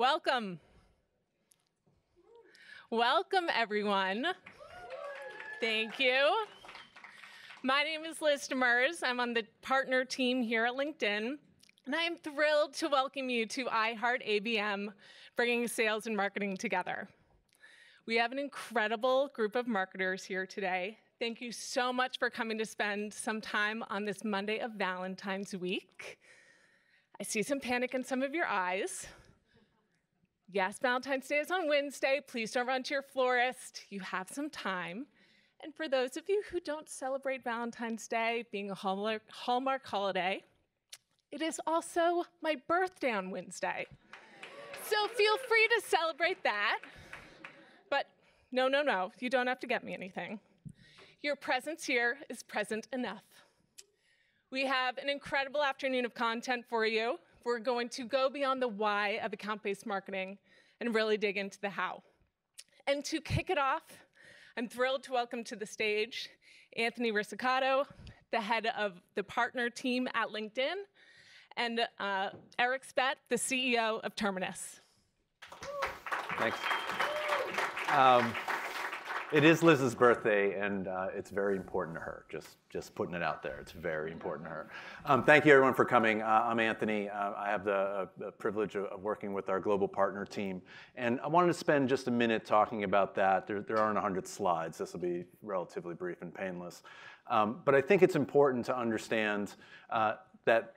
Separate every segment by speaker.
Speaker 1: Welcome. Welcome, everyone. Thank you. My name is Liz Demers. I'm on the partner team here at LinkedIn, and I am thrilled to welcome you to iHeart ABM, bringing sales and marketing together. We have an incredible group of marketers here today. Thank you so much for coming to spend some time on this Monday of Valentine's week. I see some panic in some of your eyes. Yes, Valentine's Day is on Wednesday. Please don't run to your florist. You have some time. And for those of you who don't celebrate Valentine's Day, being a Hallmark, Hallmark holiday, it is also my birthday on Wednesday. So feel free to celebrate that. But no, no, no, you don't have to get me anything. Your presence here is present enough. We have an incredible afternoon of content for you. We're going to go beyond the why of account based marketing and really dig into the how. And to kick it off, I'm thrilled to welcome to the stage Anthony Risicato, the head of the partner team at LinkedIn, and uh, Eric Spett, the CEO of Terminus.
Speaker 2: Thanks. Um, it is Liz's birthday, and uh, it's very important to her. Just, just putting it out there. It's very important to her. Um, thank you, everyone, for coming. Uh, I'm Anthony. Uh, I have the, uh, privilege of, of, working with our global partner team, and I wanted to spend just a minute talking about that. There, there aren't 100 slides. This will be relatively brief and painless. Um, but I think it's important to understand uh, that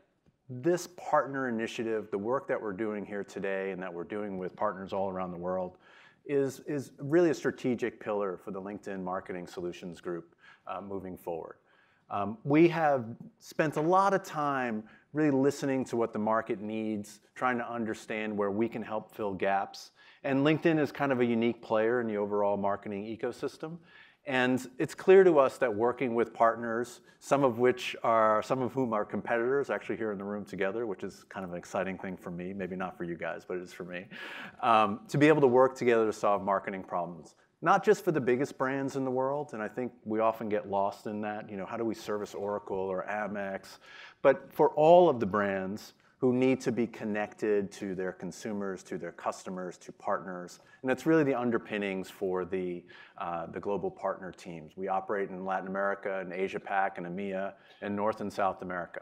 Speaker 2: this partner initiative, the work that we're doing here today, and that we're doing with partners all around the world is, is really a strategic pillar for the LinkedIn Marketing Solutions Group uh, moving forward. Um, we have spent a lot of time really listening to what the market needs, trying to understand where we can help fill gaps. And LinkedIn is kind of a unique player in the overall marketing ecosystem. And it's clear to us that working with partners, some of which are, some of whom are competitors, actually here in the room together, which is kind of an exciting thing for me, maybe not for you guys, but it is for me, um, to be able to work together to solve marketing problems. Not just for the biggest brands in the world, and I think we often get lost in that. You know, how do we service Oracle or Amex? But for all of the brands, who need to be connected to their consumers, to their customers, to partners. And that's really the underpinnings for the, uh, the global partner teams. We operate in Latin America and Asia Pac and EMEA and North and South America.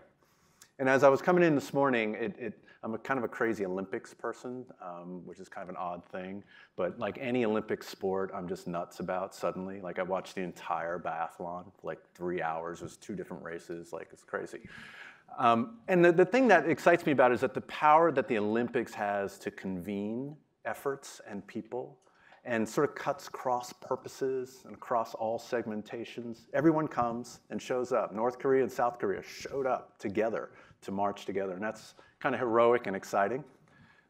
Speaker 2: And as I was coming in this morning, it, I'm kind of a crazy Olympics person, um, which is kind of an odd thing. But like any Olympic sport, I'm just nuts about suddenly. Like I watched the entire biathlon, like three hours. It was two different races. Like it's crazy. Um, and the, the thing that excites me about it is that the power that the Olympics has to convene efforts and people and sort of cuts cross purposes and across all segmentations. Everyone comes and shows up. North Korea and South Korea showed up together to march together, and that's kind of heroic and exciting.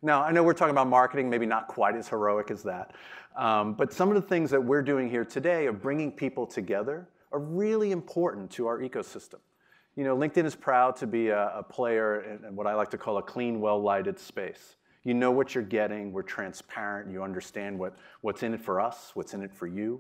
Speaker 2: Now, I know we're talking about marketing, maybe not quite as heroic as that, um, but some of the things that we're doing here today of bringing people together are really important to our ecosystem. You know, LinkedIn is proud to be a, a player in what I like to call a clean, well-lighted space. You know what you're getting, we're transparent, you understand what, what's in it for us, what's in it for you.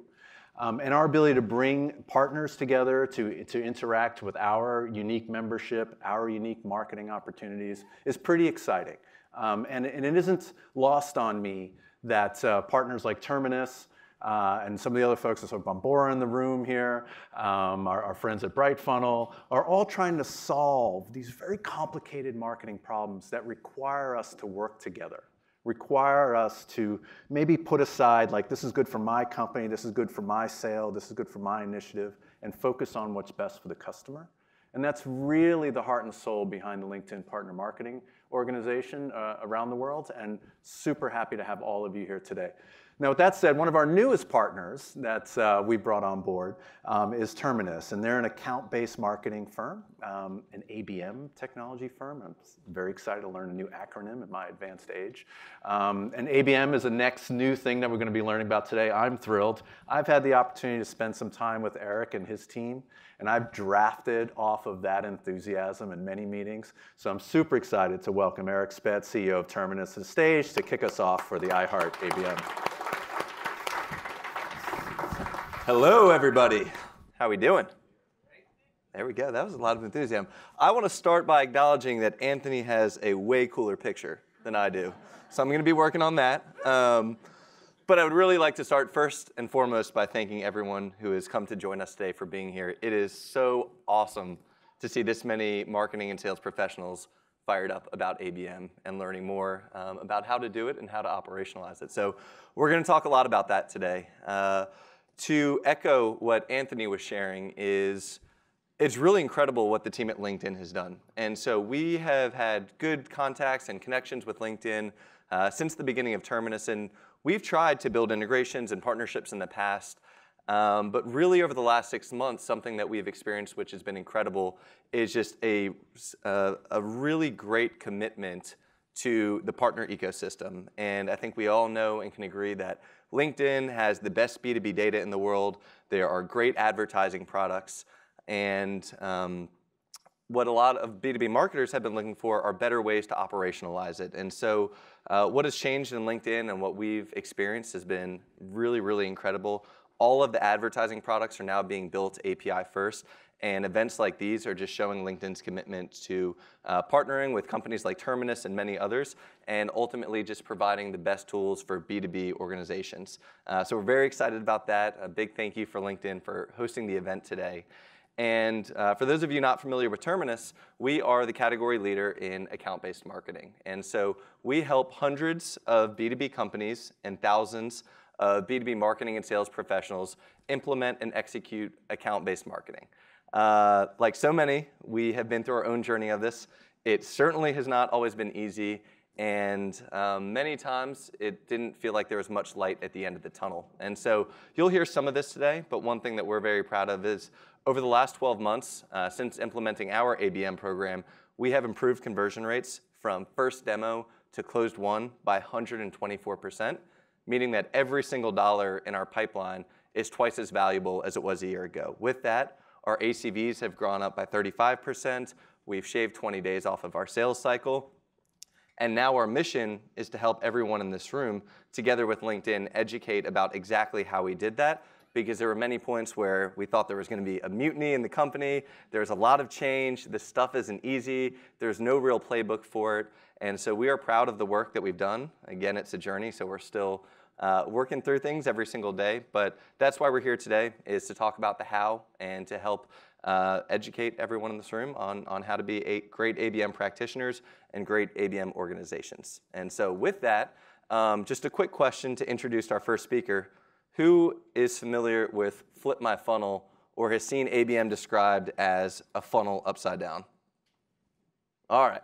Speaker 2: Um, and our ability to bring partners together to, to interact with our unique membership, our unique marketing opportunities is pretty exciting. Um, and, and it isn't lost on me that uh, partners like Terminus, uh, and some of the other folks, so Bombora in the room here, um, our, our, friends at BrightFunnel, are all trying to solve these very complicated marketing problems that require us to work together, require us to maybe put aside, like, this is good for my company, this is good for my sale, this is good for my initiative, and focus on what's best for the customer. And that's really the heart and soul behind the LinkedIn Partner Marketing Organization uh, around the world, and super happy to have all of you here today. Now, with that said, one of our newest partners that uh, we brought on board um, is Terminus, and they're an account-based marketing firm, um, an ABM technology firm. I'm very excited to learn a new acronym at my advanced age. Um, and ABM is the next new thing that we're going to be learning about today. I'm thrilled. I've had the opportunity to spend some time with Eric and his team, and I've drafted off of that enthusiasm in many meetings. So I'm super excited to welcome Eric Spett, CEO of Terminus, to stage to kick us off for the iHeart ABM.
Speaker 3: Hello, everybody. How we doing? There we go. That was a lot of enthusiasm. I want to start by acknowledging that Anthony has a way cooler picture than I do. So I'm going to be working on that. Um, but I would really like to start first and foremost by thanking everyone who has come to join us today for being here. It is so awesome to see this many marketing and sales professionals fired up about ABM and learning more um, about how to do it and how to operationalize it. So we're going to talk a lot about that today. Uh, to echo what Anthony was sharing is it's really incredible what the team at LinkedIn has done. And so we have had good contacts and connections with LinkedIn uh, since the beginning of Terminus, and we've tried to build integrations and partnerships in the past. Um, but really, over the last six months, something that we've experienced, which has been incredible, is just a, uh, a really great commitment to the partner ecosystem. And I think we all know and can agree that LinkedIn has the best B2B data in the world. There are great advertising products. And um, what a lot of B2B marketers have been looking for are better ways to operationalize it. And so, uh, what has changed in LinkedIn and what we've experienced has been really, really incredible. All of the advertising products are now being built API first. And events like these are just showing LinkedIn's commitment to uh, partnering with companies like Terminus and many others, and ultimately just providing the best tools for B2B organizations. Uh, so we're very excited about that. A big thank you for LinkedIn for hosting the event today. And uh, for those of you not familiar with Terminus, we are the category leader in account-based marketing. And so we help hundreds of B2B companies and thousands of B2B marketing and sales professionals implement and execute account-based marketing. Uh, like so many, we have been through our own journey of this. It certainly has not always been easy, and um, many times it didn't feel like there was much light at the end of the tunnel. And so you'll hear some of this today, but one thing that we're very proud of is over the last 12 months, uh, since implementing our ABM program, we have improved conversion rates from first demo to closed won by 124%, meaning that every single dollar in our pipeline is twice as valuable as it was a year ago. With that, our ACVs have grown up by 35%. We've shaved 20 days off of our sales cycle. And now our mission is to help everyone in this room, together with LinkedIn, educate about exactly how we did that because there were many points where we thought there was going to be a mutiny in the company. There's a lot of change. This stuff isn't easy. There's no real playbook for it. And so we are proud of the work that we've done. Again, it's a journey, so we're still uh, working through things every single day. But that's why we're here today, is to talk about the how and to help uh, educate everyone in this room on, on how to be a great ABM practitioners and great ABM organizations. And so with that, um, just a quick question to introduce our first speaker. Who is familiar with Flip My Funnel or has seen ABM described as a funnel upside down? All right.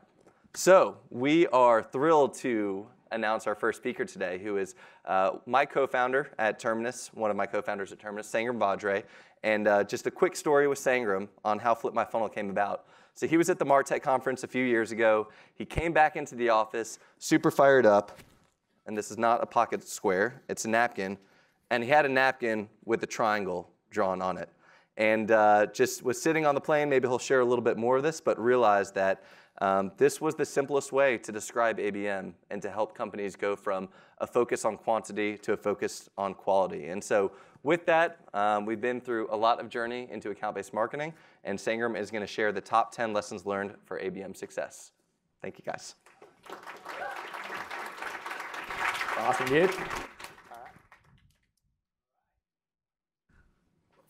Speaker 3: So we are thrilled to announce our first speaker today, who is uh, my co-founder at Terminus, one of my co-founders at Terminus, Sangram Vajre. And uh, just a quick story with Sangram on how Flip My Funnel came about. So he was at the Martech conference a few years ago. He came back into the office, super fired up. And this is not a pocket square, it's a napkin and he had a napkin with a triangle drawn on it. And uh, just was sitting on the plane. Maybe he'll share a little bit more of this, but realized that um, this was the simplest way to describe ABM and to help companies go from a focus on quantity to a focus on quality. And so, with that, um, we've been through a lot of journey into account-based marketing, and Sangram is going to share the top 10 lessons learned for ABM success. Thank you, guys.
Speaker 4: Awesome, dude.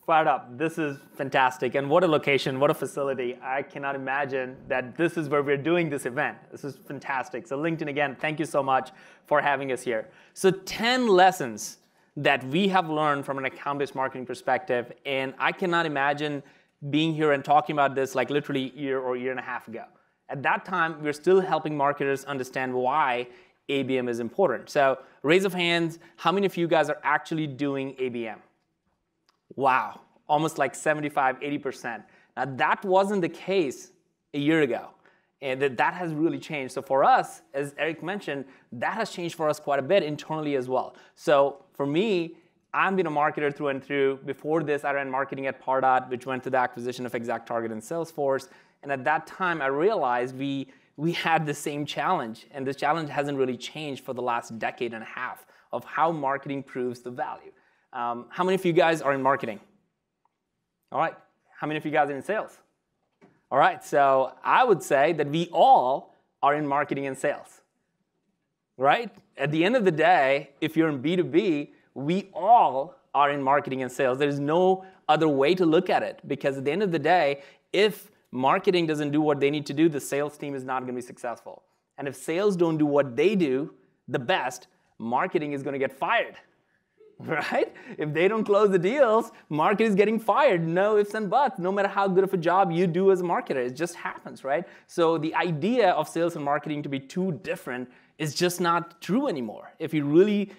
Speaker 4: Fired up. This is fantastic. And what a location, what a facility. I cannot imagine that this is where we're doing this event. This is fantastic. So, LinkedIn, again, thank you so much for having us here. So, 10 lessons that we have learned from an account based marketing perspective. And I cannot imagine being here and talking about this like literally a year or a year and a half ago. At that time, we are still helping marketers understand why ABM is important. So, raise of hands, how many of you guys are actually doing ABM? Wow, almost like 75, 80%. Now that wasn't the case a year ago. And that, that has really changed. So for us, as Eric mentioned, that has changed for us quite a bit internally as well. So for me, I've been a marketer through and through. Before this, I ran marketing at Pardot, which went to the acquisition of Exact Target and Salesforce. And at that time, I realized we, we had the same challenge. And this challenge hasn't really changed for the last decade and a half of how marketing proves the value. Um, how many of you guys are in marketing? All right. How many of you guys are in sales? All right. So I would say that we all are in marketing and sales. right? At the end of the day, if you're in B2B, we all are in marketing and sales. There's no other way to look at it because at the end of the day, if marketing doesn't do what they need to do, the sales team is not going to be successful. And if sales don't do what they do the best, marketing is going to get fired. Right? If they don't close the deals, market is getting fired. No ifs and buts. No matter how good of a job you do as a marketer, it just happens, right? So the idea of sales and marketing to be too different is just not true anymore. If you really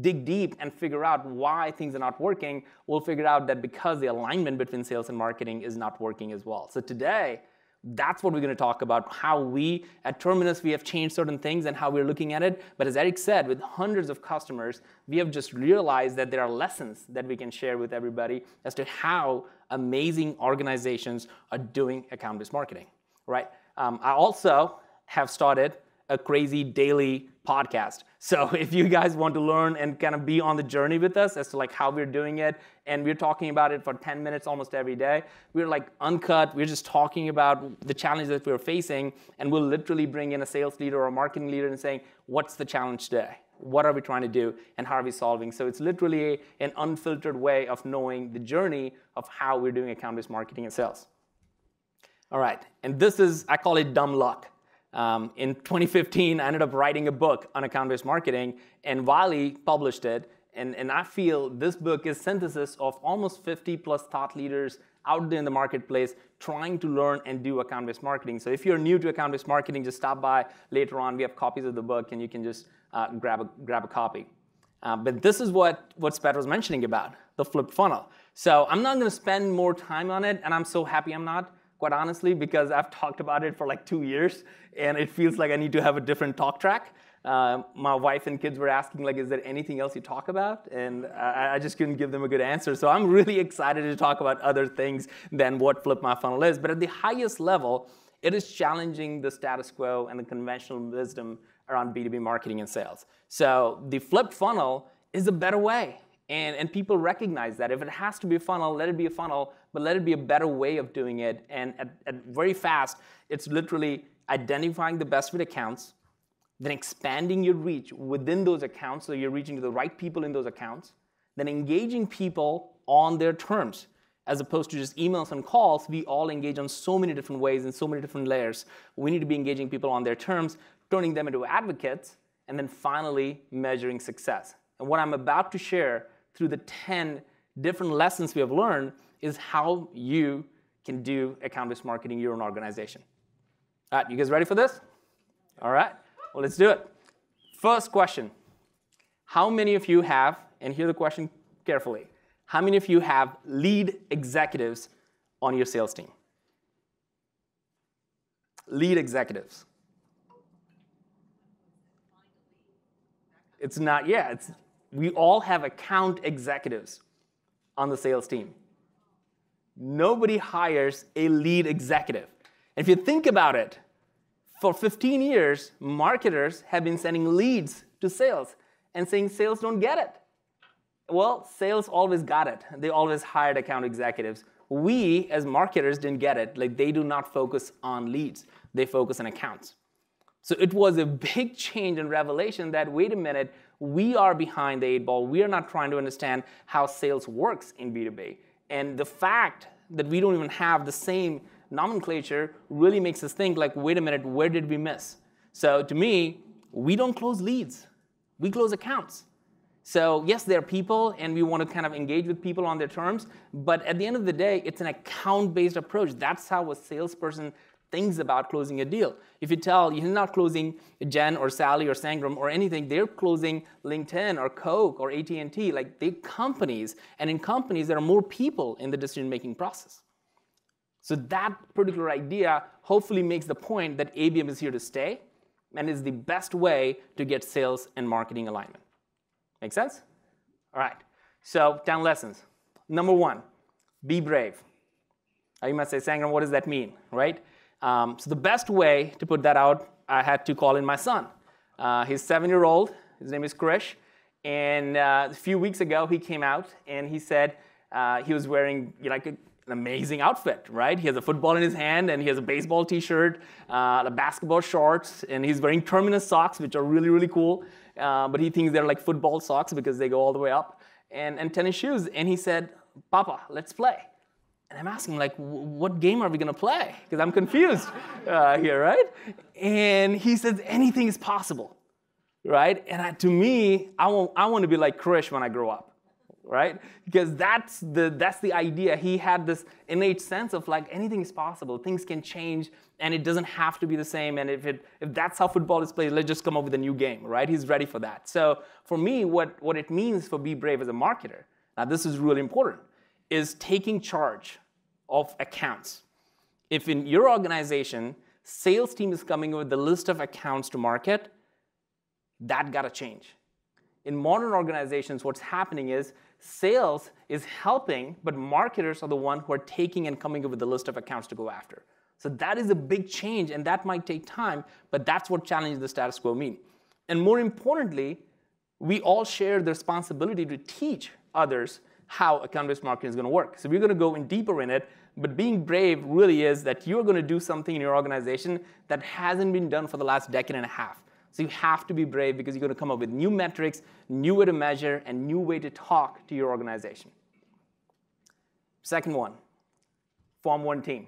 Speaker 4: dig deep and figure out why things are not working, we'll figure out that because the alignment between sales and marketing is not working as well. So today, that's what we're going to talk about how we at terminus we have changed certain things and how we're looking at it. But as eric said with hundreds of customers we have just realized that there are lessons that we can share with everybody as to how amazing organizations are doing account-based marketing right? Um, i also have started a crazy daily podcast. So if you guys want to learn and kind of be on the journey with us as to like how we're doing it, and we're talking about it for 10 minutes almost every day, we're like uncut. We're just talking about the challenges that we're facing, and we'll literally bring in a sales leader or a marketing leader and saying, what's the challenge today? What are we trying to do, and how are we solving? So it's literally an unfiltered way of knowing the journey of how we're doing account-based marketing and sales. All right, and this is I call it dumb luck. Um, in 2015, I ended up writing a book on account-based marketing, and Wiley published it. And, and I feel this book is synthesis of almost 50 plus thought leaders out there in the marketplace trying to learn and do account-based marketing. So if you're new to account-based marketing, just stop by later on. We have copies of the book, and you can just uh, grab, a, grab a copy. Uh, but this is what, what Spett was mentioning about, the flip funnel. So I'm not going to spend more time on it, and I'm so happy I'm not quite honestly, because I've talked about it for like two years, and it feels like I need to have a different talk track. Uh, my wife and kids were asking, like, is there anything else you talk about? And I, I, just couldn't give them a good answer. So I'm really excited to talk about other things than what Flip My Funnel is. But at the highest level, it is challenging the status quo and the conventional wisdom around B2B marketing and sales. So the flipped funnel is a better way. And, and people recognize that. If it has to be a funnel, let it be a funnel, but let it be a better way of doing it. And at, at very fast, it's literally identifying the best fit accounts, then expanding your reach within those accounts so you're reaching to the right people in those accounts, then engaging people on their terms. As opposed to just emails and calls, we all engage on so many different ways and so many different layers. We need to be engaging people on their terms, turning them into advocates, and then finally measuring success. And what I'm about to share through the 10 different lessons we have learned is how you can do account-based marketing in your own organization. All right, you guys ready for this? All right, well, let's do it. First question How many of you have, and hear the question carefully, how many of you have lead executives on your sales team? Lead executives. It's not, yeah, it's we all have account executives on the sales team. Nobody hires a lead executive. If you think about it, for 15 years, marketers have been sending leads to sales and saying sales don't get it. Well, sales always got it. They always hired account executives. We, as marketers, didn't get it. Like, they do not focus on leads, they focus on accounts. So it was a big change and revelation that, wait a minute, we are behind the eight ball. We are not trying to understand how sales works in B2B. And the fact that we don't even have the same nomenclature really makes us think like, wait a minute, where did we miss? So to me, we don't close leads. We close accounts. So yes, there are people, and we want to kind of engage with people on their terms. But at the end of the day, it's an account-based approach. That's how a salesperson things about closing a deal. If you tell you're not closing Jen or Sally or Sangram or anything, they're closing LinkedIn or Coke or AT&T, like big companies. And in companies, there are more people in the decision-making process. So that particular idea hopefully makes the point that ABM is here to stay and is the best way to get sales and marketing alignment. Make sense? All right. So 10 lessons. Number one, be brave. You might say, Sangram, what does that mean, right? Um, so the best way to put that out, I had to call in my son. Uh, he's seven year old. His name is Krish. And uh, a few weeks ago, he came out and he said uh, he was wearing like an amazing outfit, right? He has a football in his hand and he has a baseball t-shirt, uh, a basketball shorts, and he's wearing Terminus socks, which are really, really cool. Uh, but he thinks they're like football socks because they go all the way up, and, and tennis shoes. And he said, Papa, let's play. And I'm asking, like, what game are we gonna play? Because I'm confused uh, here, right? And he says, anything is possible, right? And I, to me, I want, I want to be like Krish when I grow up, right? Because that's the, that's the idea. He had this innate sense of like, anything is possible, things can change, and it doesn't have to be the same. And if, it, if that's how football is played, let's just come up with a new game, right? He's ready for that. So for me, what, what it means for Be Brave as a marketer, now this is really important is taking charge of accounts. If in your organization, sales team is coming with the list of accounts to market, that got to change. In modern organizations, what's happening is sales is helping, but marketers are the one who are taking and coming up with the list of accounts to go after. So that is a big change, and that might take time, but that's what challenges the status quo mean. And more importantly, we all share the responsibility to teach others how account-based marketing is going to work. So we're going to go in deeper in it, but being brave really is that you're going to do something in your organization that hasn't been done for the last decade and a half. So you have to be brave because you're going to come up with new metrics, new way to measure, and new way to talk to your organization. Second one, form one team.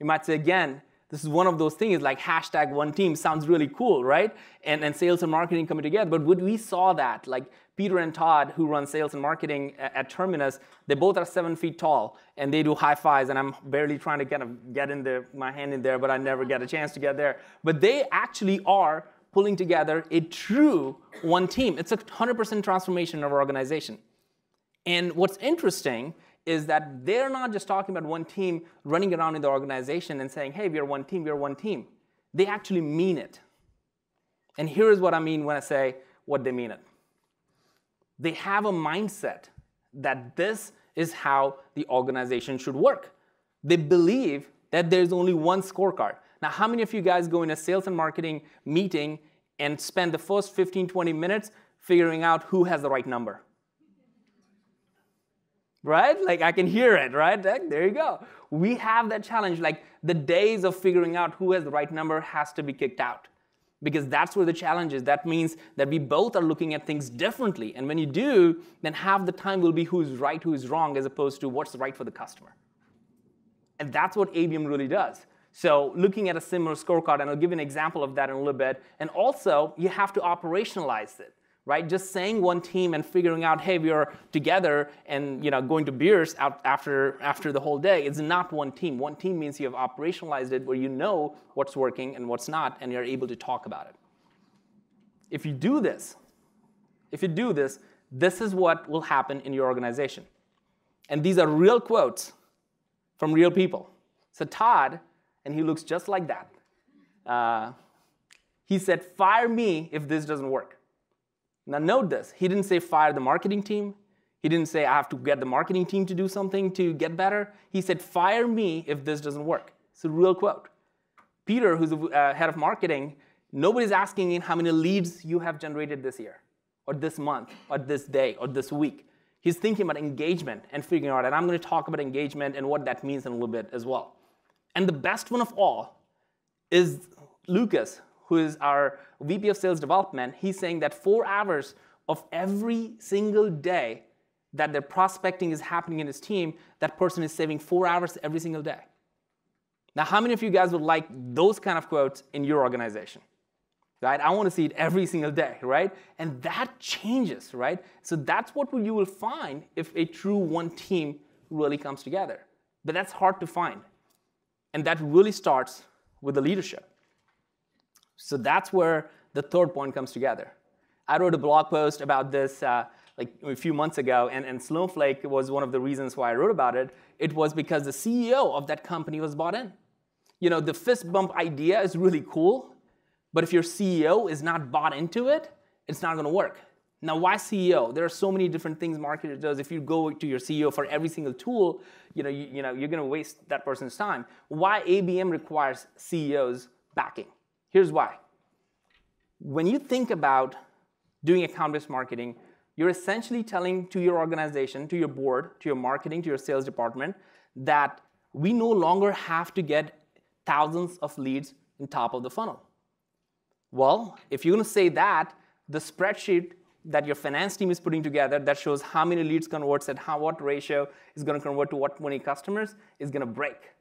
Speaker 4: You might say again, this is one of those things like hashtag one team sounds really cool, right? And, and sales and marketing coming together. But when we saw that, like Peter and Todd, who run sales and marketing at, Terminus, they both are seven feet tall and they do high fives. And I'm barely trying to kind of get in there, my hand in there, but I never get a chance to get there. But they actually are pulling together a true one team. It's a 100% transformation of our organization. And what's interesting is that they're not just talking about one team running around in the organization and saying, hey, we are one team, we are one team. They actually mean it. And here is what I mean when I say what they mean it. They have a mindset that this is how the organization should work. They believe that there's only one scorecard. Now, how many of you guys go in a sales and marketing meeting and spend the first 15, 20 minutes figuring out who has the right number? right? Like I can hear it, right? There you go. We have that challenge. Like the days of figuring out who has the right number has to be kicked out because that's where the challenge is. That means that we both are looking at things differently. And when you do, then half the time will be who's right, who's wrong, as opposed to what's right for the customer. And that's what ABM really does. So looking at a similar scorecard, and I'll give you an example of that in a little bit. And also, you have to operationalize it right? Just saying one team and figuring out, hey, we are together and you know going to beers out after after the whole day. It's not one team. One team means you have operationalized it where you know what's working and what's not, and you're able to talk about it. If you do this, if you do this, this is what will happen in your organization. And these are real quotes from real people. So Todd, and he looks just like that. Uh, he said, "Fire me if this doesn't work." Now, note this he didn't say fire the marketing team. He didn't say I have to get the marketing team to do something to get better. He said, fire me if this doesn't work. It's a real quote. Peter, who's the uh, head of marketing, nobody's asking him how many leads you have generated this year, or this month, or this day, or this week. He's thinking about engagement and figuring out, and I'm going to talk about engagement and what that means in a little bit as well. And the best one of all is Lucas, who is our VP of Sales Development, he's saying that four hours of every single day that their prospecting is happening in his team, that person is saving four hours every single day. Now, how many of you guys would like those kind of quotes in your organization? Right? I want to see it every single day, right? And that changes, right? So that's what you will find if a true one team really comes together. But that's hard to find. And that really starts with the leadership. So that's where the third point comes together. I wrote a blog post about this uh, like a few months ago, and, and Snowflake was one of the reasons why I wrote about it. It was because the CEO of that company was bought in. You know, the fist bump idea is really cool, but if your CEO is not bought into it, it's not gonna work. Now, why CEO? There are so many different things marketers does. If you go to your CEO for every single tool, you know, you, you know, you're gonna waste that person's time. Why ABM requires CEOs backing? Here's why. When you think about doing account-based marketing, you're essentially telling to your organization, to your board, to your marketing, to your sales department, that we no longer have to get thousands of leads in top of the funnel. Well, if you're going to say that, the spreadsheet that your finance team is putting together that shows how many leads converts at how what ratio is going to convert to what many customers is going to break.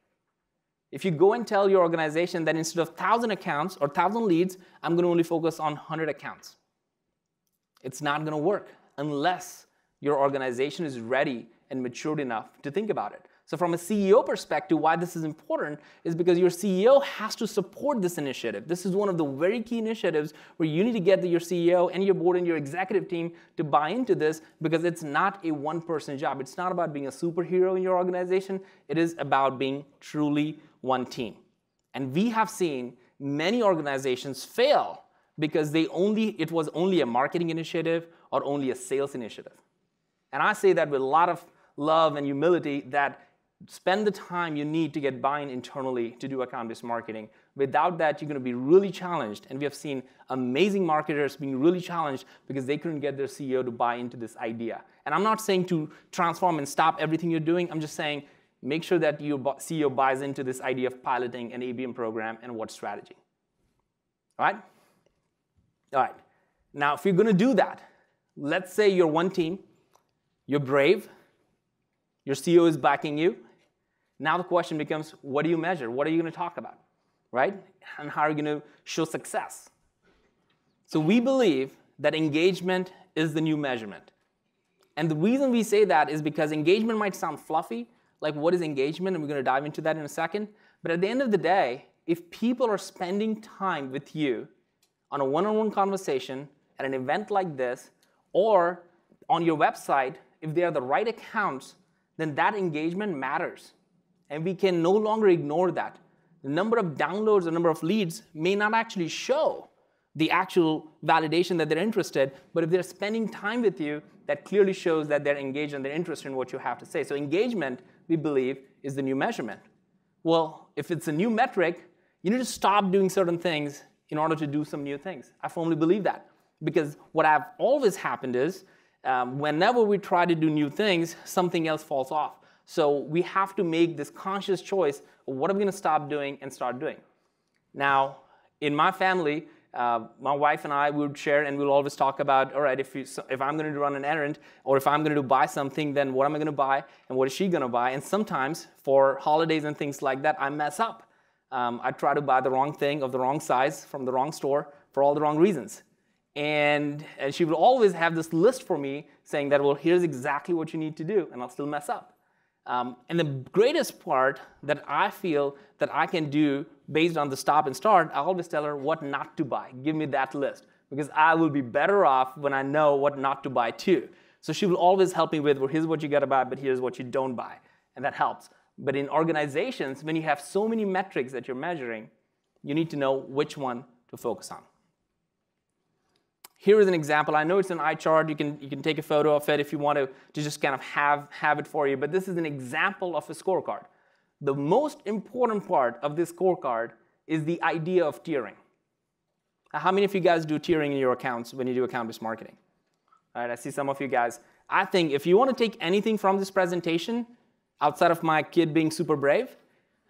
Speaker 4: If you go and tell your organization that instead of 1,000 accounts or 1,000 leads, I'm going to only focus on 100 accounts, it's not going to work unless your organization is ready and matured enough to think about it. So, from a CEO perspective, why this is important is because your CEO has to support this initiative. This is one of the very key initiatives where you need to get your CEO and your board and your executive team to buy into this because it's not a one person job. It's not about being a superhero in your organization, it is about being truly one team. And we have seen many organizations fail because they only it was only a marketing initiative or only a sales initiative. And I say that with a lot of love and humility that spend the time you need to get buy-in internally to do account-based marketing. Without that, you're going to be really challenged. And we have seen amazing marketers being really challenged because they couldn't get their CEO to buy into this idea. And I'm not saying to transform and stop everything you're doing. I'm just saying make sure that your CEO buys into this idea of piloting an ABM program and what strategy. All right? All right. Now, if you're going to do that, let's say you're one team, you're brave, your CEO is backing you, now the question becomes, what do you measure? What are you going to talk about, right? And how are you going to show success? So we believe that engagement is the new measurement. And the reason we say that is because engagement might sound fluffy, like what is engagement, and we're going to dive into that in a second. But at the end of the day, if people are spending time with you on a one-on-one conversation at an event like this, or on your website, if they are the right accounts, then that engagement matters. And we can no longer ignore that. The number of downloads, the number of leads may not actually show the actual validation that they're interested, but if they're spending time with you, that clearly shows that they're engaged and they're interested in what you have to say. So engagement, we believe, is the new measurement. Well, if it's a new metric, you need to stop doing certain things in order to do some new things. I firmly believe that. Because what I've always happened is, um, whenever we try to do new things, something else falls off. So we have to make this conscious choice of what I'm going to stop doing and start doing. Now, in my family, uh, my wife and I would share, and we'll always talk about, all right, if, you, if I'm going to run an errand, or if I'm going to buy something, then what am I going to buy, and what is she going to buy? And sometimes, for holidays and things like that, I mess up. Um, I try to buy the wrong thing of the wrong size from the wrong store for all the wrong reasons. And, and she would always have this list for me saying that, well, here's exactly what you need to do, and I'll still mess up. Um, and the greatest part that I feel that I can do based on the stop and start, I always tell her what not to buy. Give me that list because I will be better off when I know what not to buy too. So she will always help me with, well, here's what you gotta buy, but here's what you don't buy. And that helps. But in organizations, when you have so many metrics that you're measuring, you need to know which one to focus on. Here is an example. I know it's an eye chart. You can, you can take a photo of it if you want to, to just kind of have, have it for you. But this is an example of a scorecard. The most important part of this scorecard is the idea of tiering. How many of you guys do tiering in your accounts when you do account-based marketing? All right, I see some of you guys. I think if you want to take anything from this presentation, outside of my kid being super brave,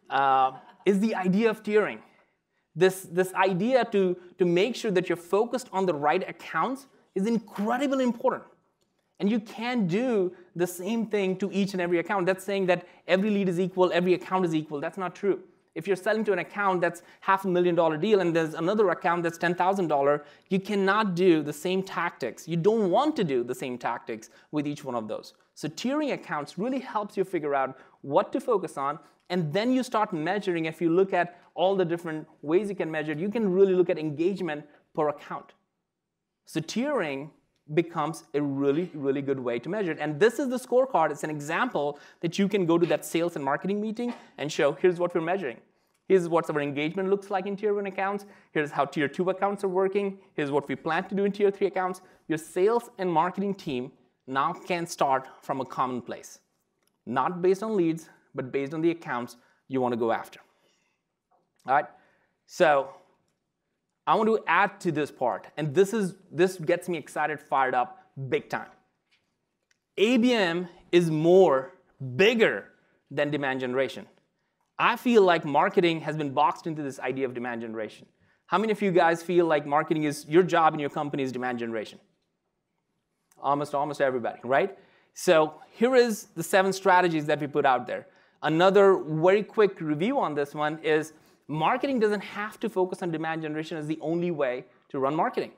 Speaker 4: uh, is the idea of tiering this, this idea to, to make sure that you're focused on the right accounts is incredibly important. And you can't do the same thing to each and every account. That's saying that every lead is equal, every account is equal. That's not true. If you're selling to an account that's half a million dollar deal and there's another account that's $10,000, you cannot do the same tactics. You don't want to do the same tactics with each one of those. So tiering accounts really helps you figure out what to focus on and then you start measuring. If you look at all the different ways you can measure you can really look at engagement per account. So tiering becomes a really, really good way to measure it. And this is the scorecard. It's an example that you can go to that sales and marketing meeting and show, here's what we're measuring. Here's what our engagement looks like in tier one accounts. Here's how tier two accounts are working. Here's what we plan to do in tier three accounts. Your sales and marketing team now can start from a common place, not based on leads, but based on the accounts you want to go after. All right? So I want to add to this part, and this is this gets me excited, fired up, big time. ABM is more bigger than demand generation. I feel like marketing has been boxed into this idea of demand generation. How many of you guys feel like marketing is your job in your company is demand generation? Almost, almost everybody, right? So here is the seven strategies that we put out there. Another very quick review on this one is marketing doesn't have to focus on demand generation as the only way to run marketing.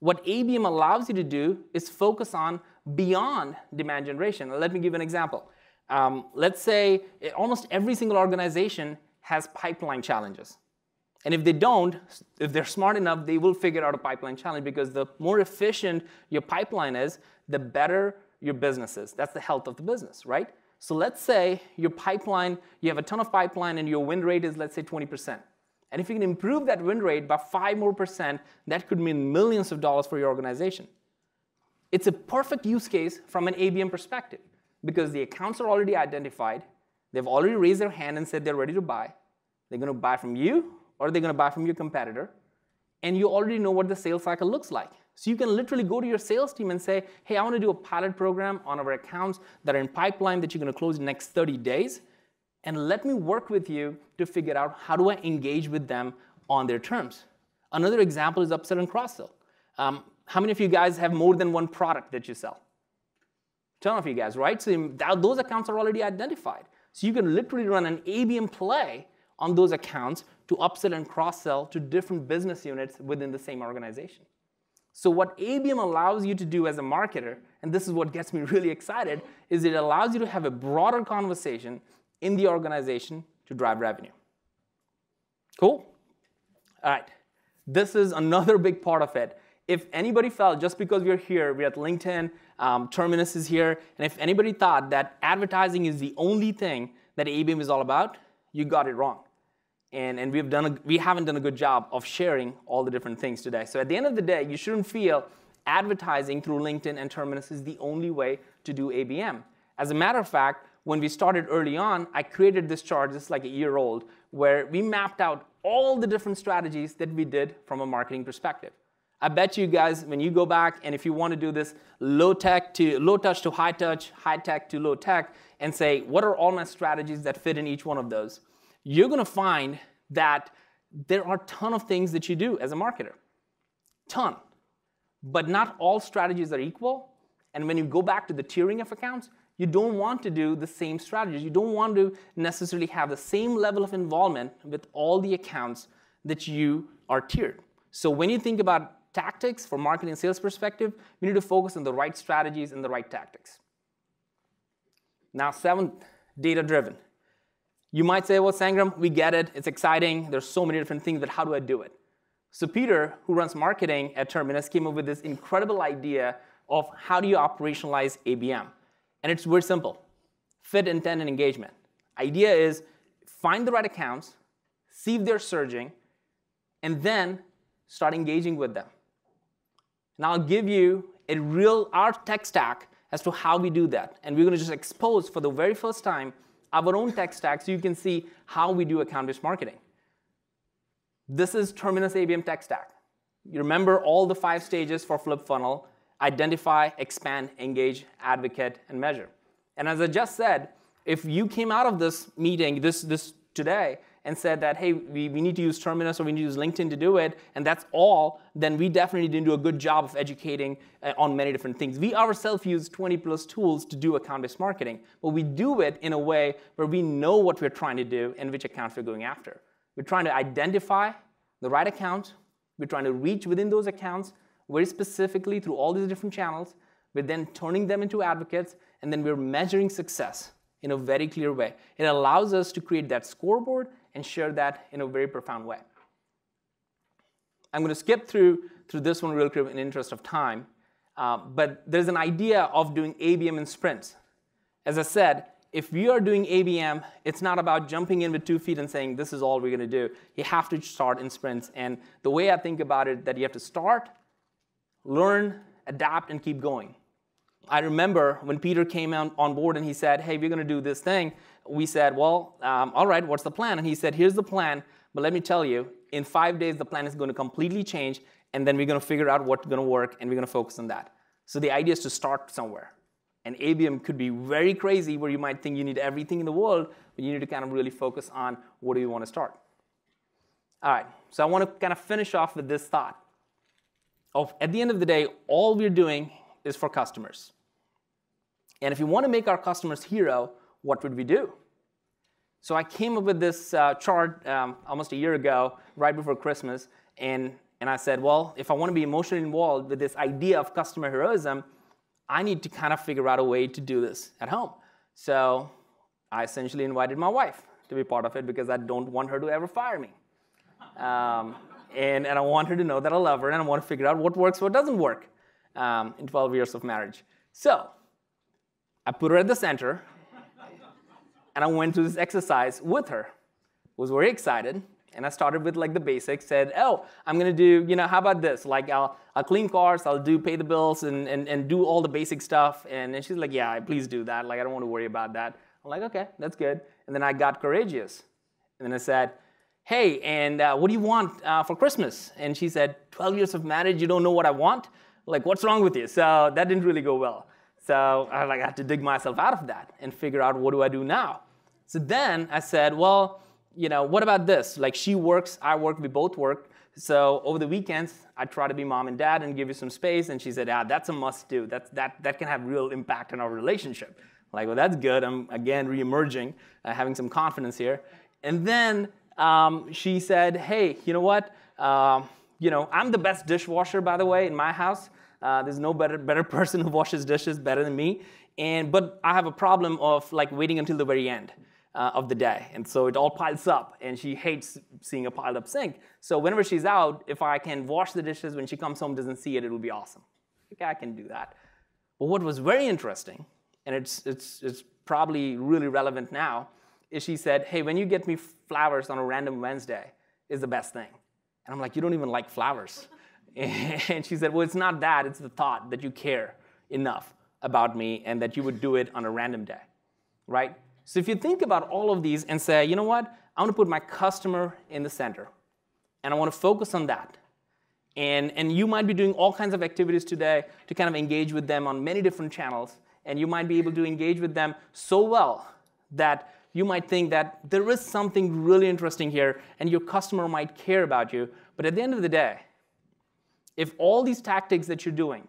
Speaker 4: What ABM allows you to do is focus on beyond demand generation. Let me give an example. Um, let's say almost every single organization has pipeline challenges. And if they don't, if they're smart enough, they will figure out a pipeline challenge because the more efficient your pipeline is, the better your business is. That's the health of the business, right? So let's say your pipeline, you have a ton of pipeline and your win rate is, let's say, 20%. And if you can improve that win rate by five more percent, that could mean millions of dollars for your organization. It's a perfect use case from an ABM perspective because the accounts are already identified, they've already raised their hand and said they're ready to buy. They're going to buy from you or they're going to buy from your competitor, and you already know what the sales cycle looks like. So you can literally go to your sales team and say, hey, I want to do a pilot program on our accounts that are in pipeline that you're going to close in the next 30 days, and let me work with you to figure out how do I engage with them on their terms. Another example is upsell and cross-sell. Um, how many of you guys have more than one product that you sell? Ton of you guys, right? So those accounts are already identified. So you can literally run an ABM play on those accounts to upsell and cross-sell to different business units within the same organization. So what ABM allows you to do as a marketer, and this is what gets me really excited, is it allows you to have a broader conversation in the organization to drive revenue. Cool? All right. This is another big part of it. If anybody felt just because we're here, we're at LinkedIn, um, Terminus is here, and if anybody thought that advertising is the only thing that ABM is all about, you got it wrong. And, and we've done a, we haven't done a good job of sharing all the different things today. So at the end of the day, you shouldn't feel advertising through LinkedIn and Terminus is the only way to do ABM. As a matter of fact, when we started early on, I created this chart, just like a year old, where we mapped out all the different strategies that we did from a marketing perspective. I bet you guys, when you go back and if you want to do this low tech to low touch to high touch, high tech to low tech, and say, what are all my strategies that fit in each one of those? You're going to find that there are a ton of things that you do as a marketer. Ton. But not all strategies are equal. And when you go back to the tiering of accounts, you don't want to do the same strategies. You don't want to necessarily have the same level of involvement with all the accounts that you are tiered. So when you think about tactics from marketing and sales perspective, we need to focus on the right strategies and the right tactics. Now, seventh, data driven. You might say, well, Sangram, we get it. It's exciting. There's so many different things, but how do I do it? So Peter, who runs marketing at Terminus, came up with this incredible idea of how do you operationalize ABM. And it's very simple. Fit, intent, and engagement. Idea is find the right accounts, see if they're surging, and then start engaging with them. And I'll give you a real our tech stack as to how we do that. And we're going to just expose for the very first time our own tech stack so you can see how we do account-based marketing. This is Terminus ABM tech stack. You remember all the five stages for flip funnel, identify, expand, engage, advocate, and measure. And as I just said, if you came out of this meeting, this, this today, and said that, hey, we, we need to use Terminus or we need to use LinkedIn to do it, and that's all, then we definitely didn't do a good job of educating uh, on many different things. We ourselves use 20 plus tools to do account-based marketing, but we do it in a way where we know what we're trying to do and which accounts we're going after. We're trying to identify the right account, we're trying to reach within those accounts very specifically through all these different channels, we're then turning them into advocates, and then we're measuring success in a very clear way. It allows us to create that scoreboard and share that in a very profound way. I'm going to skip through, through this one real quick in interest of time, uh, but there's an idea of doing ABM in sprints. As I said, if you are doing ABM, it's not about jumping in with two feet and saying, this is all we're going to do. You have to start in sprints. And the way I think about it, that you have to start, learn, adapt, and keep going. I remember when Peter came on board and he said, hey, we're going to do this thing we said, well, um, all right, what's the plan? And he said, here's the plan, but let me tell you, in five days, the plan is going to completely change, and then we're going to figure out what's going to work, and we're going to focus on that. So the idea is to start somewhere. And ABM could be very crazy, where you might think you need everything in the world, but you need to kind of really focus on what do you want to start. All right, so I want to kind of finish off with this thought. Of at the end of the day, all we're doing is for customers. And if you want to make our customers hero, what would we do? So I came up with this uh, chart um, almost a year ago, right before Christmas, and, and I said, well, if I want to be emotionally involved with this idea of customer heroism, I need to kind of figure out a way to do this at home. So I essentially invited my wife to be part of it because I don't want her to ever fire me. Um, and, and I want her to know that I love her and I want to figure out what works, what doesn't work um, in 12 years of marriage. So I put her at the center and I went through this exercise with her. Was very excited, and I started with like the basics. Said, "Oh, I'm gonna do, you know, how about this? Like, I'll, I'll clean cars, I'll do pay the bills, and, and, and do all the basic stuff." And, she's like, "Yeah, please do that. Like, I don't want to worry about that." I'm like, "Okay, that's good." And then I got courageous, and then I said, "Hey, and uh, what do you want uh, for Christmas?" And she said, "12 years of marriage, you don't know what I want? Like, what's wrong with you?" So that didn't really go well. So I like I had to dig myself out of that and figure out what do I do now. So then I said, well, you know, what about this? Like she works, I work, we both work. So over the weekends, I try to be mom and dad and give you some space. And she said, ah, that's a must do. That's, that, that can have real impact on our relationship. like, well, that's good. I'm again reemerging, uh, having some confidence here. And then um, she said, hey, you know what? Uh, you know, I'm the best dishwasher, by the way, in my house. Uh, there's no better, better person who washes dishes better than me. And, but I have a problem of like waiting until the very end uh, of the day. And so it all piles up, and she hates seeing a piled up sink. So whenever she's out, if I can wash the dishes when she comes home, doesn't see it, it'll be awesome. Okay, I can do that. But what was very interesting, and it's, it's, it's probably really relevant now, is she said, hey, when you get me flowers on a random Wednesday, is the best thing. And I'm like, you don't even like flowers. And she said, well, it's not that, it's the thought that you care enough about me and that you would do it on a random day, right? So if you think about all of these and say, you know what, I want to put my customer in the center, and I want to focus on that. And, and you might be doing all kinds of activities today to kind of engage with them on many different channels, and you might be able to engage with them so well that you might think that there is something really interesting here, and your customer might care about you. But at the end of the day, if all these tactics that you're doing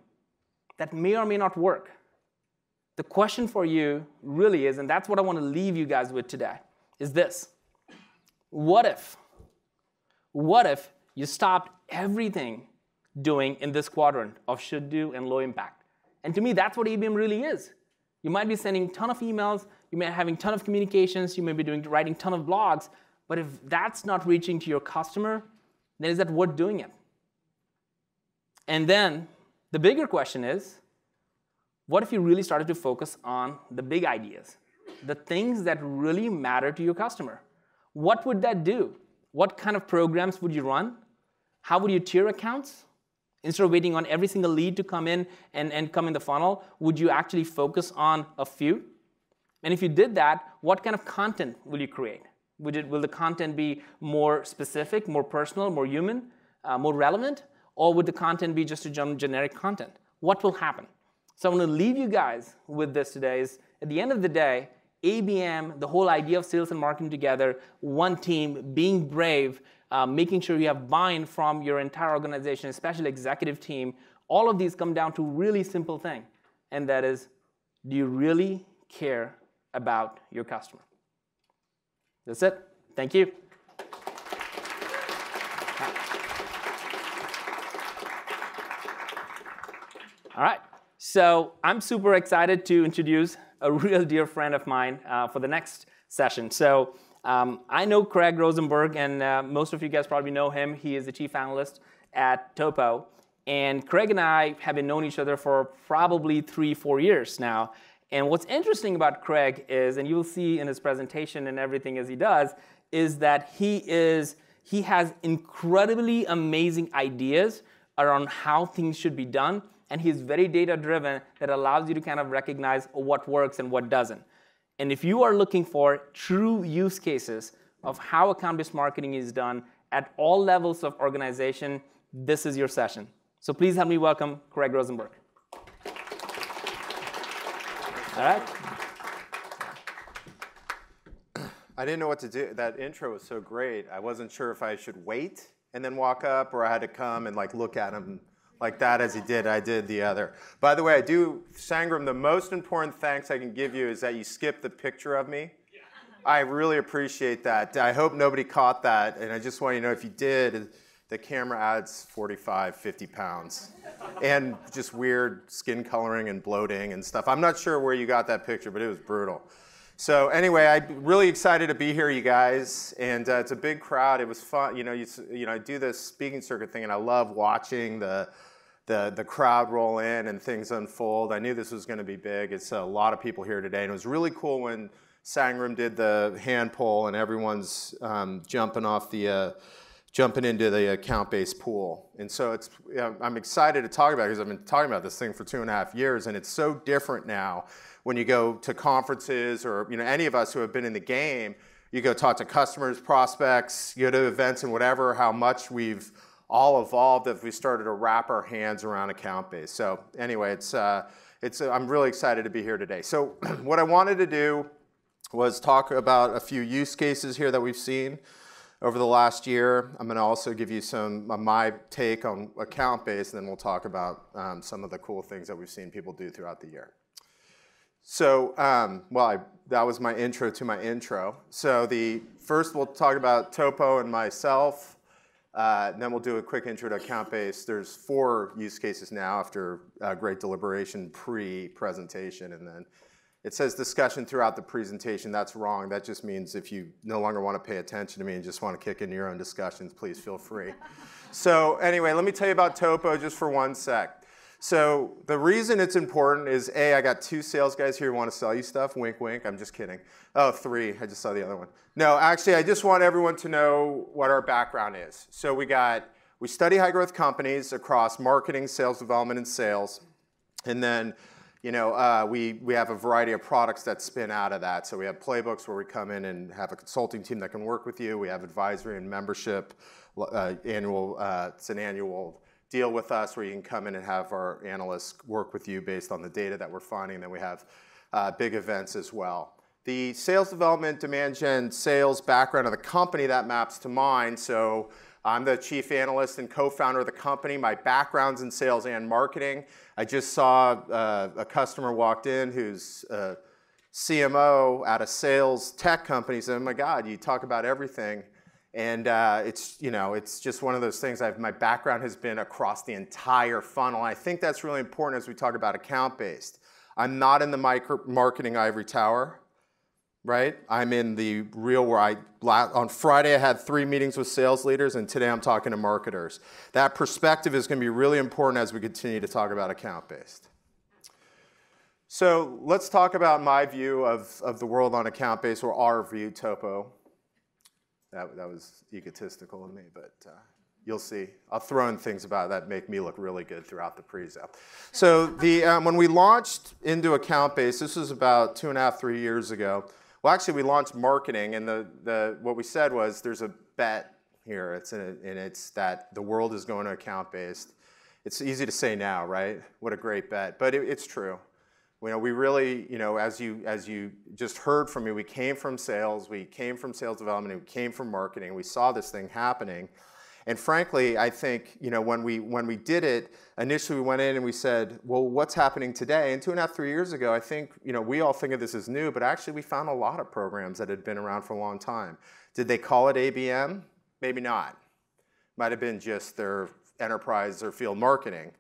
Speaker 4: that may or may not work, the question for you really is, and that's what I want to leave you guys with today, is this. What if, what if you stopped everything doing in this quadrant of should do and low impact? And to me, that's what ABM really is. You might be sending a ton of emails, you may be having a ton of communications, you may be doing writing a ton of blogs, but if that's not reaching to your customer, then is that worth doing it? And then the bigger question is, what if you really started to focus on the big ideas, the things that really matter to your customer? What would that do? What kind of programs would you run? How would you tier accounts? Instead of waiting on every single lead to come in and, and come in the funnel, would you actually focus on a few? And if you did that, what kind of content will you create? It, will the content be more specific, more personal, more human, uh, more relevant? Or would the content be just a generic content? What will happen? So I'm going to leave you guys with this today is at the end of the day, ABM, the whole idea of sales and marketing together, one team, being brave, uh, making sure you have buy-in from your entire organization, especially executive team, all of these come down to a really simple thing, and that is, do you really care about your customer? That's it. Thank you. All right. So I'm super excited to introduce a real dear friend of mine uh, for the next session. So um, I know Craig Rosenberg, and uh, most of you guys probably know him. He is the chief analyst at Topo. And Craig and I have been known each other for probably three, four years now. And what's interesting about Craig is, and you'll see in his presentation and everything as he does, is that he is he has incredibly amazing ideas around how things should be done and he's very data driven that allows you to kind of recognize what works and what doesn't. And if you are looking for true use cases of how account-based marketing is done at all levels of organization, this is your session. So please help me welcome Craig Rosenberg. All right.
Speaker 5: I didn't know what to do. That intro was so great. I wasn't sure if I should wait and then walk up, or I had to come and like look at him like that as he did. I did the other. By the way, I do Sangram. The most important thanks I can give you is that you skipped the picture of me. I really appreciate that. I hope nobody caught that, and I just want you to know if you did, the camera adds 45, 50 pounds, and just weird skin coloring and bloating and stuff. I'm not sure where you got that picture, but it was brutal. So anyway, I'm really excited to be here, you guys, and uh, it's a big crowd. It was fun, you know. You, you know, I do this speaking circuit thing, and I love watching the the, the crowd roll in and things unfold. I knew this was going to be big. It's a lot of people here today, and it was really cool when Sangram did the hand pull and everyone's um, jumping off the, uh, jumping into the account-based pool. And so it's, I'm excited to talk about it because I've been talking about this thing for two and a half years, and it's so different now when you go to conferences or you know any of us who have been in the game. You go talk to customers, prospects, you go to events and whatever. How much we've all evolved as we started to wrap our hands around account base. So anyway, it's, uh, it's, I'm really excited to be here today. So what I wanted to do was talk about a few use cases here that we've seen over the last year. I'm going to also give you some my take on account base, and then we'll talk about um, some of the cool things that we've seen people do throughout the year. So, um, well, I, that was my intro to my intro. So the first, we'll talk about Topo and myself. Uh, then we'll do a quick intro to account base. There's four use cases now after uh, great deliberation pre-presentation, and then it says discussion throughout the presentation. That's wrong. That just means if you no longer want to pay attention to me and just want to kick in your own discussions, please feel free. so anyway, let me tell you about Topo just for one sec. So the reason it's important is A, I got two sales guys here who want to sell you stuff. Wink, wink. I'm just kidding. Oh, three. I just saw the other one. No, actually, I just want everyone to know what our background is. So we got, we study high growth companies across marketing, sales development, and sales. And then, you know, uh, we, we have a variety of products that spin out of that. So we have playbooks where we come in and have a consulting team that can work with you. We have advisory and membership, uh, annual, uh, it's an annual deal with us where you can come in and have our analysts work with you based on the data that we're finding. Then we have uh, big events as well. The sales development, demand gen, sales background of the company that maps to mine. So I'm the chief analyst and co-founder of the company. My background's in sales and marketing. I just saw uh, a customer walked in who's a CMO at a sales tech company. Said, "Oh my God, you talk about everything." And uh, it's, you know, it's just one of those things. I've, my background has been across the entire funnel. I think that's really important as we talk about account-based. I'm not in the micro marketing ivory tower, right? I'm in the real where I, on Friday I had three meetings with sales leaders and today I'm talking to marketers. That perspective is gonna be really important as we continue to talk about account-based. So let's talk about my view of, of the world on account-based or our view, Topo. That, that was egotistical of me, but uh, you'll see. I'll throw in things about that make me look really good throughout the pre-sale. So the, um, when we launched into account base, this was about two and a half, three years ago. Well, actually, we launched marketing, and the, the, what we said was there's a bet here, it's a, and it's that the world is going to account based. It's easy to say now, right? What a great bet, but it, it's true. You know, we really, you know, as you, as you just heard from me, we came from sales, we came from sales development, we came from marketing, we saw this thing happening. And frankly, I think, you know, when we, when we did it, initially we went in and we said, well, what's happening today? And two and a half, three years ago, I think, you know, we all think of this as new, but actually we found a lot of programs that had been around for a long time. Did they call it ABM? Maybe not. Might have been just their enterprise or field marketing.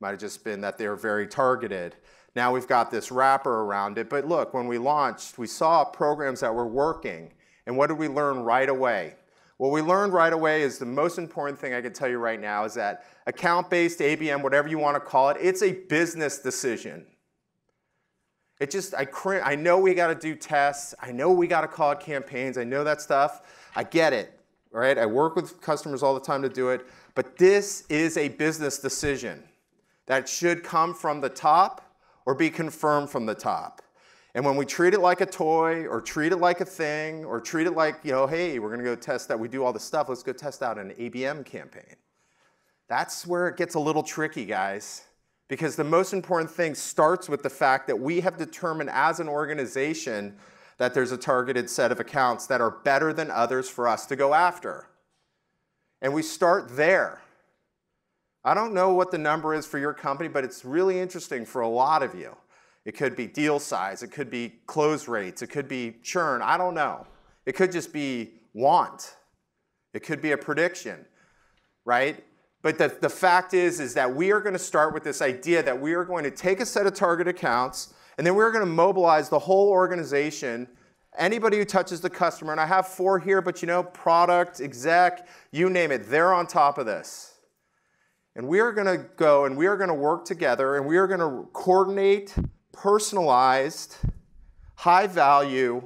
Speaker 5: Might have just been that they were very targeted. Now we've got this wrapper around it. But look, when we launched, we saw programs that were working. And what did we learn right away? What we learned right away is the most important thing I can tell you right now is that account-based ABM, whatever you want to call it, it's a business decision. It just, I, I know we got to do tests. I know we got to call it campaigns. I know that stuff. I get it, right? I work with customers all the time to do it. But this is a business decision that should come from the top or be confirmed from the top. And when we treat it like a toy or treat it like a thing or treat it like, you know, hey, we're going to go test that, we do all this stuff, let's go test out an ABM campaign. That's where it gets a little tricky, guys. Because the most important thing starts with the fact that we have determined as an organization that there's a targeted set of accounts that are better than others for us to go after. And we start there. I don't know what the number is for your company, but it's really interesting for a lot of you. It could be deal size, it could be close rates, it could be churn, I don't know. It could just be want. It could be a prediction, right? But the, the fact is, is that we are going to start with this idea that we are going to take a set of target accounts and then we're going to mobilize the whole organization anybody who touches the customer, and I have four here, but you know, product, exec, you name it, they're on top of this. And we are going to go and we are going to work together and we are going to coordinate personalized, high value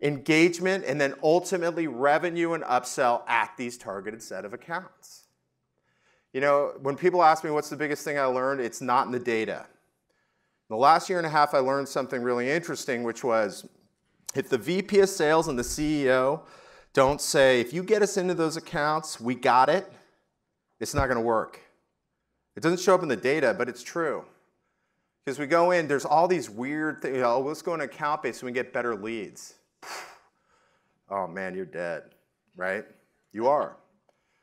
Speaker 5: engagement and then ultimately revenue and upsell at these targeted set of accounts. You know, when people ask me what's the biggest thing I learned, it's not in the data. In the last year and a half, I learned something really interesting, which was if the VP of sales and the CEO don't say, if you get us into those accounts, we got it, it's not going to work. It doesn't show up in the data, but it's true. Because we go in, there's all these weird things. You know, oh, let's go in account base so we can get better leads. Oh man, you're dead, right? You are.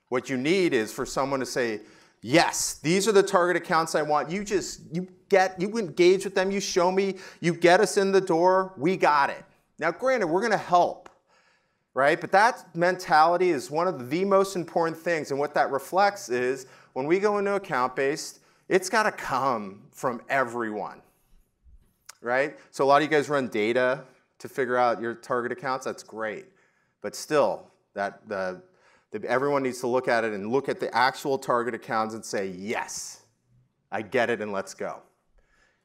Speaker 5: What you need is for someone to say, yes, these are the target accounts I want. You just, you get, you engage with them, you show me, you get us in the door, we got it. Now, granted, we're going to help, right? But that mentality is one of the most important things. And what that reflects is when we go into account based, it's got to come from everyone, right? So a lot of you guys run data to figure out your target accounts. That's great. But still, that the, the, everyone needs to look at it and look at the actual target accounts and say, yes, I get it and let's go.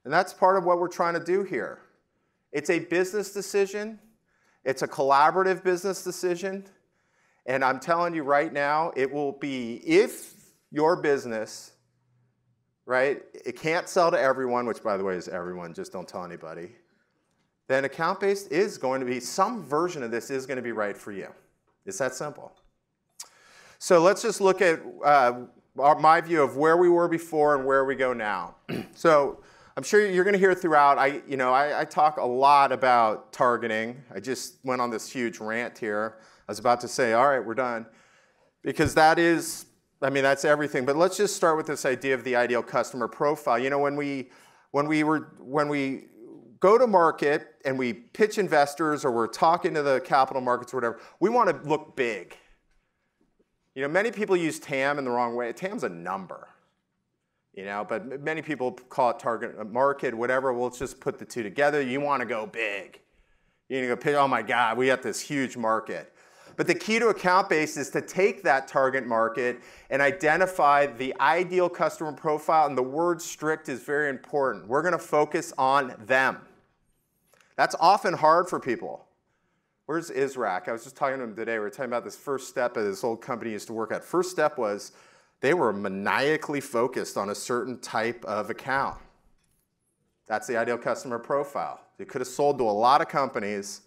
Speaker 5: And that's part of what we're trying to do here. It's a business decision. It's a collaborative business decision. And I'm telling you right now, it will be if your business, right, it can't sell to everyone, which by the way is everyone, just don't tell anybody, then account based is going to be, some version of this is going to be right for you. It's that simple. So let's just look at uh, our, my view of where we were before and where we go now. so I'm sure you're going to hear throughout. I, you know, I, I, talk a lot about targeting. I just went on this huge rant here. I was about to say, all right, we're done, because that is, I mean, that's everything. But let's just start with this idea of the ideal customer profile. You know, when we, when we were, when we go to market and we pitch investors or we're talking to the capital markets or whatever, we want to look big. You know, many people use TAM in the wrong way. TAM's a number you know, but many people call it target uh, market, whatever. We'll just put the two together. You want to go big. You to go, oh my God, we got this huge market. But the key to account base is to take that target market and identify the ideal customer profile, and the word strict is very important. We're going to focus on them. That's often hard for people. Where's Israq? I was just talking to him today. We were talking about this first step of this old company used to work at. First step was they were maniacally focused on a certain type of account. That's the ideal customer profile. They could have sold to a lot of companies,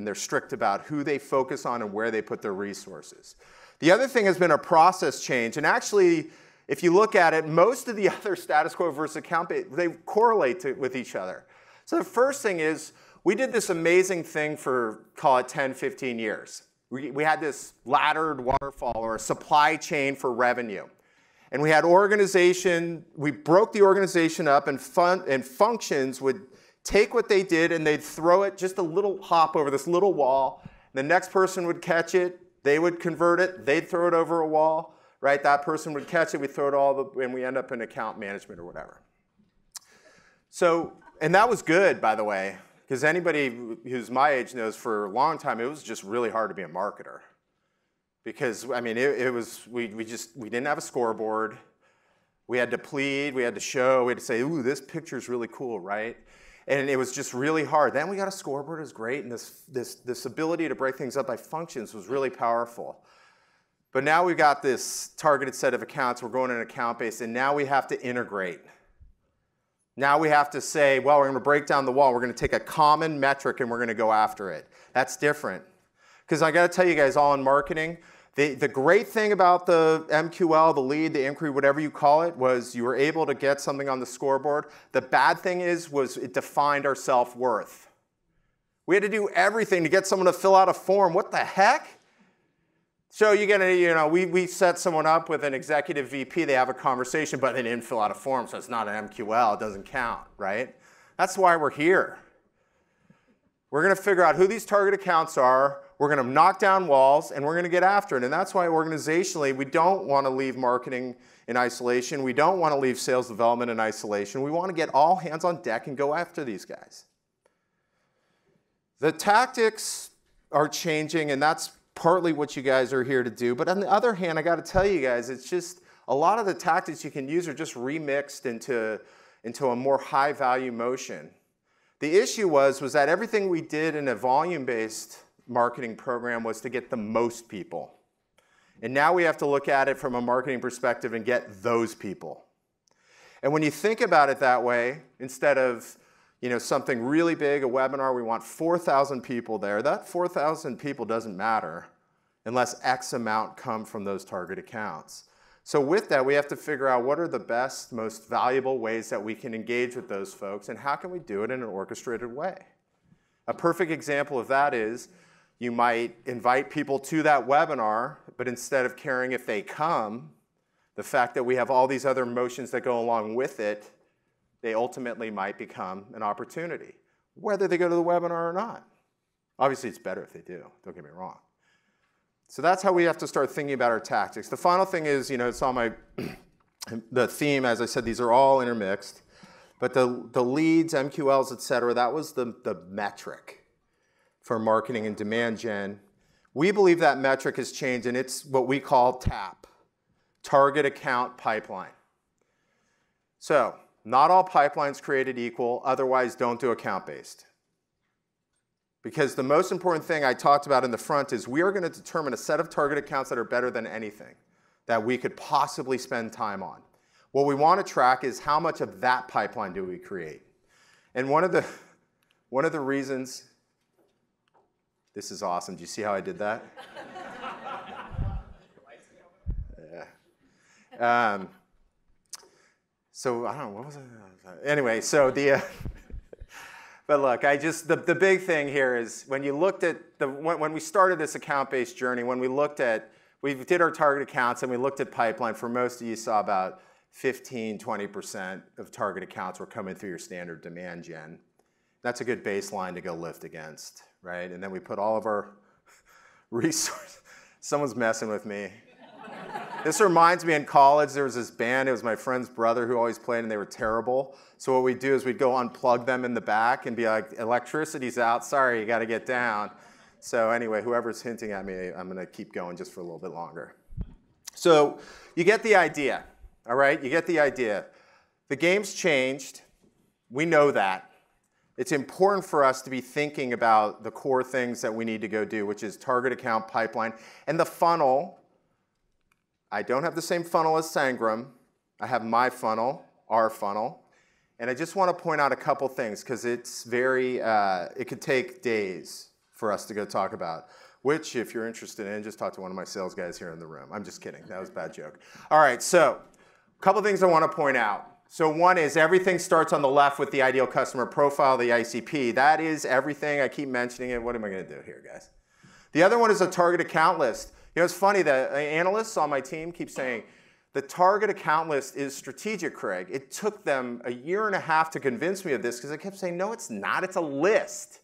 Speaker 5: and they're strict about who they focus on and where they put their resources. The other thing has been a process change, and actually, if you look at it, most of the other status quo versus account, they correlate to, with each other. So the first thing is, we did this amazing thing for, call it 10, 15 years we, we had this laddered waterfall or supply chain for revenue. And we had organization, we broke the organization up and, fun, and functions would take what they did and they'd throw it just a little hop over this little wall. The next person would catch it, they would convert it, they'd throw it over a wall, right? That person would catch it, we throw it all, the, and we end up in account management or whatever. So, and that was good, by the way. Because anybody who's my age knows for a long time, it was just really hard to be a marketer. Because, I mean, it, it was, we, we just, we didn't have a scoreboard. We had to plead, we had to show, we had to say, ooh, this picture's really cool, right? And it was just really hard. Then we got a scoreboard, it was great, and this, this, this ability to break things up by functions was really powerful. But now we've got this targeted set of accounts, we're going in account base, and now we have to integrate. Now we have to say, well, we're going to break down the wall. We're going to take a common metric and we're going to go after it. That's different. Because I got to tell you guys, all in marketing, the, the great thing about the MQL, the lead, the inquiry, whatever you call it, was you were able to get something on the scoreboard. The bad thing is, was it defined our self-worth. We had to do everything to get someone to fill out a form. What the heck? So you get a, you know, we, we set someone up with an executive VP, they have a conversation, but they didn't fill out a form, so it's not an MQL, it doesn't count, right? That's why we're here. We're gonna figure out who these target accounts are, we're gonna knock down walls, and we're gonna get after it. And that's why organizationally, we don't wanna leave marketing in isolation, we don't wanna leave sales development in isolation, we wanna get all hands on deck and go after these guys. The tactics are changing, and that's partly what you guys are here to do. But on the other hand, I got to tell you guys, it's just a lot of the tactics you can use are just remixed into, into a more high value motion. The issue was, was that everything we did in a volume-based marketing program was to get the most people. And now we have to look at it from a marketing perspective and get those people. And when you think about it that way, instead of you know, something really big, a webinar, we want 4,000 people there. That 4,000 people doesn't matter unless X amount come from those target accounts. So with that, we have to figure out what are the best, most valuable ways that we can engage with those folks and how can we do it in an orchestrated way. A perfect example of that is you might invite people to that webinar, but instead of caring if they come, the fact that we have all these other motions that go along with it they ultimately might become an opportunity, whether they go to the webinar or not. Obviously, it's better if they do, don't get me wrong. So that's how we have to start thinking about our tactics. The final thing is, you know, it's on my, the theme, as I said, these are all intermixed. But the, the leads, MQLs, et cetera, that was the, the metric for marketing and demand gen. We believe that metric has changed, and it's what we call TAP, Target Account Pipeline. So not all pipelines created equal, otherwise don't do account-based. Because the most important thing I talked about in the front is we are going to determine a set of target accounts that are better than anything that we could possibly spend time on. What we want to track is how much of that pipeline do we create. And one of the, one of the reasons, this is awesome. Do you see how I did that? yeah. Um, so I don't know, what was it? Anyway, so the, uh, but look, I just, the, the big thing here is when you looked at, the when, when we started this account-based journey, when we looked at, we did our target accounts and we looked at pipeline, for most of you saw about 15, 20% of target accounts were coming through your standard demand gen. That's a good baseline to go lift against, right? And then we put all of our resources, someone's messing with me. This reminds me in college, there was this band, it was my friend's brother who always played, and they were terrible. So what we'd do is we'd go unplug them in the back and be like, electricity's out, sorry, you gotta get down. So anyway, whoever's hinting at me, I'm gonna keep going just for a little bit longer. So you get the idea, all right? You get the idea. The game's changed, we know that. It's important for us to be thinking about the core things that we need to go do, which is target account pipeline and the funnel I don't have the same funnel as Sangram. I have my funnel, our funnel. And I just want to point out a couple things because it's very, uh, it could take days for us to go talk about. Which, if you're interested in, just talk to one of my sales guys here in the room. I'm just kidding. That was a bad joke. All right, so a couple things I want to point out. So one is everything starts on the left with the ideal customer profile, the ICP. That is everything. I keep mentioning it. What am I going to do here, guys? The other one is a target account list. You know, it's funny that uh, analysts on my team keep saying, the target account list is strategic, Craig. It took them a year and a half to convince me of this because I kept saying, no, it's not, it's a list.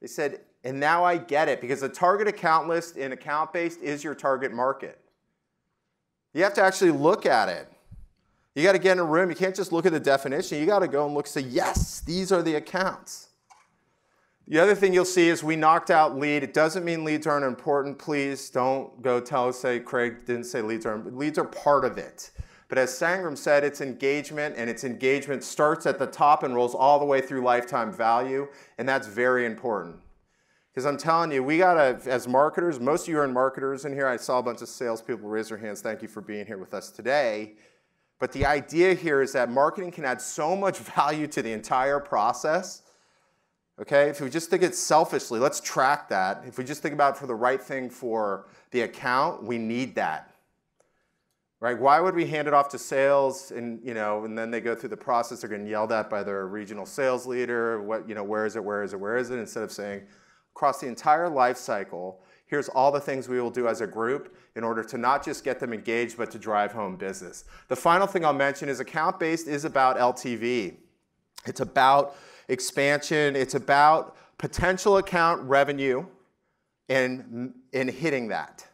Speaker 5: They said, and now I get it because the target account list in account based is your target market. You have to actually look at it. You got to get in a room. You can't just look at the definition. You got to go and look and say, yes, these are the accounts. The other thing you'll see is we knocked out lead. It doesn't mean leads aren't important. Please don't go tell us, say, Craig didn't say leads aren't. Leads are part of it. But as Sangram said, it's engagement, and its engagement starts at the top and rolls all the way through lifetime value, and that's very important. Because I'm telling you, we gotta, as marketers, most of you are marketers in here. I saw a bunch of salespeople raise their hands. Thank you for being here with us today. But the idea here is that marketing can add so much value to the entire process Okay, if we just think it selfishly, let's track that. If we just think about for the right thing for the account, we need that. right? Why would we hand it off to sales and, you know, and then they go through the process, they're getting yelled at by their regional sales leader, what, you know, where is it, where is it, where is it, instead of saying, across the entire life cycle, here's all the things we will do as a group in order to not just get them engaged, but to drive home business. The final thing I'll mention is account-based is about LTV. It's about expansion, it's about potential account revenue and, and hitting that.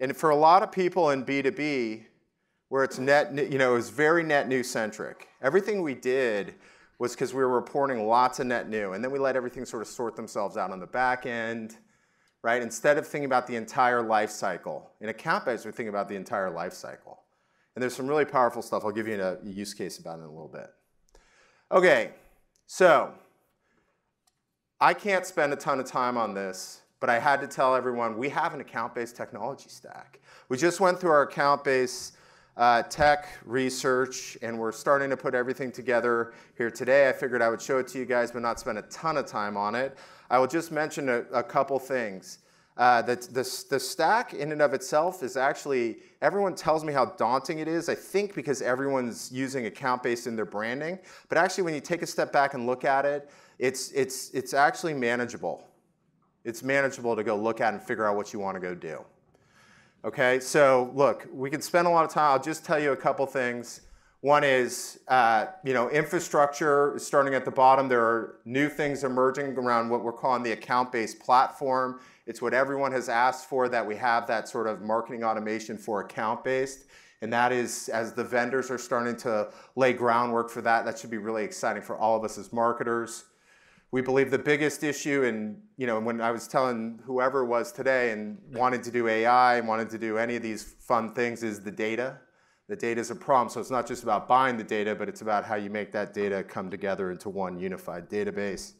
Speaker 5: And for a lot of people in B2B, where it's net, you know, it was very net new centric. Everything we did was because we were reporting lots of net new, and then we let everything sort of sort themselves out on the back end, right? Instead of thinking about the entire life cycle. In account base, we think about the entire life cycle. And there's some really powerful stuff. I'll give you a use case about it in a little bit. Okay, so I can't spend a ton of time on this but I had to tell everyone we have an account-based technology stack. We just went through our account-based uh, tech research, and we're starting to put everything together here today. I figured I would show it to you guys, but not spend a ton of time on it. I will just mention a, a couple things. Uh, the, the, the stack in and of itself is actually, everyone tells me how daunting it is, I think because everyone's using account-based in their branding. But actually, when you take a step back and look at it, it's, it's, it's actually manageable it's manageable to go look at and figure out what you want to go do. Okay, so look, we can spend a lot of time. I'll just tell you a couple things. One is, uh, you know, infrastructure is starting at the bottom. There are new things emerging around what we're calling the account-based platform. It's what everyone has asked for that we have that sort of marketing automation for account-based. And that is, as the vendors are starting to lay groundwork for that, that should be really exciting for all of us as marketers. We believe the biggest issue, and you know, when I was telling whoever was today and wanted to do AI and wanted to do any of these fun things, is the data. The data is a problem, so it's not just about buying the data, but it's about how you make that data come together into one unified database.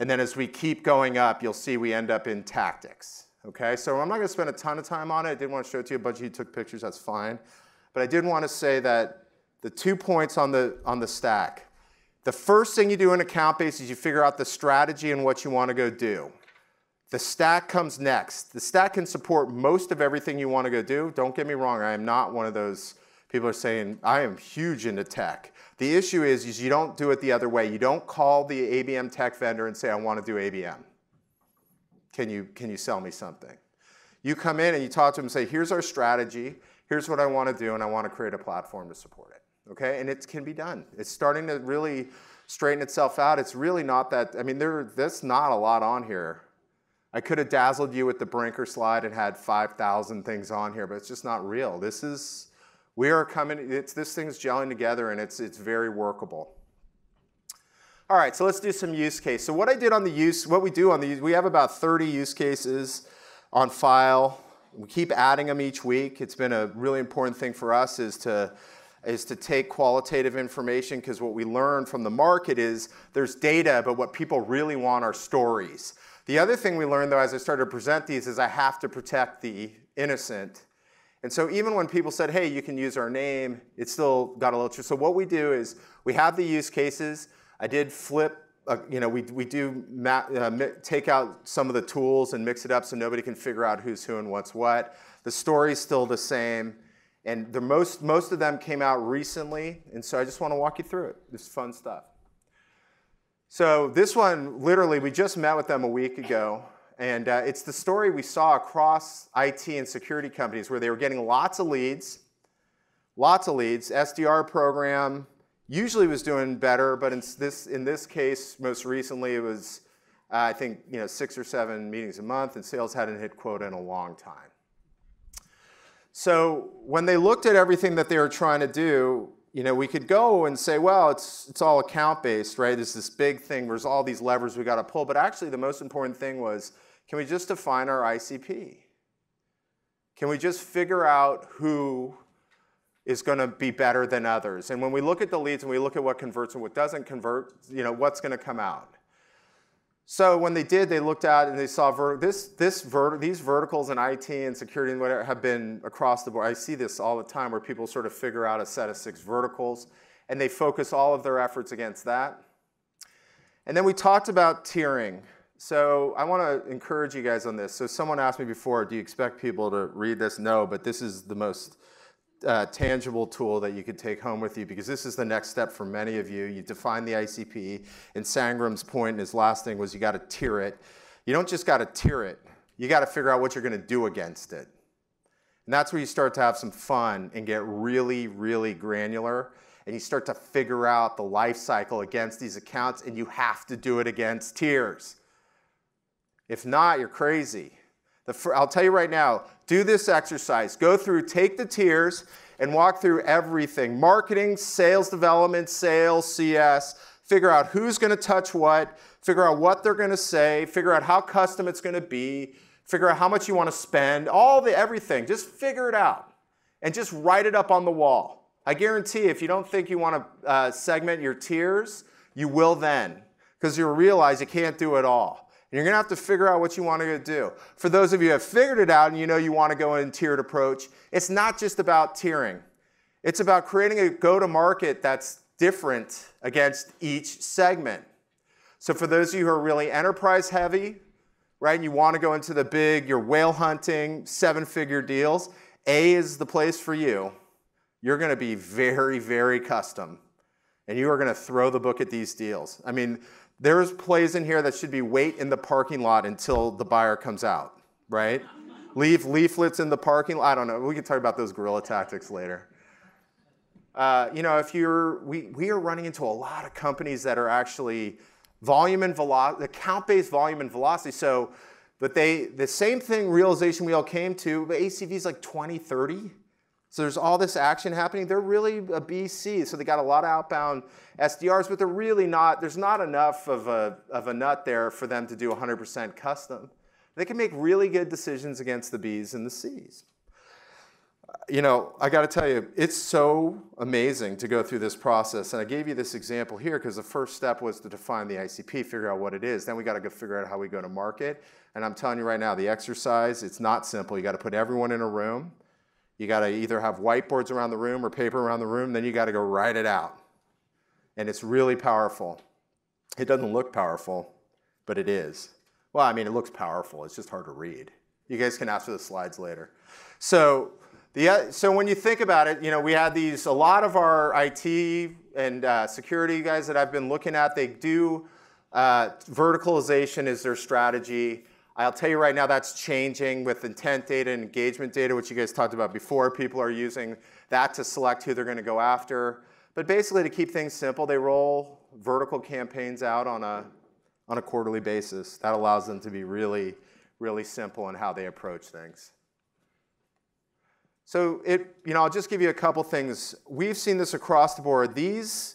Speaker 5: And then as we keep going up, you'll see we end up in tactics. Okay, so I'm not going to spend a ton of time on it. I didn't want to show it to you. A bunch of you took pictures. That's fine. But I did want to say that the two points on the on the stack the first thing you do in account base is you figure out the strategy and what you want to go do. The stack comes next. The stack can support most of everything you want to go do. Don't get me wrong, I am not one of those people are saying, I am huge into tech. The issue is, is you don't do it the other way. You don't call the ABM tech vendor and say, I want to do ABM. Can you, can you sell me something? You come in and you talk to them and say, here's our strategy, here's what I want to do, and I want to create a platform to support it okay? And it can be done. It's starting to really straighten itself out. It's really not that, I mean, there, there's not a lot on here. I could have dazzled you with the Brinker slide and had 5,000 things on here, but it's just not real. This is, we are coming, it's, this thing's gelling together and it's, it's very workable. All right, so let's do some use case. So what I did on the use, what we do on the, we have about 30 use cases on file. We keep adding them each week. It's been a really important thing for us is to is to take qualitative information because what we learn from the market is there's data, but what people really want are stories. The other thing we learned though as I started to present these is I have to protect the innocent. And so even when people said, hey, you can use our name, it still got a little true. So what we do is we have the use cases. I did flip, uh, you know, we, we do uh, take out some of the tools and mix it up so nobody can figure out who's who and what's what. The story's still the same. And the most, most of them came out recently, and so I just want to walk you through it. This fun stuff. So this one, literally, we just met with them a week ago, and uh, it's the story we saw across IT and security companies where they were getting lots of leads, lots of leads. SDR program usually was doing better, but in this, in this case, most recently, it was, uh, I think, you know, six or seven meetings a month, and sales hadn't hit quota in a long time. So when they looked at everything that they were trying to do, you know, we could go and say, well, it's, it's all account based, right? There's this big thing, there's all these levers we got to pull. But actually, the most important thing was can we just define our ICP? Can we just figure out who is going to be better than others? And when we look at the leads and we look at what converts and what doesn't convert, you know, what's going to come out? So when they did, they looked at and they saw ver- this, this ver- these verticals in IT and security and whatever have been across the board. I see this all the time where people sort of figure out a set of six verticals and they focus all of their efforts against that. And then we talked about tiering. So I want to encourage you guys on this. So someone asked me before, do you expect people to read this? No, but this is the most uh, tangible tool that you could take home with you because this is the next step for many of you. You define the ICP, and Sangram's point and his last thing was you got to tier it. You don't just got to tier it, you got to figure out what you're going to do against it. And that's where you start to have some fun and get really, really granular. And you start to figure out the life cycle against these accounts, and you have to do it against tiers. If not, you're crazy. I'll tell you right now, do this exercise. Go through, take the tiers, and walk through everything marketing, sales development, sales, CS. Figure out who's going to touch what, figure out what they're going to say, figure out how custom it's going to be, figure out how much you want to spend, all the everything. Just figure it out and just write it up on the wall. I guarantee if you don't think you want to uh, segment your tiers, you will then because you'll realize you can't do it all. You're to have to figure out what you want to do. For those of you who have figured it out and you know you want to go in tiered approach, it's not just about tiering. It's about creating a go-to-market that's different against each segment. So for those of you who are really enterprise heavy, right, and you want to go into the big, you're whale hunting, seven-figure deals, A is the place for you. You're going to be very, very custom. And you are going to throw the book at these deals. I mean, there's plays in here that should be wait in the parking lot until the buyer comes out, right? Leave leaflets in the parking lot. I don't know. We can talk about those guerrilla tactics later. Uh, you know, if you're, we, we are running into a lot of companies that are actually volume and velocity, account-based volume and velocity. So, but they, the same thing realization we all came to, but ACV is like 20, 30. So there's all this action happening. They're really a BC, so they got a lot of outbound SDRs, but they're really not, there's not enough of a, of a nut there for them to do 100% custom. They can make really good decisions against the Bs and the Cs. Uh, you know, I got to tell you, it's so amazing to go through this process. And I gave you this example here because the first step was to define the ICP, figure out what it is. Then we got to go figure out how we go to market. And I'm telling you right now, the exercise, it's not simple. You got to put everyone in a room. You got to either have whiteboards around the room or paper around the room, then you got to go write it out. And it's really powerful. It doesn't look powerful, but it is. Well, I mean, it looks powerful. It's just hard to read. You guys can ask for the slides later. So, the, so when you think about it, you know, we had these, a lot of our IT and uh, security guys that I've been looking at, they do uh, verticalization is their strategy. I'll tell you right now that's changing with intent data and engagement data, which you guys talked about before. People are using that to select who they're going to go after. But basically, to keep things simple, they roll vertical campaigns out on a, on a quarterly basis. That allows them to be really, really simple in how they approach things. So it, you know, I'll just give you a couple things. We've seen this across the board. These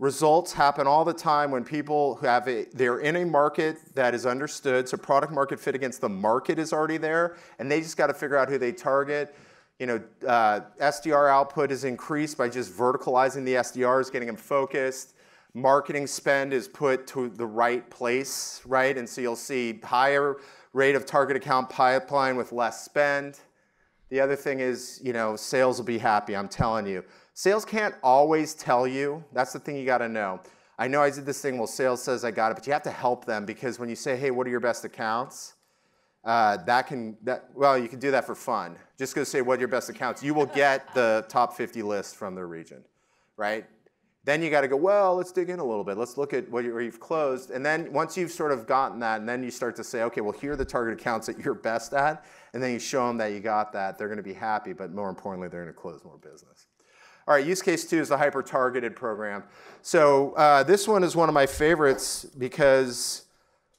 Speaker 5: Results happen all the time when people who have a, they're in a market that is understood, so product market fit against the market is already there, and they just got to figure out who they target. You know, uh, SDR output is increased by just verticalizing the SDRs, getting them focused. Marketing spend is put to the right place, right? And so you'll see higher rate of target account pipeline with less spend. The other thing is, you know, sales will be happy, I'm telling you. Sales can't always tell you. That's the thing you got to know. I know I did this thing, well, sales says I got it, but you have to help them because when you say, hey, what are your best accounts? Uh, that can, that, well, you can do that for fun. Just go say, what are your best accounts? You will get the top 50 list from the region, right? Then you got to go, well, let's dig in a little bit. Let's look at what where you've closed. And then once you've sort of gotten that, and then you start to say, okay, well, here are the target accounts that you're best at. And then you show them that you got that. They're going to be happy, but more importantly, they're going to close more business. All right, use case two is the hyper-targeted program. So uh, this one is one of my favorites because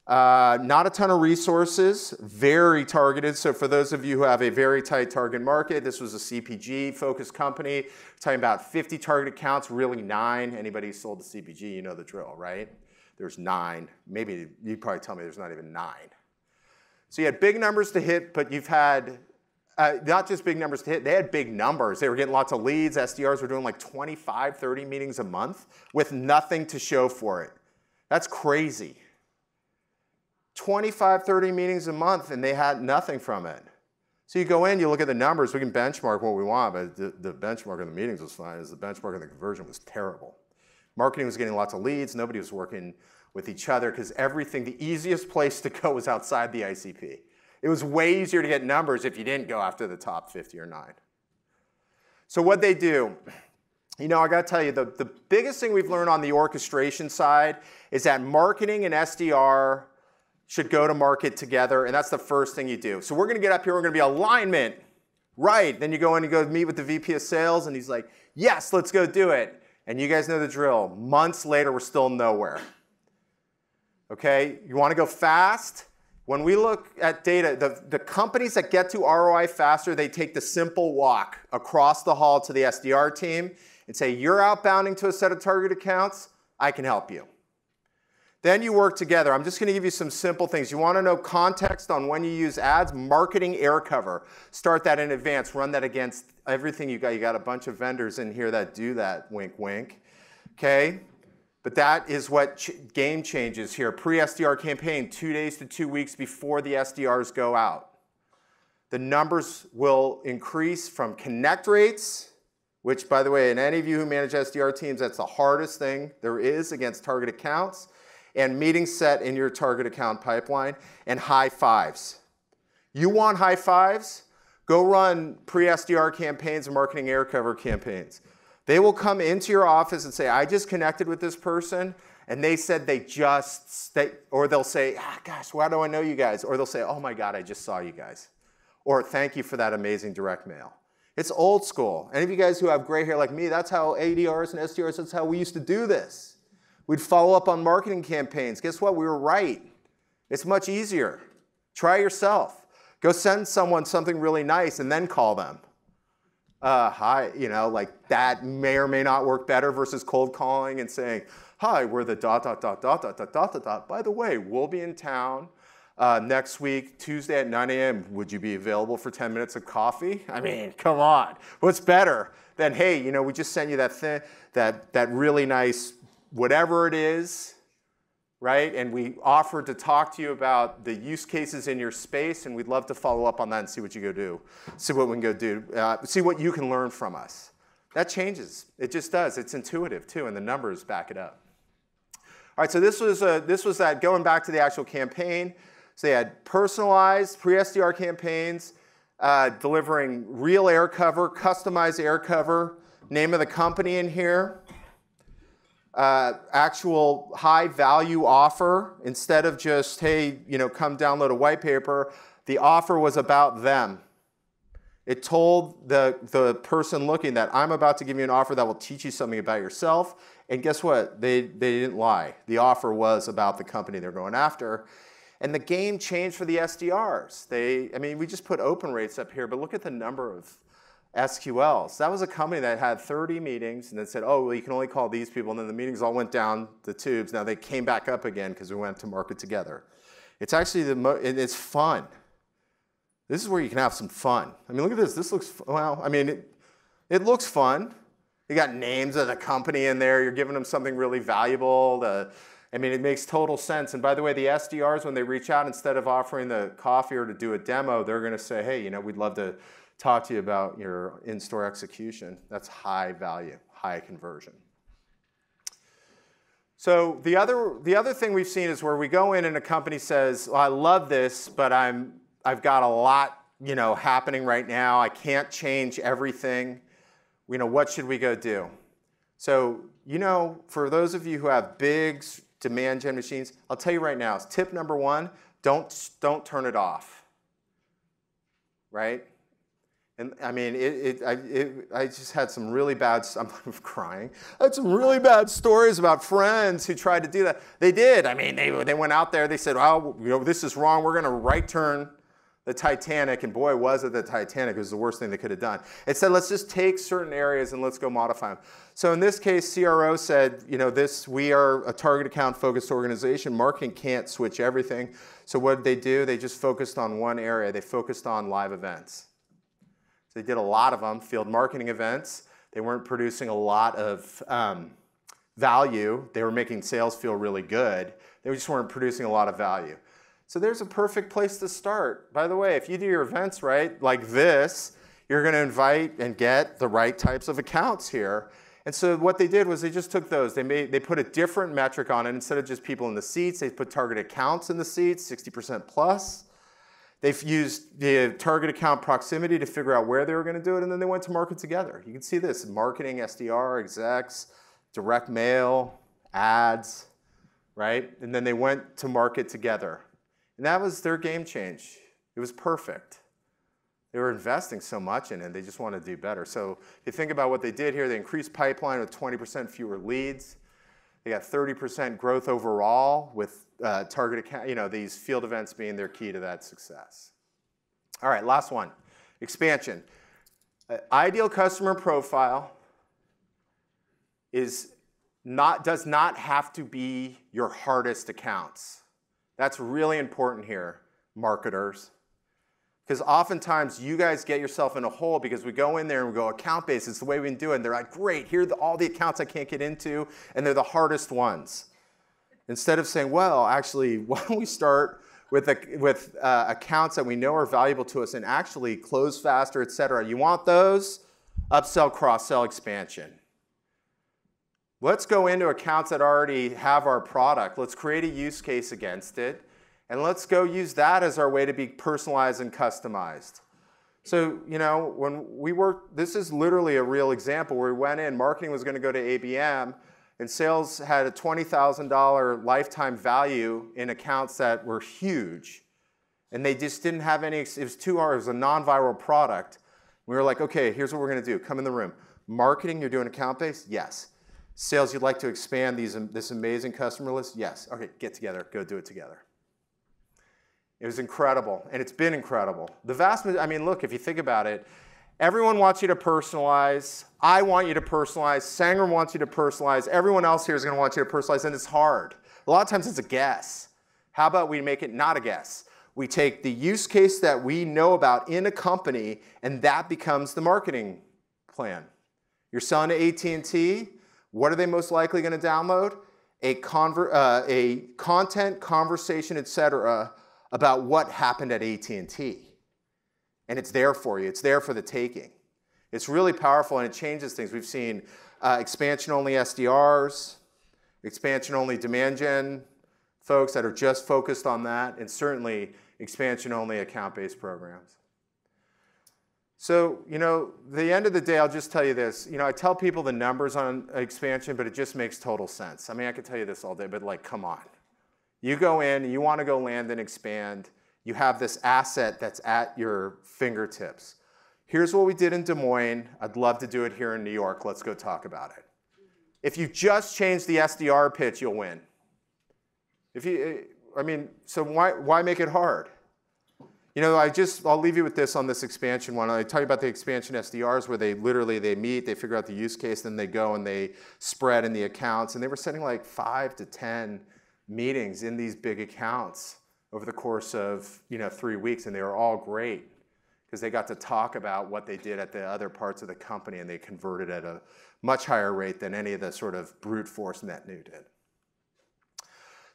Speaker 5: uh, not a ton of resources, very targeted. So for those of you who have a very tight target market, this was a CPG focused company. We're talking about 50 target accounts, really nine. Anybody who sold to CPG, you know the drill, right? There's nine. Maybe you'd probably tell me there's not even nine. So you had big numbers to hit, but you've had uh, not just big numbers to hit, they had big numbers. They were getting lots of leads. SDRs were doing like 25, 30 meetings a month with nothing to show for it. That's crazy. 25, 30 meetings a month, and they had nothing from it. So you go in, you look at the numbers, we can benchmark what we want, but the, the benchmark of the meetings was fine, as the benchmark of the conversion was terrible. Marketing was getting lots of leads, nobody was working with each other because everything, the easiest place to go was outside the ICP. It was way easier to get numbers if you didn't go after the top 50 or 9. So what they do, you know, I got to tell you, the, the biggest thing we've learned on the orchestration side is that marketing and SDR should go to market together, and that's the first thing you do. So we're going to get up here, we're going to be alignment, right? Then you go in and go meet with the VP of sales, and he's like, yes, let's go do it. And you guys know the drill. Months later, we're still nowhere. Okay, you want to go fast? When we look at data, the, the companies that get to ROI faster, they take the simple walk across the hall to the SDR team and say, You're outbounding to a set of target accounts, I can help you. Then you work together. I'm just going to give you some simple things. You want to know context on when you use ads? Marketing air cover. Start that in advance. Run that against everything you got. You got a bunch of vendors in here that do that. Wink, wink. Okay? But that is what ch- game changes here. Pre SDR campaign, two days to two weeks before the SDRs go out. The numbers will increase from connect rates, which, by the way, in any of you who manage SDR teams, that's the hardest thing there is against target accounts and meetings set in your target account pipeline, and high fives. You want high fives? Go run pre SDR campaigns and marketing air cover campaigns. They will come into your office and say, I just connected with this person, and they said they just, they, or they'll say, ah, gosh, why do I know you guys? Or they'll say, oh my God, I just saw you guys. Or thank you for that amazing direct mail. It's old school. Any of you guys who have gray hair like me, that's how ADRs and SDRs, that's how we used to do this. We'd follow up on marketing campaigns. Guess what? We were right. It's much easier. Try yourself. Go send someone something really nice and then call them. Uh, hi, you know, like that may or may not work better versus cold calling and saying, hi, we're the dot, dot, dot, dot, dot, dot, dot, dot, dot. By the way, we'll be in town uh, next week, Tuesday at 9 a.m. Would you be available for 10 minutes of coffee? I mean, come on. What's better than, hey, you know, we just sent you that, thing, that, that really nice whatever it is, right? And we offered to talk to you about the use cases in your space, and we'd love to follow up on that and see what you go do, see what we can go do, uh, see what you can learn from us. That changes. It just does. It's intuitive too, and the numbers back it up. All right, so this was a, this was that going back to the actual campaign. So they had personalized pre-SDR campaigns, uh, delivering real air cover, customized air cover, name of the company in here uh, actual high value offer instead of just, hey, you know, come download a white paper. The offer was about them. It told the, the person looking that I'm about to give you an offer that will teach you something about yourself. And guess what? They, they didn't lie. The offer was about the company they're going after. And the game changed for the SDRs. They, I mean, we just put open rates up here, but look at the number of SQLs. That was a company that had 30 meetings and then said, oh, well, you can only call these people. And then the meetings all went down the tubes. Now they came back up again because we went to market together. It's actually the most, it's fun. This is where you can have some fun. I mean, look at this. This looks, well, I mean, it, it looks fun. You got names of the company in there. You're giving them something really valuable. The, I mean, it makes total sense. And by the way, the SDRs, when they reach out, instead of offering the coffee or to do a demo, they're going to say, hey, you know, we'd love to talk to you about your in-store execution. That's high value, high conversion. So the other, the other thing we've seen is where we go in and a company says, well, I love this, but I'm, I've got a lot you know, happening right now. I can't change everything. You know, what should we go do? So, you know, for those of you who have big demand gen machines, I'll tell you right now, tip number one, don't, don't turn it off, right? And I mean, it, it, I, it, I just had some really bad, I'm crying. I had some really bad stories about friends who tried to do that. They did. I mean, they, they went out there, they said, oh, you know, this is wrong. We're going to right turn the Titanic. And boy, was it the Titanic. It was the worst thing they could have done. It said, let's just take certain areas and let's go modify them. So in this case, CRO said, you know, this, we are a target account focused organization. Marketing can't switch everything. So what did they do? They just focused on one area. They focused on live events. So they did a lot of them, field marketing events. They weren't producing a lot of um, value. They were making sales feel really good. They just weren't producing a lot of value. So there's a perfect place to start. By the way, if you do your events right, like this, you're going to invite and get the right types of accounts here. And so what they did was they just took those. They made they put a different metric on it instead of just people in the seats. They put target accounts in the seats, 60% plus. They've used the target account proximity to figure out where they were going to do it, and then they went to market together. You can see this marketing, SDR, execs, direct mail, ads, right? And then they went to market together. And that was their game change. It was perfect. They were investing so much in it, they just want to do better. So if you think about what they did here, they increased pipeline with 20% fewer leads. They got 30% growth overall with uh, target account, you know, these field events being their key to that success. All right, last one, expansion. Uh, ideal customer profile is not, does not have to be your hardest accounts. That's really important here, marketers. Because oftentimes you guys get yourself in a hole because we go in there and we go account based. It's the way we do it. And they're like, great, here are all the accounts I can't get into, and they're the hardest ones. Instead of saying, well, actually, why don't we start with, a, with uh, accounts that we know are valuable to us and actually close faster, et cetera. You want those? Upsell, cross sell, expansion. Let's go into accounts that already have our product. Let's create a use case against it. And let's go use that as our way to be personalized and customized. So, you know, when we worked, this is literally a real example where we went in, marketing was going to go to ABM, and sales had a $20,000 lifetime value in accounts that were huge. And they just didn't have any, it was too hard, it was a non viral product. We were like, okay, here's what we're to do. Come in the room. Marketing, you're doing account based? Yes. Sales, you'd like to expand these, this amazing customer list? Yes. Okay, get together, go do it together. It was incredible, and it's been incredible. The vast, I mean, look, if you think about it, everyone wants you to personalize. I want you to personalize. Sangram wants you to personalize. Everyone else here is going to want you to personalize, and it's hard. A lot of times it's a guess. How about we make it not a guess? We take the use case that we know about in a company, and that becomes the marketing plan. You're selling to AT&T. What are they most likely going to download? A, conver- uh, a content, conversation, etc about what happened at AT&T. And it's there for you. It's there for the taking. It's really powerful and it changes things. We've seen uh, expansion-only SDRs, expansion-only demand gen folks that are just focused on that, and certainly expansion-only account-based programs. So, you know, the end of the day, I'll just tell you this. You know, I tell people the numbers on expansion, but it just makes total sense. I mean, I could tell you this all day, but like, come on. You go in, you want to go land and expand. You have this asset that's at your fingertips. Here's what we did in Des Moines. I'd love to do it here in New York. Let's go talk about it. If you just change the SDR pitch, you'll win. If you, eh, I mean, so why, why make it hard? You know, I just, I'll leave you with this on this expansion one. I tell you about the expansion SDRs where they literally, they meet, they figure out the use case, then they go and they spread in the accounts. And they were sending like five to 10 meetings in these big accounts over the course of you know three weeks, and they were all great because they got to talk about what they did at the other parts of the company, and they converted at a much higher rate than any of the sort of brute force net new did.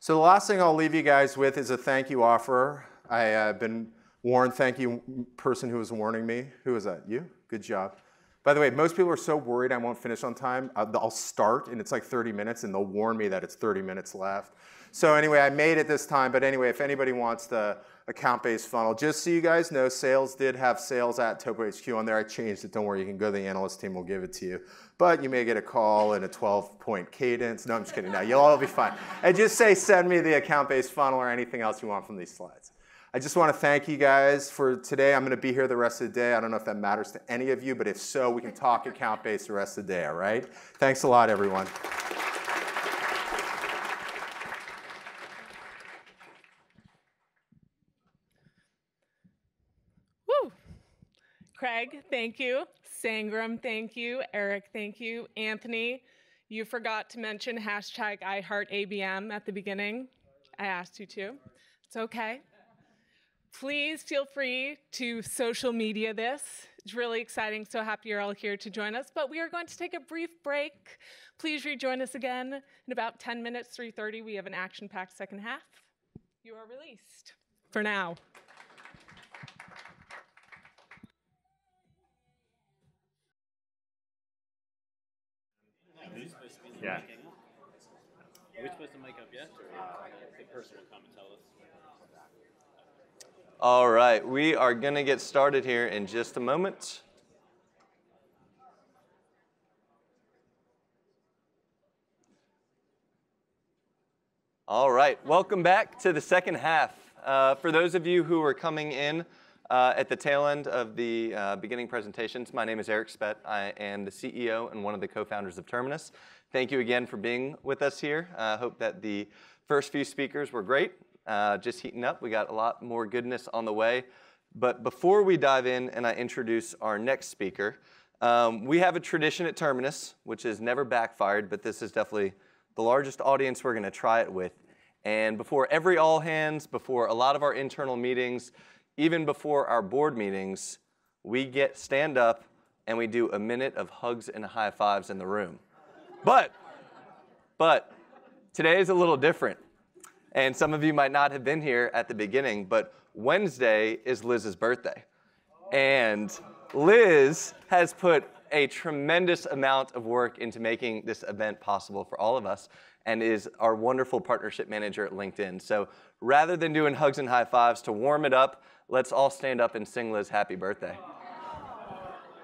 Speaker 5: So the last thing I'll leave you guys with is a thank you offer. I uh, have been warned. Thank you, person who was warning me. Who was that? You? Good job. By the way, most people are so worried I won't finish on time. I'll start and it's like 30 minutes, and they'll warn me that it's 30 minutes left. So anyway, I made it this time, but anyway, if anybody wants the account-based funnel, just so you guys know, sales did have sales at Topo HQ on there. I changed it, don't worry, you can go to the analyst team, we'll give it to you. But you may get a call in a 12-point cadence. No, I'm just kidding, no, you'll all be fine. And just say, send me the account-based funnel or anything else you want from these slides. I just want to thank you guys for today. I'm going to be here the rest of the day. I don't know if that matters to any of you, but if so, we can talk account-based the rest of the day, all right? Thanks a lot, everyone.
Speaker 1: Craig, thank you. Sangram, thank you. Eric, thank you. Anthony, you forgot to mention hashtag IHeartABM at the beginning. I asked you to. It's okay. Please feel free to social media this. It's really exciting. So happy you're all here to join us. But we are going to take a brief break. Please rejoin us again in about 10 minutes, 3:30. We have an action-packed second half. You are released for now.
Speaker 6: Yeah. Are we supposed to mic up yet, or the person will come and tell us?
Speaker 3: All right, we are going to get started here in just a moment. All right, welcome back to the second half. Uh, for those of you who are coming in uh, at the tail end of the uh, beginning presentations, my name is Eric Spett. I am the CEO and one of the co-founders of Terminus. Thank you again for being with us here. I hope that the first few speakers were great. Uh, just heating up, we got a lot more goodness on the way. But before we dive in and I introduce our next speaker, um, we have a tradition at Terminus, which has never backfired, but this is definitely the largest audience we're going to try it with. And before every all hands, before a lot of our internal meetings, even before our board meetings, we get stand up and we do a minute of hugs and high fives in the room. But, but today is a little different. And some of you might not have been here at the beginning, but Wednesday is Liz's birthday. And Liz has put a tremendous amount of work into making this event possible for all of us and is our wonderful partnership manager at LinkedIn. So rather than doing hugs and high fives to warm it up, let's all stand up and sing Liz happy birthday.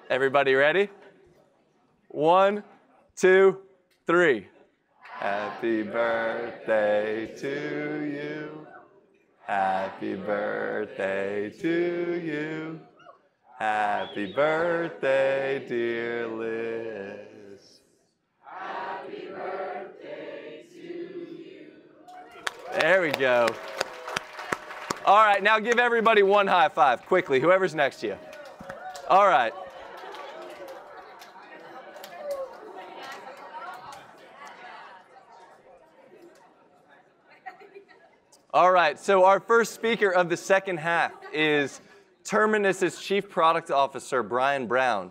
Speaker 3: Everybody ready? One, two, three. Happy birthday to you. Happy birthday to you. Happy birthday, dear Liz. Happy birthday to you. There we go. All right, now give everybody one high five quickly, whoever's next to you. All right. All right, so our first speaker of the second half is Terminus's Chief Product Officer, Brian Brown.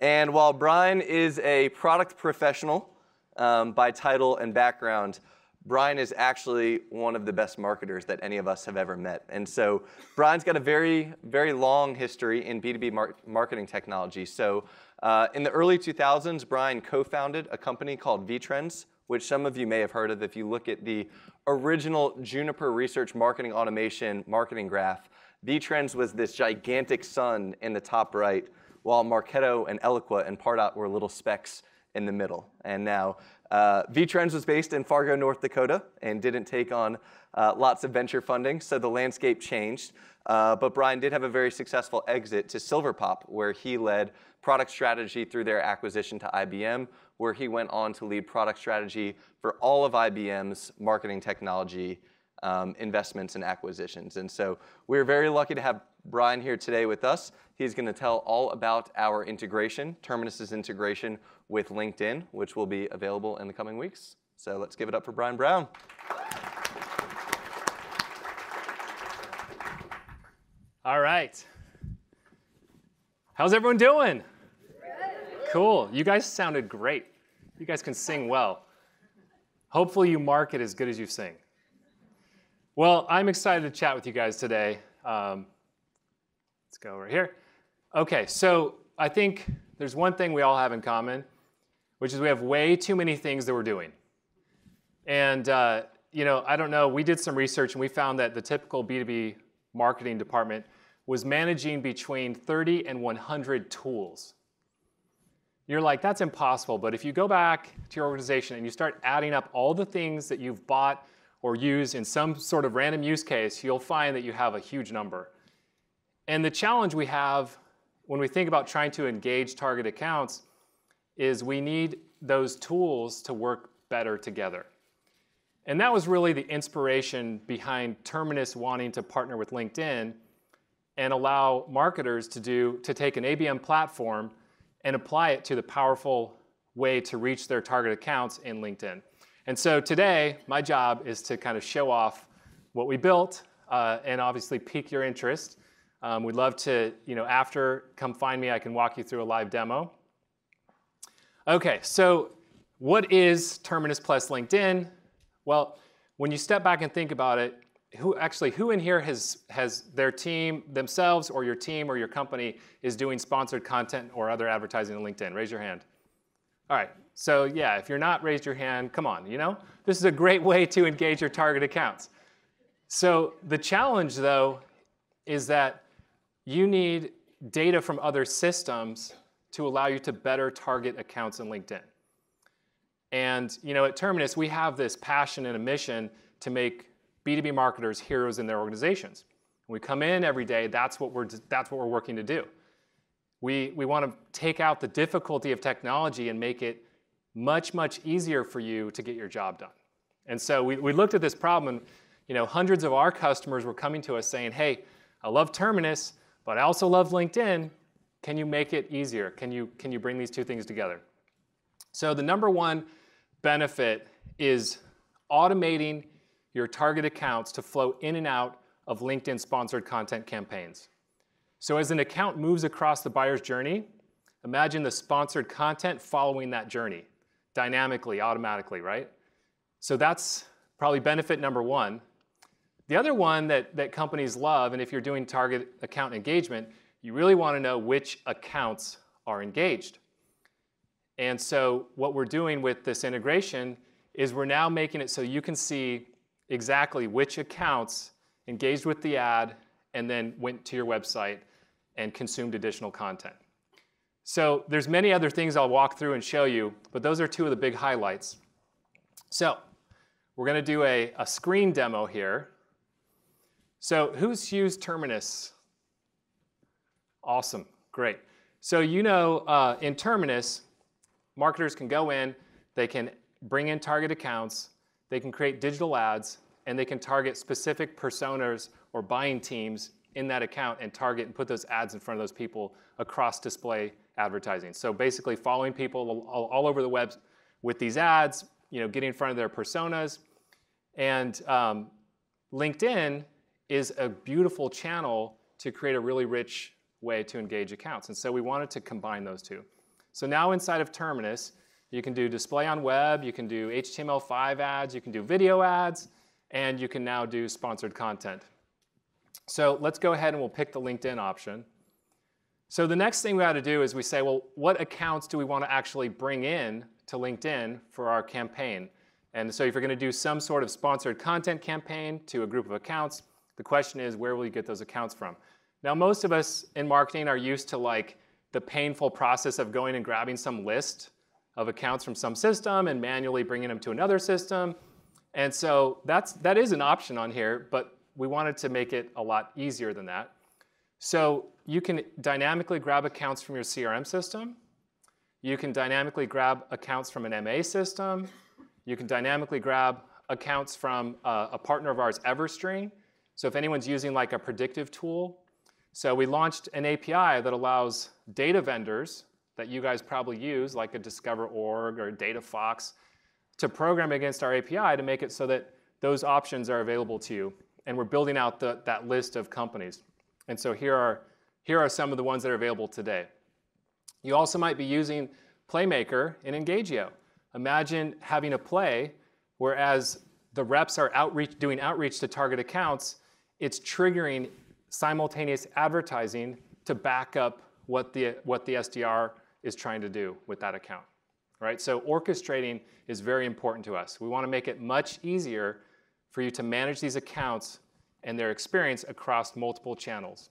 Speaker 3: And while Brian is a product professional um, by title and background, Brian is actually one of the best marketers that any of us have ever met. And so Brian's got a very, very long history in B2B mar- marketing technology. So uh, in the early 2000s, Brian co-founded a company called Vtrenz, which some of you may have heard of if you look at the original Juniper Research Marketing Automation marketing graph. Vtrenz was this gigantic sun in the top right, while Marketo and Eloqua and Pardot were little specks in the middle. And now uh, Vtrenz was based in Fargo, North Dakota, and didn't take on uh, lots of venture funding, so the landscape changed. Uh, but Brian did have a very successful exit to Silverpop, where he led product strategy through their acquisition to IBM, where he went on to lead product strategy for all of IBM's marketing technology um, investments and acquisitions. And so we're very lucky to have Brian here today with us. He's going to tell all about our integration, Terminus's integration with LinkedIn, which will be available in the coming weeks. So let's give it up for Brian Brown.
Speaker 6: All right. How's everyone doing? Cool. You guys sounded great. You guys can sing well. Hopefully, you market as good as you sing. Well, I'm excited to chat with you guys today. Um, let's go over here. Okay, so I think there's one thing we all have in common, which is we have way too many things that we're doing. And uh, you know, I don't know. We did some research and we found that the typical B2B marketing department was managing between 30 and 100 tools. You're like, that's impossible. But if you go back to your organization and you start adding up all the things that you've bought or used in some sort of random use case, you'll find that you have a huge number. And the challenge we have when we think about trying to engage target accounts is we need those tools to work better together. And that was really the inspiration behind Terminus wanting to partner with LinkedIn and allow marketers to do to take an ABM platform and apply it to the powerful way to reach their target accounts in LinkedIn. And so today, my job is to kind of show off what we built uh, and obviously pique your interest. Um, we'd love to, you know, after, come find me. I can walk you through a live demo. Okay, so what is Terminus plus LinkedIn? Well, when you step back and think about it, who actually who in here has has their team themselves or your team or your company is doing sponsored content or other advertising on LinkedIn? Raise your hand. All right. So yeah, if you're not raised your hand, come on, you know? This is a great way to engage your target accounts. So the challenge though is that you need data from other systems to allow you to better target accounts in LinkedIn. And you know, at Terminus, we have this passion and a mission to make B2B marketers heroes in their organizations. When we come in every day, that's what we're, that's what we're working to do. We, we want to take out the difficulty of technology and make it much, much easier for you to get your job done. And so we, we looked at this problem, and you know, hundreds of our customers were coming to us saying, hey, I love Terminus, but I also love LinkedIn. Can you make it easier? Can you, can you bring these two things together? So the number one benefit is automating your target accounts to flow in and out of LinkedIn sponsored content campaigns. So as an account moves across the buyer's journey, imagine the sponsored content following that journey dynamically, automatically, right? So that's probably benefit number one. The other one that, that companies love, and if you're doing target account engagement, you really want to know which accounts are engaged. And so what we're doing with this integration is we're now making it so you can see exactly which accounts engaged with the ad and then went to your website and consumed additional content. So there's many other things I'll walk through and show you, but those are two of the big highlights. So we're going to do a, a screen demo here. So who's used Terminus? Awesome, great. So you know uh, in Terminus, marketers can go in, they can bring in target accounts, they can create digital ads, and they can target specific personas or buying teams in that account and target and put those ads in front of those people across display advertising. So basically following people all, all over the web with these ads, you know, getting in front of their personas. And um, LinkedIn is a beautiful channel to create a really rich way to engage accounts. And so we wanted to combine those two. So now inside of Terminus, you can do display on web, you can do HTML5 ads, you can do video ads, and you can now do sponsored content. So let's go ahead and we'll pick the LinkedIn option. So the next thing we got to do is we say, well, what accounts do we want to actually bring in to LinkedIn for our campaign? And so if you're going to do some sort of sponsored content campaign to a group of accounts, the question is, where will you get those accounts from? Now, most of us in marketing are used to like the painful process of going and grabbing some list of accounts from some system and manually bringing them to another system. And so that's, that is an option on here, but we wanted to make it a lot easier than that. So you can dynamically grab accounts from your CRM system. You can dynamically grab accounts from an MA system. You can dynamically grab accounts from a, a partner of ours, Everstring. So if anyone's using like a predictive tool, so we launched an API that allows data vendors that you guys probably use, like a DiscoverOrg or DataFox, to program against our API to make it so that those options are available to you. And we're building out the, that list of companies. And so here are, here are some of the ones that are available today. You also might be using Playmaker in Engagio. Imagine having a play whereas the reps are outreach, doing outreach to target accounts, it's triggering simultaneous advertising to back up what the, what the SDR is trying to do with that account. Right? So orchestrating is very important to us. We want to make it much easier for you to manage these accounts and their experience across multiple channels.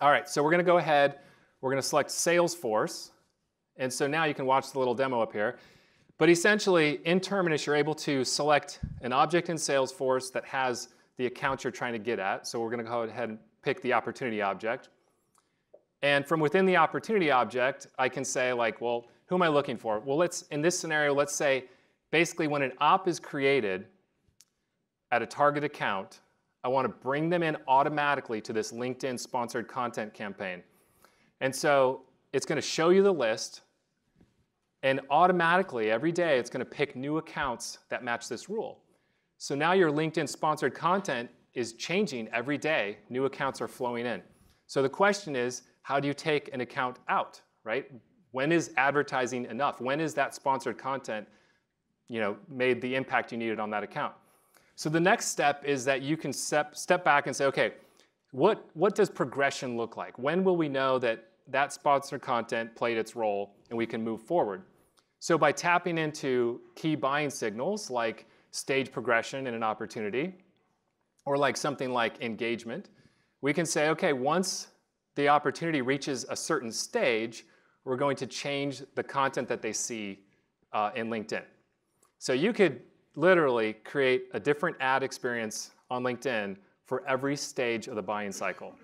Speaker 6: All right, so we're going to go ahead. We're going to select Salesforce. And so now you can watch the little demo up here. But essentially, in Terminus, you're able to select an object in Salesforce that has the account you're trying to get at. So we're going to go ahead and pick the opportunity object. And from within the opportunity object, I can say like, well, who am I looking for? Well, let's in this scenario, let's say basically when an op is created at a target account, I want to bring them in automatically to this LinkedIn sponsored content campaign. And so it's going to show you the list, and automatically every day it's going to pick new accounts that match this rule. So now your LinkedIn sponsored content is changing every day. New accounts are flowing in. So the question is, how do you take an account out, right? When is advertising enough? When is that sponsored content, you know, made the impact you needed on that account? So the next step is that you can step, step back and say, okay, what, what does progression look like? When will we know that that sponsored content played its role and we can move forward? So by tapping into key buying signals like stage progression in an opportunity, or like something like engagement, we can say, okay, once the opportunity reaches a certain stage, we're going to change the content that they see uh, in LinkedIn. So you could literally create a different ad experience on LinkedIn for every stage of the buying cycle,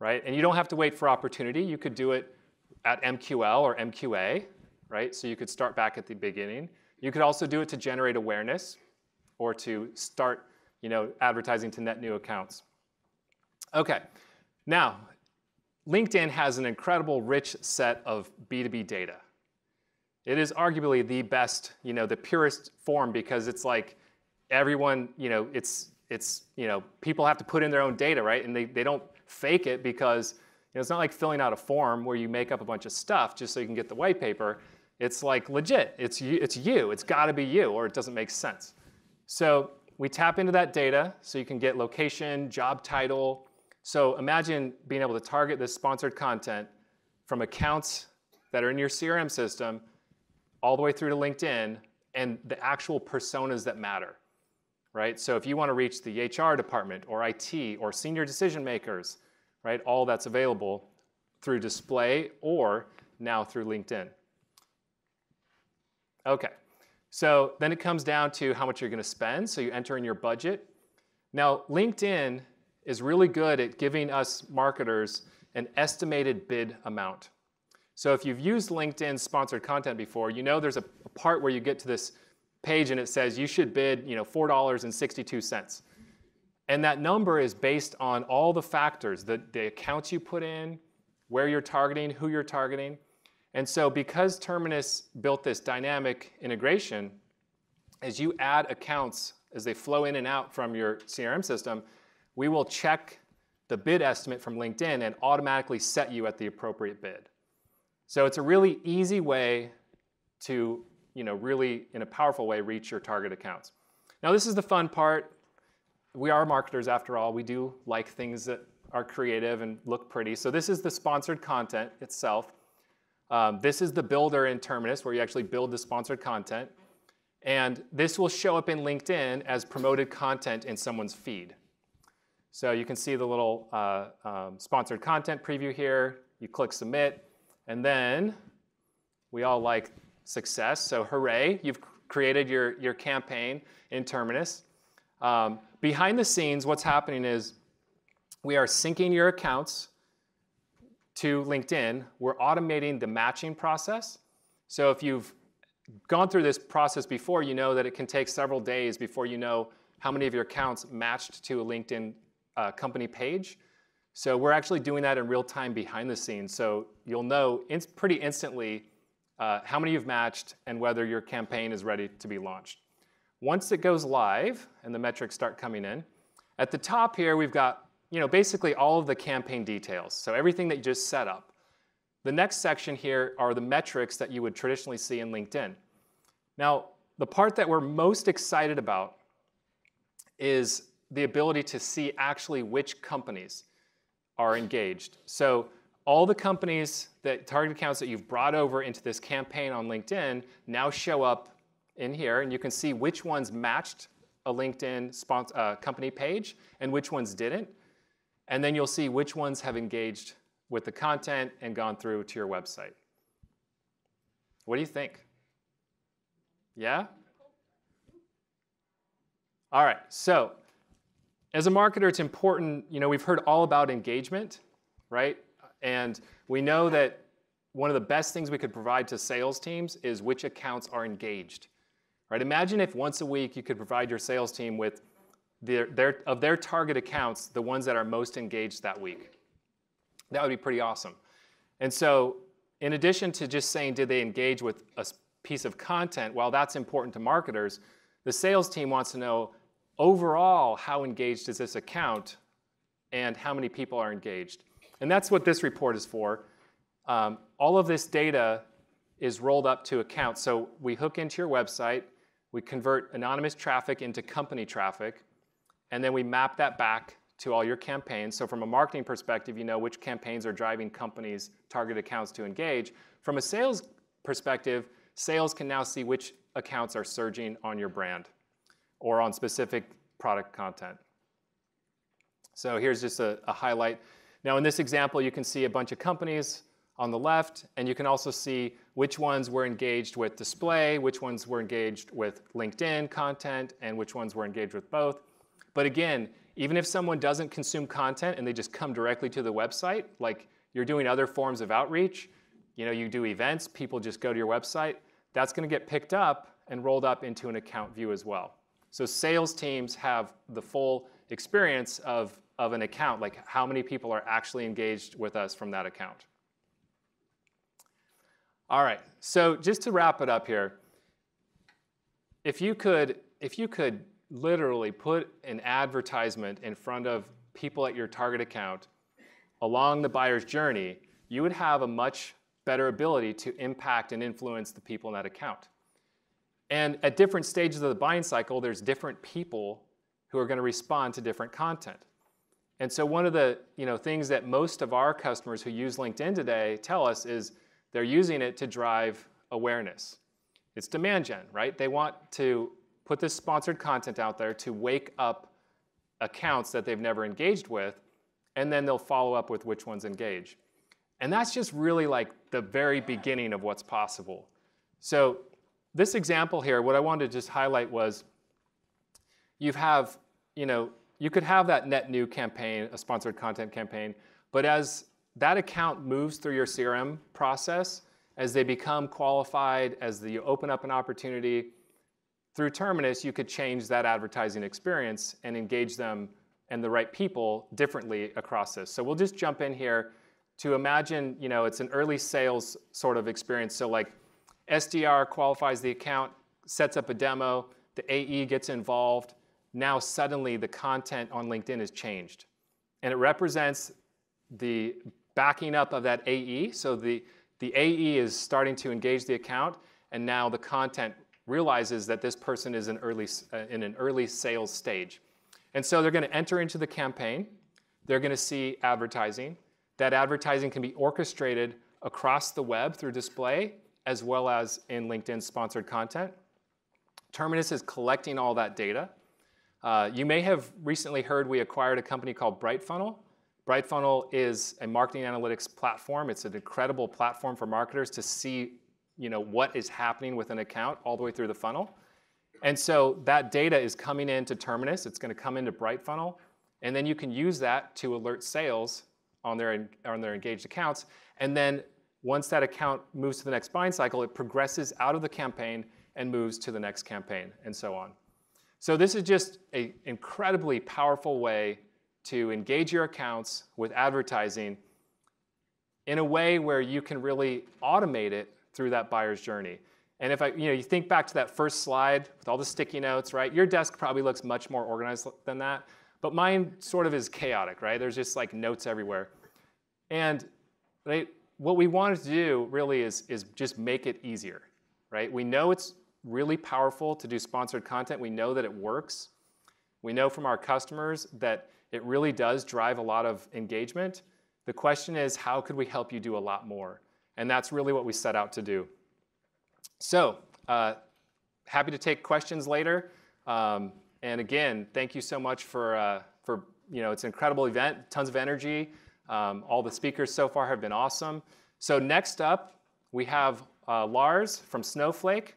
Speaker 6: right? And you don't have to wait for opportunity. You could do it at MQL or MQA, right? So you could start back at the beginning. You could also do it to generate awareness or to start, you know, advertising to net new accounts. Okay, now LinkedIn has an incredible rich set of B2B data. It is arguably the best, you know, the purest form because it's like everyone, you know, it's it's you know people have to put in their own data, right? And they, they don't fake it because you know, it's not like filling out a form where you make up a bunch of stuff just so you can get the white paper. It's like legit. It's you. It's you. It's got to be you, or it doesn't make sense. So we tap into that data so you can get location, job title, so imagine being able to target this sponsored content from accounts that are in your CRM system all the way through to LinkedIn and the actual personas that matter, right? So if you want to reach the HR department or IT or senior decision makers, right, all that's available through display or now through LinkedIn. Okay, so then it comes down to how much you're going to spend. So you enter in your budget. Now, LinkedIn is really good at giving us marketers an estimated bid amount. So if you've used LinkedIn sponsored content before, you know there's a, part where you get to this page and it says you should bid you know, $4.62. And that number is based on all the factors, the, the accounts you put in, where you're targeting, who you're targeting. And so because Terminus built this dynamic integration, as you add accounts as they flow in and out from your CRM system, we will check the bid estimate from LinkedIn and automatically set you at the appropriate bid. So it's a really easy way to, you know, really in a powerful way reach your target accounts. Now this is the fun part. We are marketers after all. We do like things that are creative and look pretty. So this is the sponsored content itself. Um, this is the builder in Terminus where you actually build the sponsored content. And this will show up in LinkedIn as promoted content in someone's feed. So you can see the little uh, um, sponsored content preview here. You click submit, and then we all like success. So hooray, you've created your, your campaign in Terminus. Um, behind the scenes, what's happening is we are syncing your accounts to LinkedIn. We're automating the matching process. So if you've gone through this process before, you know that it can take several days before you know how many of your accounts matched to a LinkedIn uh, company page. So we're actually doing that in real time behind the scenes. So you'll know in pretty instantly uh, how many you've matched and whether your campaign is ready to be launched. Once it goes live and the metrics start coming in, at the top here we've got you know, basically all of the campaign details. So everything that you just set up. The next section here are the metrics that you would traditionally see in LinkedIn. Now, the part that we're most excited about is the ability to see actually which companies are engaged. So all the companies that target accounts that you've brought over into this campaign on LinkedIn now show up in here, and you can see which ones matched a LinkedIn sponsor, uh, company page and which ones didn't. And then you'll see which ones have engaged with the content and gone through to your website. What do you think? Yeah? All right, so as a marketer, it's important, you know, we've heard all about engagement, right? And we know that one of the best things we could provide to sales teams is which accounts are engaged, right? Imagine if once a week you could provide your sales team with their, their, of their target accounts, the ones that are most engaged that week. That would be pretty awesome. And so in addition to just saying, did they engage with a piece of content, while that's important to marketers, the sales team wants to know, overall, how engaged is this account and how many people are engaged. And that's what this report is for. Um, all of this data is rolled up to accounts. So we hook into your website, we convert anonymous traffic into company traffic, and then we map that back to all your campaigns. So from a marketing perspective, you know which campaigns are driving companies' target accounts to engage. From a sales perspective, sales can now see which accounts are surging on your brand or on specific product content. So here's just a, a highlight. Now in this example, you can see a bunch of companies on the left, and you can also see which ones were engaged with display, which ones were engaged with LinkedIn content, and which ones were engaged with both. But again, even if someone doesn't consume content and they just come directly to the website, like you're doing other forms of outreach, you know, you do events, people just go to your website, that's going to get picked up and rolled up into an account view as well. So sales teams have the full experience of, of an account, like how many people are actually engaged with us from that account. All right, so just to wrap it up here, if you could, if you could literally put an advertisement in front of people at your target account along the buyer's journey, you would have a much better ability to impact and influence the people in that account. And at different stages of the buying cycle, there's different people who are going to respond to different content. And so one of the you know, things that most of our customers who use LinkedIn today tell us is they're using it to drive awareness. It's demand gen, right? They want to put this sponsored content out there to wake up accounts that they've never engaged with, and then they'll follow up with which ones engage. And that's just really like the very beginning of what's possible. So this example here, what I wanted to just highlight was you have, you know, you could have that net new campaign, a sponsored content campaign, but as that account moves through your CRM process as they become qualified, as you open up an opportunity. Through Terminus, you could change that advertising experience and engage them and the right people differently across this. So we'll just jump in here to imagine, you know, it's an early sales sort of experience. So like SDR qualifies the account, sets up a demo, the AE gets involved. Now suddenly the content on LinkedIn is changed. And it represents the backing up of that AE. So the, the AE is starting to engage the account, and now the content realizes that this person is in, early, uh, in an early sales stage. And so they're going to enter into the campaign. They're going to see advertising. That advertising can be orchestrated across the web through display as well as in LinkedIn sponsored content. Terminus is collecting all that data. Uh, you may have recently heard we acquired a company called BrightFunnel. BrightFunnel is a marketing analytics platform. It's an incredible platform for marketers to see you know, what is happening with an account all the way through the funnel. And so that data is coming into Terminus. It's going to come into BrightFunnel. And then you can use that to alert sales on their, on their engaged accounts. And then once that account moves to the next buying cycle, it progresses out of the campaign and moves to the next campaign and so on. So this is just an incredibly powerful way to engage your accounts with advertising in a way where you can really automate it through that buyer's journey. And if I, you know, you think back to that first slide with all the sticky notes, right? Your desk probably looks much more organized than that, but mine sort of is chaotic, right? There's just like notes everywhere. And right, what we wanted to do really is, is just make it easier, right? We know it's really powerful to do sponsored content. We know that it works. We know from our customers that it really does drive a lot of engagement. The question is, how could we help you do a lot more? And that's really what we set out to do. So, uh, happy to take questions later. Um, and again, thank you so much for, uh, for, you know, it's an incredible event, tons of energy. Um, all the speakers so far have been awesome. So next up, we have uh, Lars from Snowflake.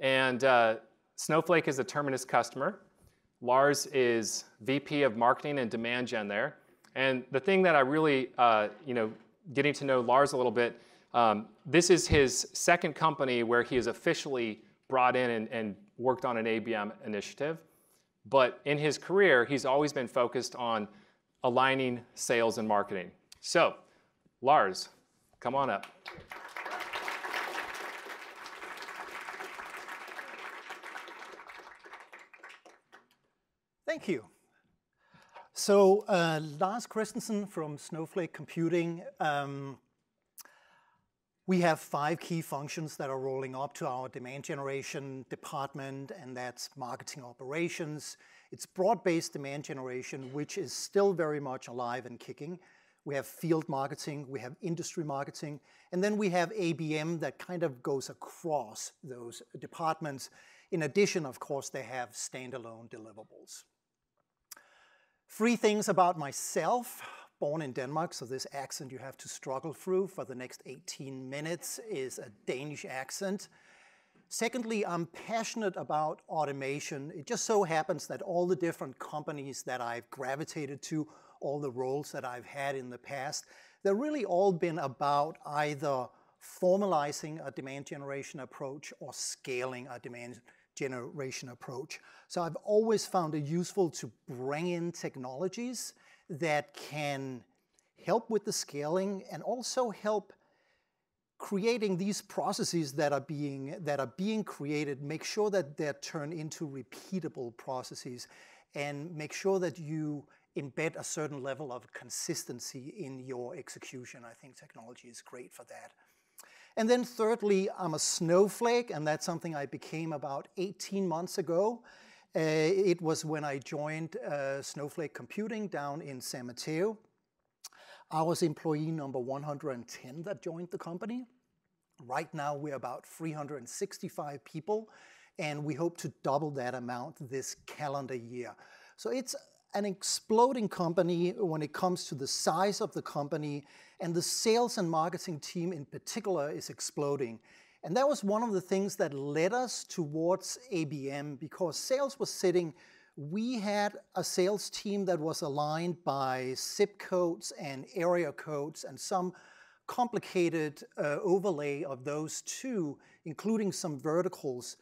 Speaker 6: And uh, Snowflake is a Terminus customer. Lars is VP of Marketing and Demand Gen there. And the thing that I really, uh, you know, getting to know Lars a little bit, um, this is his second company where he is officially brought in and, and worked on an ABM initiative. But in his career, he's always been focused on aligning sales and marketing. So, Lars, come on up.
Speaker 7: Thank you. So uh, Lars Christensen from Snowflake Computing. Um, we have five key functions that are rolling up to our demand generation department, and that's marketing operations. It's broad-based demand generation, which is still very much alive and kicking. We have field marketing, we have industry marketing, and then we have ABM that kind of goes across those departments. In addition, of course, they have standalone deliverables. Three things about myself. Born in Denmark, so this accent you have to struggle through for the next 18 minutes is a Danish accent. Secondly, I'm passionate about automation. It just so happens that all the different companies that I've gravitated to, all the roles that I've had in the past, they're really all been about either formalizing a demand generation approach or scaling a demand generation approach. So I've always found it useful to bring in technologies that can help with the scaling and also help creating these processes that are being that are being created make sure that they're turned into repeatable processes and make sure that you embed a certain level of consistency in your execution. I think technology is great for that. And then thirdly i'm a snowflake and that's something i became about 18 months ago. Uh, it was when I joined uh, Snowflake Computing down in San Mateo. I was employee number 110 that joined the company. Right now, we're about 365 people, and we hope to double that amount this calendar year. So it's an exploding company when it comes to the size of the company, and the sales and marketing team in particular is exploding. And that was one of the things that led us towards ABM because sales was sitting, we had a sales team that was aligned by zip codes and area codes and some complicated uh, overlay of those two, including some verticals.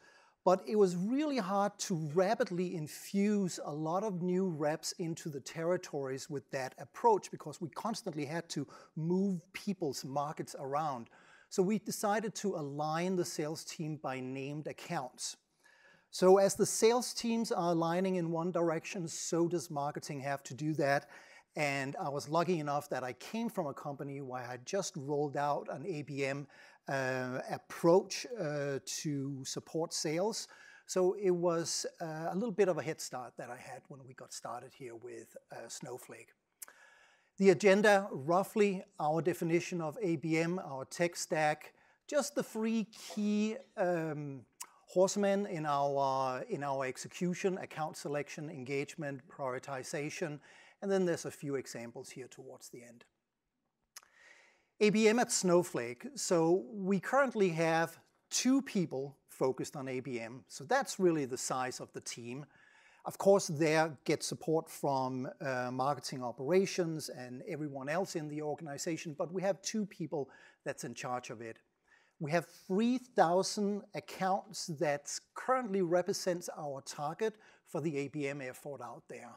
Speaker 7: But it was really hard to rapidly infuse a lot of new reps into the territories with that approach because we constantly had to move people's markets around. So we decided to align the sales team by named accounts. So as the sales teams are aligning in one direction, so does marketing have to do that. And I was lucky enough that I came from a company where I just rolled out an ABM uh, approach uh, to support sales. So it was uh, a little bit of a head start that I had when we got started here with uh, Snowflake. The agenda, roughly our definition of ABM, our tech stack, just the three key um, horsemen in our, in our execution, account selection, engagement, prioritization, and then there's a few examples here towards the end. ABM at Snowflake. So we currently have two people focused on ABM. So that's really the size of the team. Of course, there get support from uh, marketing operations and everyone else in the organization, but we have two people that's in charge of it. We have 3,000 accounts that currently represents our target for the ABM effort out there.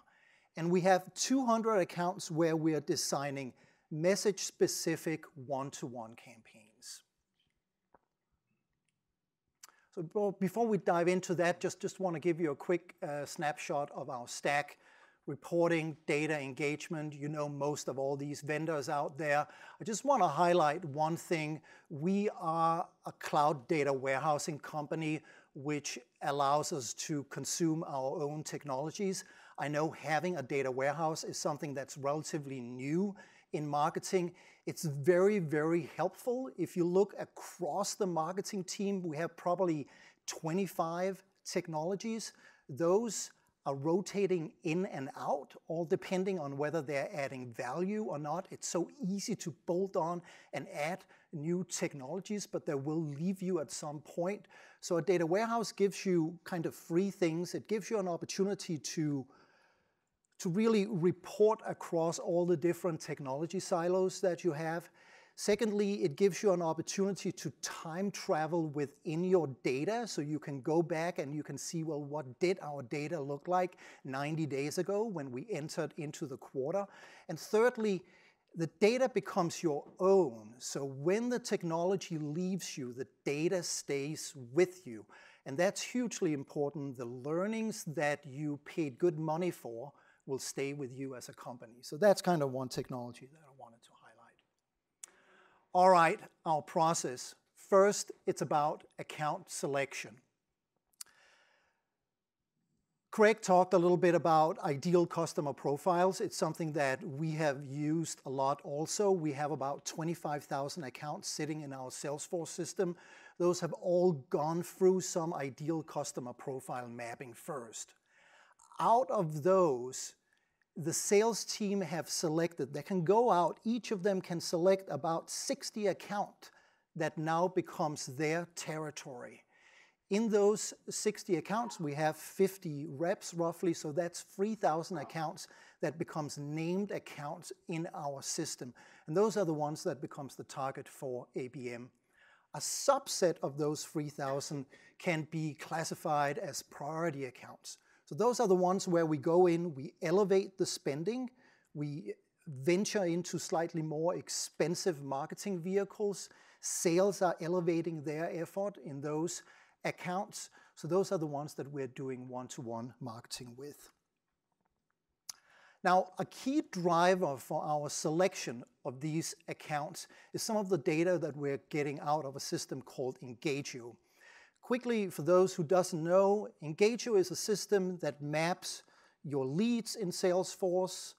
Speaker 7: And we have 200 accounts where we are designing message-specific one-to-one campaigns. So before we dive into that, just, just want to give you a quick uh, snapshot of our stack reporting, data engagement. You know most of all these vendors out there. I just want to highlight one thing. We are a cloud data warehousing company which allows us to consume our own technologies. I know having a data warehouse is something that's relatively new in marketing. It's very, very helpful. If you look across the marketing team, we have probably 25 technologies. Those are rotating in and out, all depending on whether they're adding value or not. It's so easy to bolt on and add new technologies, but they will leave you at some point. So a data warehouse gives you kind of free things. It gives you an opportunity to to really report across all the different technology silos that you have. Secondly, it gives you an opportunity to time travel within your data so you can go back and you can see, well, what did our data look like 90 days ago when we entered into the quarter? And thirdly, the data becomes your own. So when the technology leaves you, the data stays with you. And that's hugely important. The learnings that you paid good money for will stay with you as a company. So that's kind of one technology that I wanted to. All right, our process. First, it's about account selection. Craig talked a little bit about ideal customer profiles. It's something that we have used a lot also. We have about 25,000 accounts sitting in our Salesforce system. Those have all gone through some ideal customer profile mapping first. Out of those, the sales team have selected, they can go out, each of them can select about 60 account that now becomes their territory. In those 60 accounts, we have 50 reps roughly, so that's 3,000 accounts that becomes named accounts in our system. And those are the ones that becomes the target for ABM. A subset of those 3,000 can be classified as priority accounts. So those are the ones where we go in, we elevate the spending, we venture into slightly more expensive marketing vehicles. Sales are elevating their effort in those accounts. So those are the ones that we're doing one-to-one marketing with. Now, a key driver for our selection of these accounts is some of the data that we're getting out of a system called Engagio. Quickly, for those who doesn't know, Engagio is a system that maps your leads in Salesforce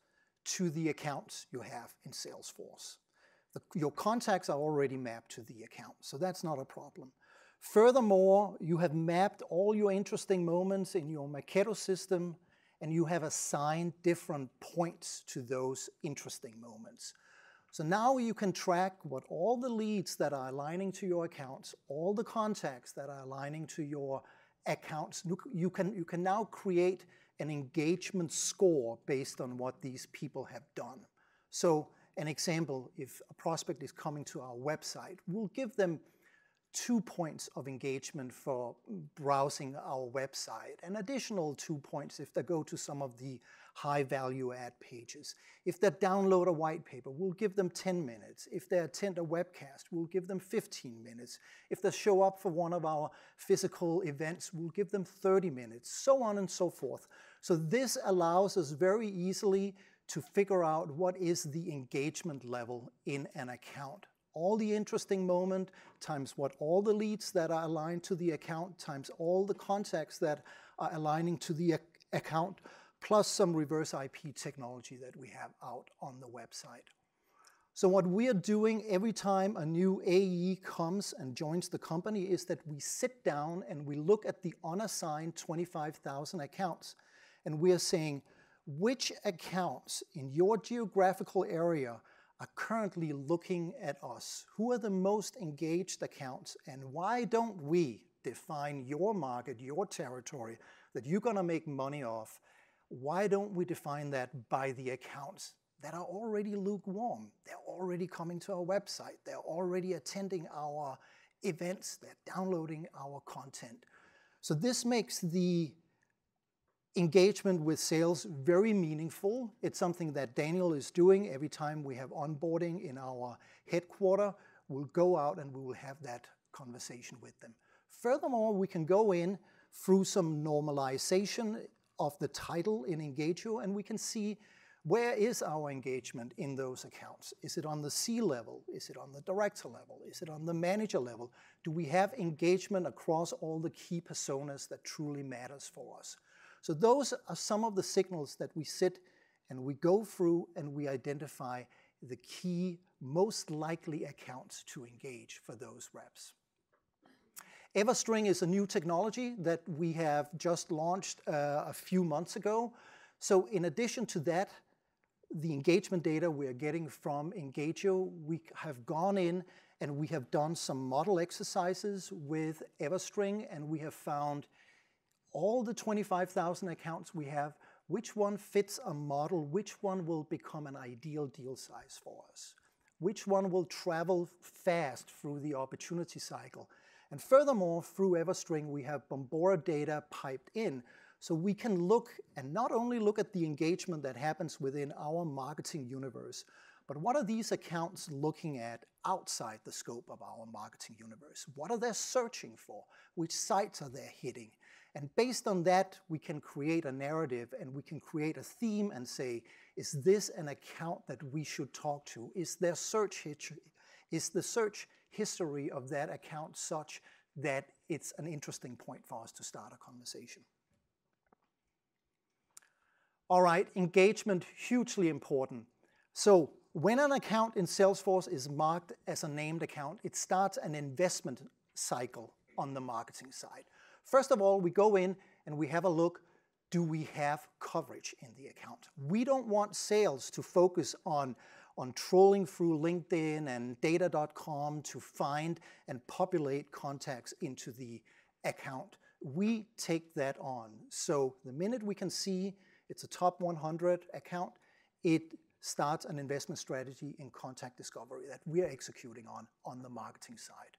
Speaker 7: to the accounts you have in Salesforce. Your contacts are already mapped to the account, so that's not a problem. Furthermore, you have mapped all your interesting moments in your Marketo system, and you have assigned different points to those interesting moments. So now you can track what all the leads that are aligning to your accounts, all the contacts that are aligning to your accounts. You can, you can now create an engagement score based on what these people have done. So an example, if a prospect is coming to our website, we'll give them two points of engagement for browsing our website, an additional two points if they go to some of the high value add pages. If they download a white paper, we'll give them 10 minutes. If they attend a webcast, we'll give them 15 minutes. If they show up for one of our physical events, we'll give them 30 minutes, so on and so forth. So this allows us very easily to figure out what is the engagement level in an account all the interesting moment times what all the leads that are aligned to the account times all the contacts that are aligning to the ac account plus some reverse IP technology that we have out on the website. So what we are doing every time a new AE comes and joins the company is that we sit down and we look at the unassigned 25,000 accounts and we are saying which accounts in your geographical area are currently looking at us? Who are the most engaged accounts? And why don't we define your market, your territory that you're going to make money off? Why don't we define that by the accounts that are already lukewarm? They're already coming to our website. They're already attending our events. They're downloading our content. So this makes the engagement with sales very meaningful. It's something that Daniel is doing every time we have onboarding in our headquarter. We'll go out and we will have that conversation with them. Furthermore, we can go in through some normalization of the title in Engagio, and we can see where is our engagement in those accounts? Is it on the C level? Is it on the director level? Is it on the manager level? Do we have engagement across all the key personas that truly matters for us? So those are some of the signals that we sit and we go through and we identify the key, most likely accounts to engage for those reps. EverString is a new technology that we have just launched uh, a few months ago. So in addition to that, the engagement data we are getting from Engagio, we have gone in and we have done some model exercises with EverString, and we have found all the 25,000 accounts we have, which one fits a model, which one will become an ideal deal size for us, which one will travel fast through the opportunity cycle. And furthermore, through EverString, we have Bombora data piped in, so we can look and not only look at the engagement that happens within our marketing universe, but what are these accounts looking at outside the scope of our marketing universe? What are they searching for? Which sites are they hitting? And based on that, we can create a narrative and we can create a theme and say, is this an account that we should talk to? Is their search history, is the search history of that account such that it's an interesting point for us to start a conversation? All right, engagement, hugely important. So when an account in Salesforce is marked as a named account, it starts an investment cycle on the marketing side. First of all, we go in and we have a look, do we have coverage in the account? We don't want sales to focus on, on trolling through LinkedIn and data.com to find and populate contacts into the account. We take that on. So the minute we can see it's a top 100 account, it starts an investment strategy in contact discovery that we are executing on on the marketing side.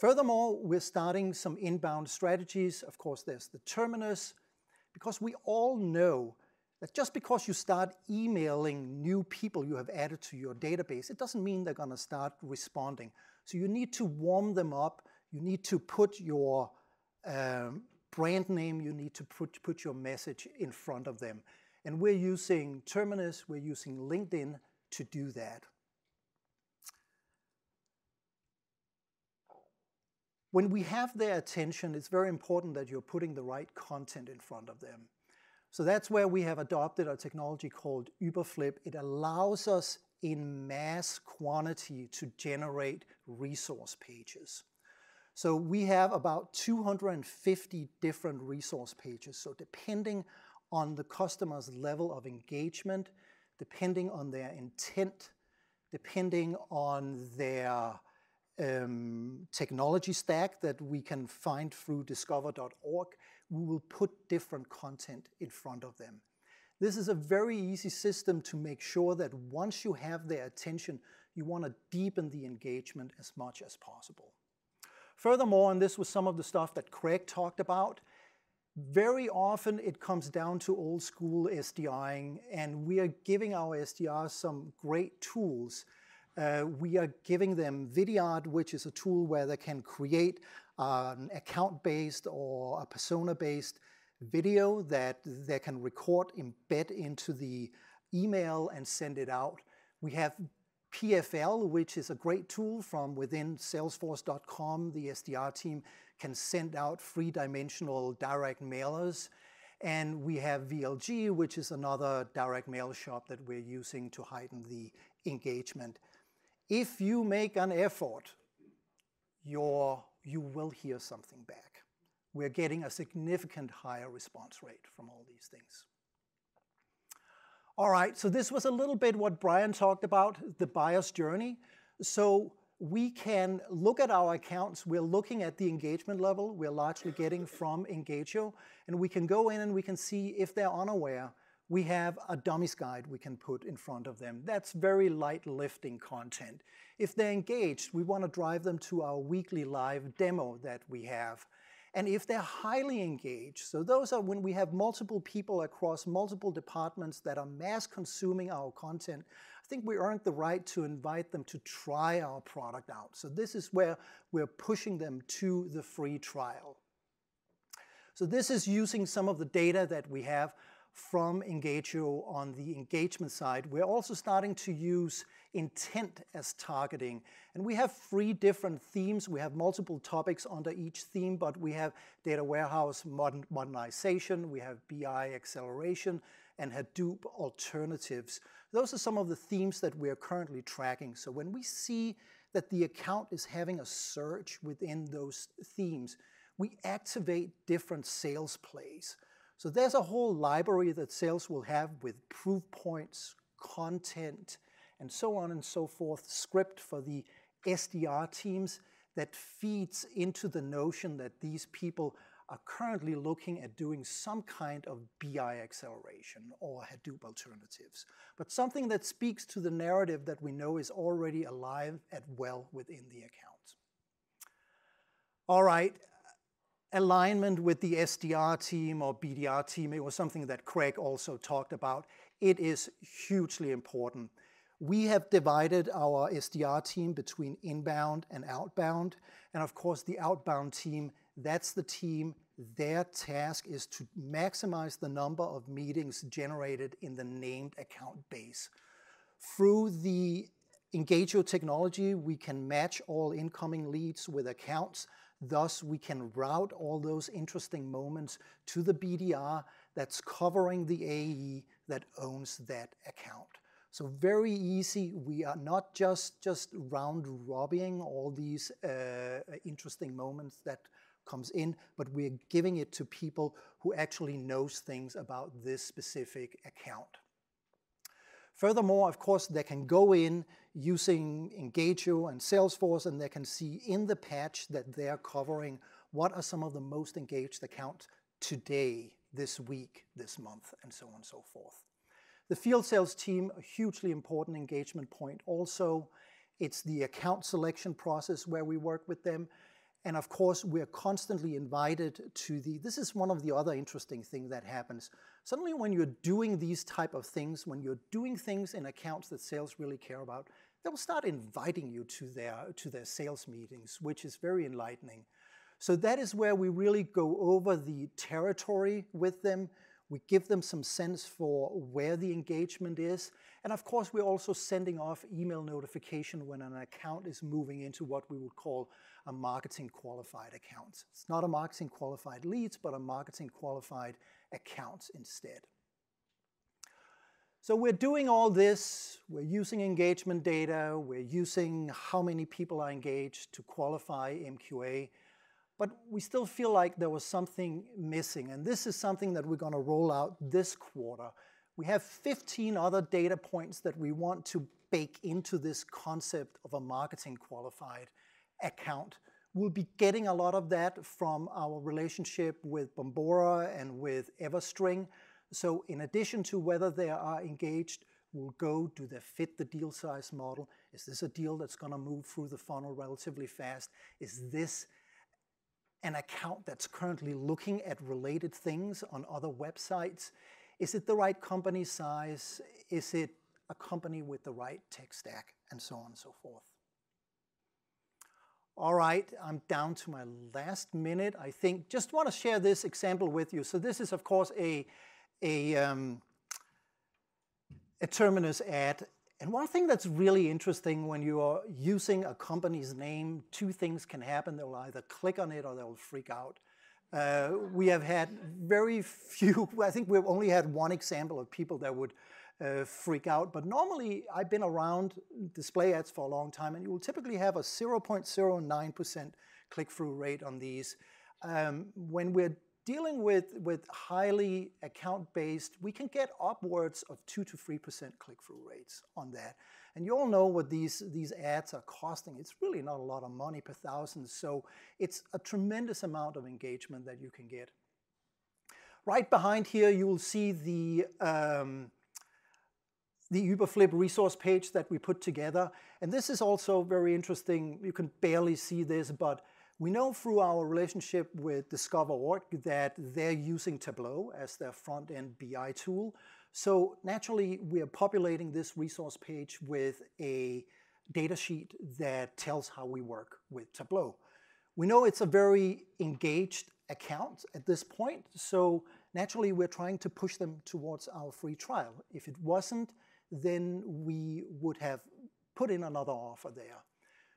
Speaker 7: Furthermore, we're starting some inbound strategies. Of course, there's the terminus, because we all know that just because you start emailing new people you have added to your database, it doesn't mean they're going to start responding. So you need to warm them up. You need to put your um, brand name, you need to put, put your message in front of them. And we're using Terminus, we're using LinkedIn to do that. When we have their attention, it's very important that you're putting the right content in front of them. So that's where we have adopted a technology called Uberflip. It allows us in mass quantity to generate resource pages. So we have about 250 different resource pages. So depending on the customer's level of engagement, depending on their intent, depending on their um, technology stack that we can find through DiscoverOrg, we will put different content in front of them. This is a very easy system to make sure that once you have their attention, you want to deepen the engagement as much as possible. Furthermore, and this was some of the stuff that Craig talked about, very often it comes down to old school SDRing, and we are giving our SDRs some great tools. Uh, we are giving them Vidyard, which is a tool where they can create an account-based or a persona-based video that they can record, embed into the email, and send it out. We have PFL, which is a great tool from within salesforce.com. The SDR team can send out three-dimensional direct mailers. And we have VLG, which is another direct mail shop that we're using to heighten the engagement. If you make an effort, you will hear something back. We're getting a significant higher response rate from all these things. All right, so this was a little bit what Brian talked about, the buyer's journey. So we can look at our accounts. We're looking at the engagement level we're largely getting from Engagio, and we can go in and we can see if they're unaware. We have a dummies guide we can put in front of them. That's very light lifting content. If they're engaged, we want to drive them to our weekly live demo that we have. And if they're highly engaged, so those are when we have multiple people across multiple departments that are mass consuming our content, I think we earned the right to invite them to try our product out. So this is where we're pushing them to the free trial. So this is using some of the data that we have from Engagio on the engagement side. We're also starting to use intent as targeting. And we have three different themes. We have multiple topics under each theme, but we have data warehouse modern, modernization, we have BI acceleration, and Hadoop alternatives. Those are some of the themes that we are currently tracking. So when we see that the account is having a surge within those themes, we activate different sales plays. So there's a whole library that sales will have with proof points, content, and so on and so forth, script for the SDR teams that feeds into the notion that these people are currently looking at doing some kind of BI acceleration or Hadoop alternatives, but something that speaks to the narrative that we know is already alive and well within the account. All right, alignment with the SDR team or BDR team, it was something that Craig also talked about. It is hugely important. We have divided our SDR team between inbound and outbound. And of course, the outbound team, that's the team, their task is to maximize the number of meetings generated in the named account base. Through the Engagio technology, we can match all incoming leads with accounts Thus, we can route all those interesting moments to the BDR that's covering the AE that owns that account. So very easy. We are not just just round robbing all these uh, interesting moments that comes in, but we're giving it to people who actually knows things about this specific account. Furthermore, of course, they can go in using Engagio and Salesforce, and they can see in the patch that they're covering what are some of the most engaged accounts today, this week, this month, and so on and so forth. The field sales team, a hugely important engagement point also. It's the account selection process where we work with them. And of course, we're constantly invited to the, this is one of the other interesting things that happens. Suddenly when you're doing these type of things, when you're doing things in accounts that sales really care about, they'll start inviting you to their, to their sales meetings, which is very enlightening. So that is where we really go over the territory with them. We give them some sense for where the engagement is. And of course, we're also sending off email notification when an account is moving into what we would call a marketing qualified account. It's not a marketing qualified leads, but a marketing qualified accounts instead. So we're doing all this, we're using engagement data, we're using how many people are engaged to qualify MQA, but we still feel like there was something missing, and this is something that we're gonna roll out this quarter. We have 15 other data points that we want to bake into this concept of a marketing qualified account. We'll be getting a lot of that from our relationship with Bombora and with EverString. So in addition to whether they are engaged, we'll go, do they fit the deal size model? Is this a deal that's gonna move through the funnel relatively fast? Is this an account that's currently looking at related things on other websites? Is it the right company size? Is it a company with the right tech stack? And so on and so forth. All right, I'm down to my last minute. I think just want to share this example with you. So this is, of course, a, a, um, a Terminus ad. And one thing that's really interesting when you are using a company's name, two things can happen. They'll either click on it or they'll freak out. Uh, we have had very few, I think we've only had one example of people that would uh, freak out. But normally, I've been around display ads for a long time, and you will typically have a 0.09% click-through rate on these. Um, when we're dealing with, with highly account-based, we can get upwards of 2 to 3% click-through rates on that. And you all know what these, these ads are costing. It's really not a lot of money per thousand, so it's a tremendous amount of engagement that you can get. Right behind here, you will see the um, the Uberflip resource page that we put together. And this is also very interesting. You can barely see this, but we know through our relationship with DiscoverOrg that they're using Tableau as their front-end BI tool. So naturally, we are populating this resource page with a data sheet that tells how we work with Tableau. We know it's a very engaged account at this point, so naturally we're trying to push them towards our free trial. If it wasn't, then we would have put in another offer there.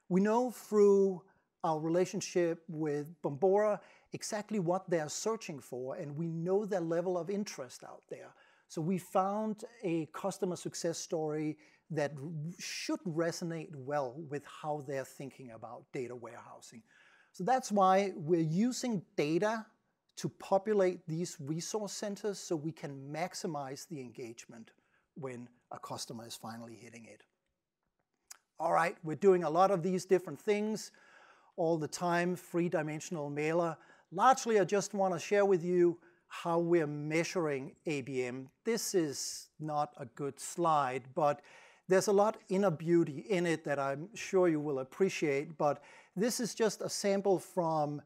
Speaker 7: We know through our relationship with Bombora exactly what they're searching for, and we know their level of interest out there. So we found a customer success story that should resonate well with how they're thinking about data warehousing. So that's why we're using data to populate these resource centers so we can maximize the engagement when a customer is finally hitting it. All right, we're doing a lot of these different things all the time, three-dimensional mailer. Largely, I just want to share with you how we're measuring ABM. This is not a good slide, but there's a lot inner beauty in it that I'm sure you will appreciate, but this is just a sample from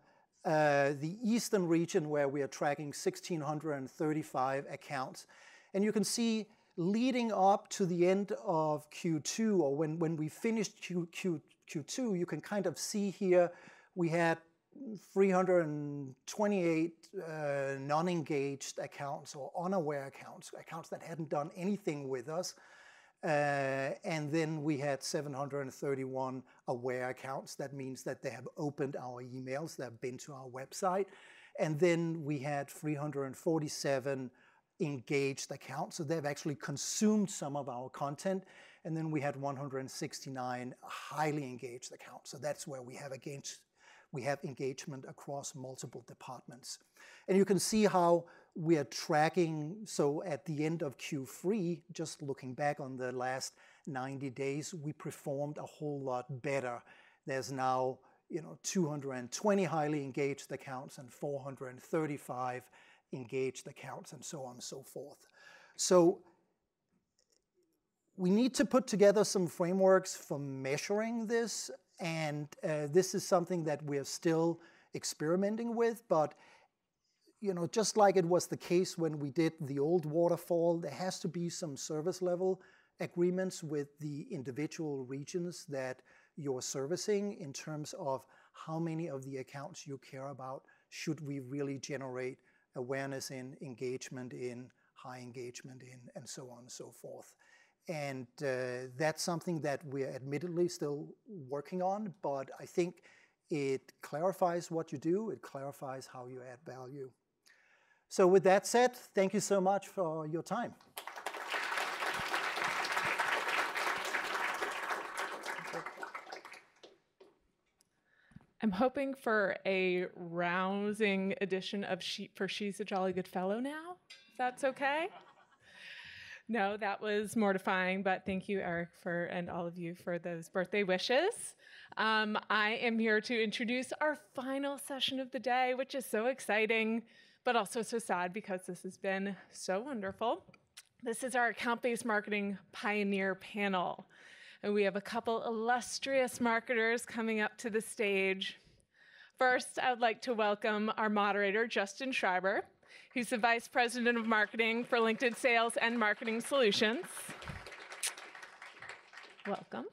Speaker 7: uh, the eastern region where we are tracking 1,635 accounts. And you can see leading up to the end of Q2, or when, when we finished Q, Q, Q2, you can kind of see here we had 328 uh, non-engaged accounts or unaware accounts, accounts that hadn't done anything with us. Uh, and then we had 731 aware accounts. That means that they have opened our emails, they've been to our website. And then we had 347 engaged accounts. So they've actually consumed some of our content. And then we had 169 highly engaged accounts. So that's where we have engaged, we have engagement across multiple departments. And you can see how we are tracking. So at the end of Q3, just looking back on the last 90 days, we performed a whole lot better. There's now you know, 220 highly engaged accounts and 435 engaged accounts and so on and so forth. So we need to put together some frameworks for measuring this, and uh, this is something that we're still experimenting with, but you know, just like it was the case when we did the old waterfall, there has to be some service level agreements with the individual regions that you're servicing in terms of how many of the accounts you care about should we really generate awareness in, engagement in, high engagement in, and so on and so forth. And uh, that's something that we're admittedly still working on, but I think it clarifies what you do, it clarifies how you add value. So with that said, thank you so much for your time.
Speaker 1: I'm hoping for a rousing edition of she, for She's a Jolly Good Fellow now, if that's okay. No, that was mortifying, but thank you, Eric, for and all of you for those birthday wishes. Um, I am here to introduce our final session of the day, which is so exciting, but also so sad because this has been so wonderful. This is our account based marketing pioneer panel. And we have a couple illustrious marketers coming up to the stage. First, I would like to welcome our moderator, Justin Shriber, who's the Vice President of Marketing for LinkedIn Sales and Marketing Solutions. Welcome.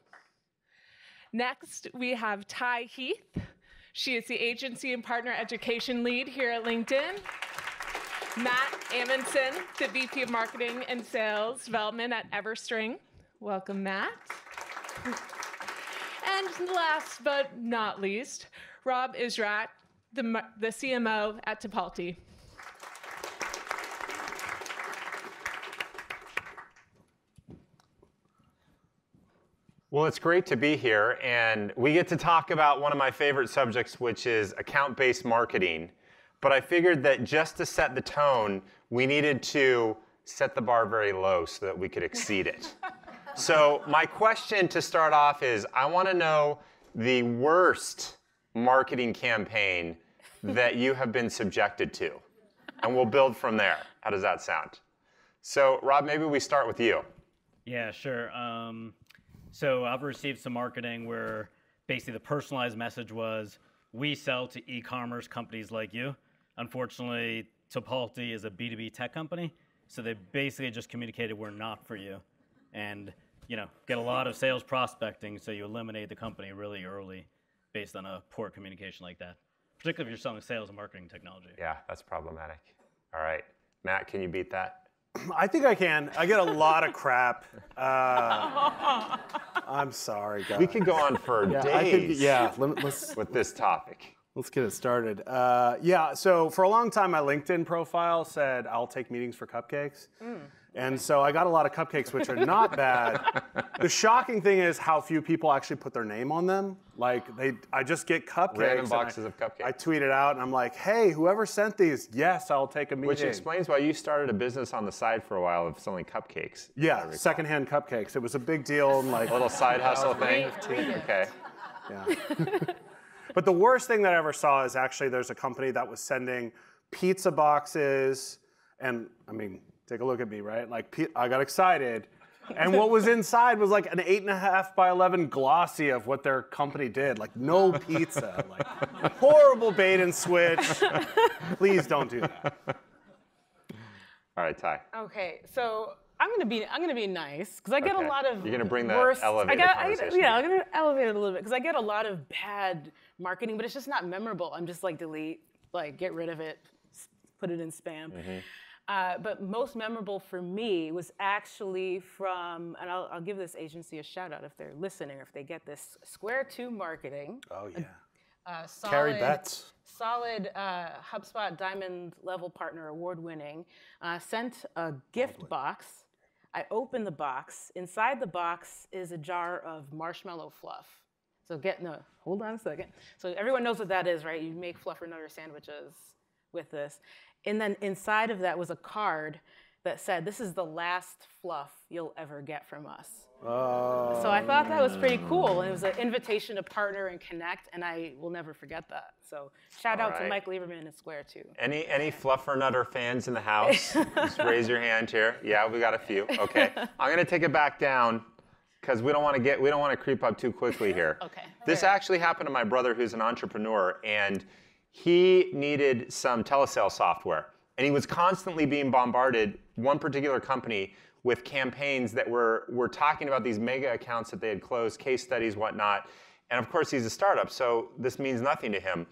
Speaker 1: Next, we have Ty Heath. She is the agency and partner education lead here at LinkedIn. Matt Amundsen, the VP of Marketing and Sales Development at EverString. Welcome, Matt. And last but not least, Rob Israch, the, the CMO at Tipalti.
Speaker 8: Well, it's great to be here, and we get to talk about one of my favorite subjects, which is account based marketing. But I figured that just to set the tone, we needed to set the bar very low so that we could exceed it. so, my question to start off is I want to know the worst marketing campaign that you have been subjected to. And we'll build from there. How does that sound? So, Rob, maybe we start with you.
Speaker 9: Yeah, sure. Um, so, I've received some marketing where basically the personalized message was we sell to e commerce companies like you. Unfortunately, Tipalti is a B2B tech company. So, they basically just communicated we're not for you. And you know, get a lot of sales prospecting, so you eliminate the company really early based on a poor communication like that, particularly if you're selling sales and marketing technology.
Speaker 8: Yeah, that's problematic. All right. Matt, can you beat that?
Speaker 10: I think I can. I get a lot of crap. Uh, I'm sorry, guys.
Speaker 8: We could go on for
Speaker 10: yeah,
Speaker 8: days.
Speaker 10: Could, yeah, let, us
Speaker 8: with this topic.
Speaker 10: Let's get it started. Uh, yeah, so for a long time, my LinkedIn profile said I'll take meetings for cupcakes. Mm. And so I got a lot of cupcakes, which are not bad. the shocking thing is how few people actually put their name on them. Like they, I just get cupcakes.
Speaker 8: Random boxes
Speaker 10: I,
Speaker 8: of cupcakes.
Speaker 10: I tweet it out and I'm like, hey, whoever sent these, yes, I'll take a meeting.
Speaker 8: Which explains why you started a business on the side for a while of selling cupcakes.
Speaker 10: Yeah, secondhand cupcakes. It was a big deal. And like
Speaker 8: a little side hustle thing. Okay.
Speaker 10: Yeah. but the worst thing that I ever saw is actually there's a company that was sending pizza boxes, and I mean Take a look at me, right? Like I got excited. And what was inside was like an eight and a half by 11 glossy of what their company did. Like no pizza, like horrible bait and switch. Please don't do that.
Speaker 8: All right, Ty.
Speaker 11: Okay, so I'm gonna be I'm gonna be nice because I get
Speaker 8: okay.
Speaker 11: a lot of
Speaker 8: you're gonna bring that
Speaker 11: worst,
Speaker 8: elevated
Speaker 11: I got,
Speaker 8: conversation.
Speaker 11: I, yeah, I'm gonna elevate it a little bit because I get a lot of bad marketing, but it's just not memorable. I'm just like delete, like get rid of it, put it in spam. Mm-hmm. Uh, but most memorable for me was actually from, and I'll, I'll, give this agency a shout out if they're listening or if they get this Square 2 Marketing.
Speaker 10: Oh, yeah.
Speaker 11: Uh, solid,
Speaker 10: Carrie Betts.
Speaker 11: solid uh, HubSpot Diamond Level Partner Award winning, uh, sent a gift box. I open the box. Inside the box is a jar of marshmallow fluff. So get no, hold on a second. So everyone knows what that is, right? You make fluffernutter sandwiches with this. And then inside of that was a card that said, "This is the last fluff you'll ever get from us."
Speaker 10: Oh.
Speaker 11: So I thought that was pretty cool. And it was an invitation to partner and connect, and I will never forget that. So shout
Speaker 8: All
Speaker 11: out to. Mike Lieberman and Square 2.
Speaker 8: Any any Fluffernutter fans in the house? Just raise your hand here. Yeah, we got a few. Okay, I'm gonna take it back down because we don't want to get we don't want to creep up too quickly here.
Speaker 11: Okay.
Speaker 8: This actually happened to my brother, who's an entrepreneur, and he needed some telesale software, and he was constantly being bombarded. One particular company with campaigns that were were talking about these mega accounts that they had closed, case studies, whatnot. And of course, he's a startup, so this means nothing to him.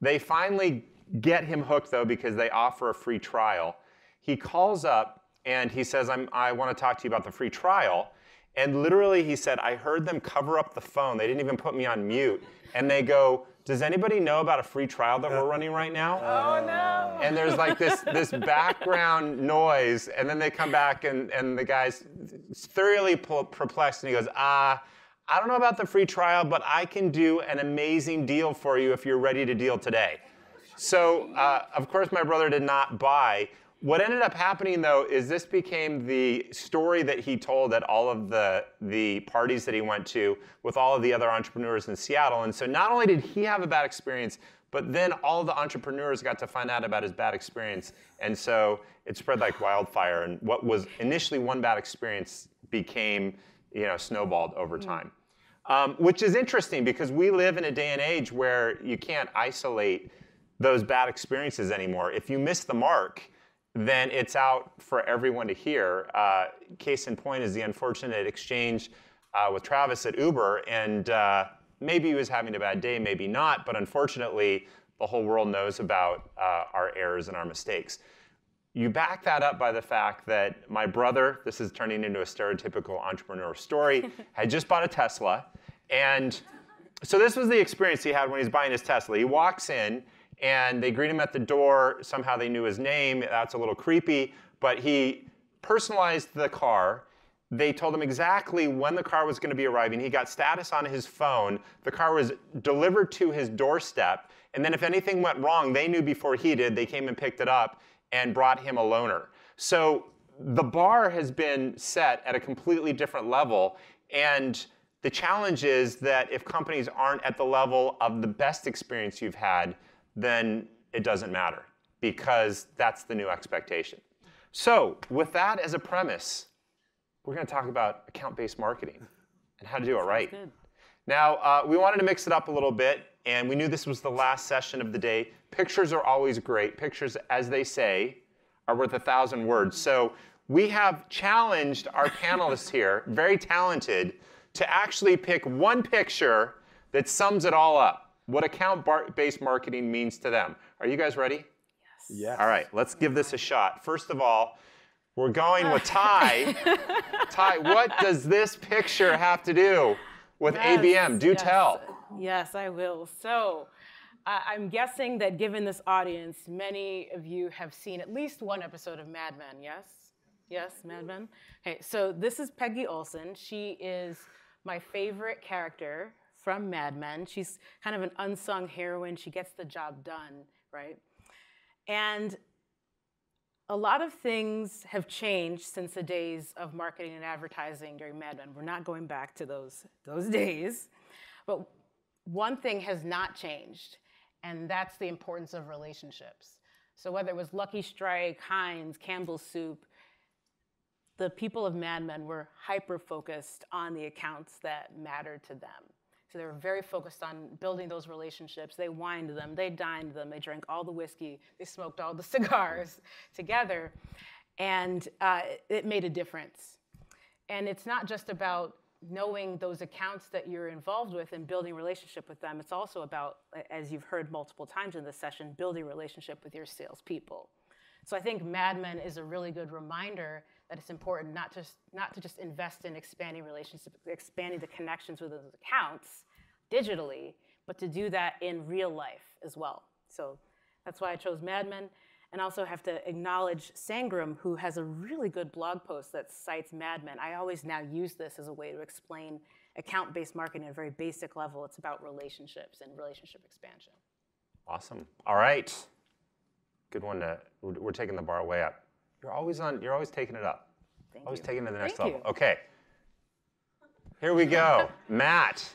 Speaker 8: They finally get him hooked though because they offer a free trial. He calls up and he says, I'm, I want to talk to you about the free trial. And literally, he said, I heard them cover up the phone. They didn't even put me on mute. And they go, Does anybody know about a free trial that we're running right now?
Speaker 11: Oh no!
Speaker 8: and there's like this this background noise, and then they come back, and and the guy's thoroughly perplexed, and he goes, ah. I don't know about the free trial, but I can do an amazing deal for you if you're ready to deal today. So, uh, of course, my brother did not buy. What ended up happening, though, is this became the story that he told at all of the, the parties that he went to with all of the other entrepreneurs in Seattle. And so, not only did he have a bad experience, but then all the entrepreneurs got to find out about his bad experience. And so, it spread like wildfire. And what was initially one bad experience became, you know, snowballed over time. Um, which is interesting because we live in a day and age where you can't isolate those bad experiences anymore. If you miss the mark, then it's out for everyone to hear. Uh, case in point is the unfortunate exchange uh, with Travis at Uber, and uh, maybe he was having a bad day, maybe not, but unfortunately, the whole world knows about uh, our errors and our mistakes. You back that up by the fact that my brother, this is turning into a stereotypical entrepreneur story, had just bought a Tesla. And so this was the experience he had when he was buying his Tesla. He walks in and they greet him at the door. Somehow they knew his name. That's a little creepy. But he personalized the car. They told him exactly when the car was going to be arriving. He got status on his phone. The car was delivered to his doorstep. And then if anything went wrong, they knew before he did. They came and picked it up and brought him a loaner. So the bar has been set at a completely different level. And the challenge is that if companies aren't at the level of the best experience you've had, then it doesn't matter because that's the new expectation. So, with that as a premise, we're going to talk about account based marketing and how to do it right.
Speaker 11: Good.
Speaker 8: Now, uh, we wanted to mix it up a little bit, and we knew this was the last session of the day. Pictures are always great. Pictures, as they say, are worth a thousand words. So, we have challenged our panelists here, very talented, to actually pick one picture that sums it all up. What account bar- based marketing means to them. Are you guys ready?
Speaker 10: Yes.
Speaker 8: All right, let's give this a shot. First of all, we're going with Ty. Ty, what does this picture have to do with
Speaker 11: Yes,
Speaker 8: ABM? Do
Speaker 11: yes.
Speaker 8: tell.
Speaker 11: Yes, I will. So, uh, I'm guessing that given this audience, many of you have seen at least one episode of Mad Men. Yes, yes, Mad Men. Okay, so this is Peggy Olson. She is my favorite character from Mad Men. She's kind of an unsung heroine. She gets the job done, right? And a lot of things have changed since the days of marketing and advertising during Mad Men. We're not going back to those, those days. But one thing has not changed, and that's the importance of relationships. So whether it was Lucky Strike, Heinz, Campbell's Soup, the people of Mad Men were hyper focused on the accounts that mattered to them. So they were very focused on building those relationships. They wined them, they dined them, they drank all the whiskey, they smoked all the cigars together, and uh, it made a difference. And it's not just about knowing those accounts that you're involved with and building relationship with them. It's also about, as you've heard multiple times in this session, building relationship with your salespeople. So I think Mad Men is a really good reminder that it's important not just not to just invest in expanding relationships, expanding the connections with those accounts digitally, but to do that in real life as well. So that's why I chose Mad Men. And also have to acknowledge Sangram, who has a really good blog post that cites Mad Men. I always now use this as a way to explain account-based marketing at a very basic level. It's about relationships and relationship expansion.
Speaker 8: Awesome. All right. Good one to, we're taking the bar way up. You're always on, you're always taking it up.
Speaker 11: Thank
Speaker 8: always
Speaker 11: you.
Speaker 8: taking it to the next
Speaker 11: Thank
Speaker 8: level.
Speaker 11: you.
Speaker 8: Okay. Here we go. Matt,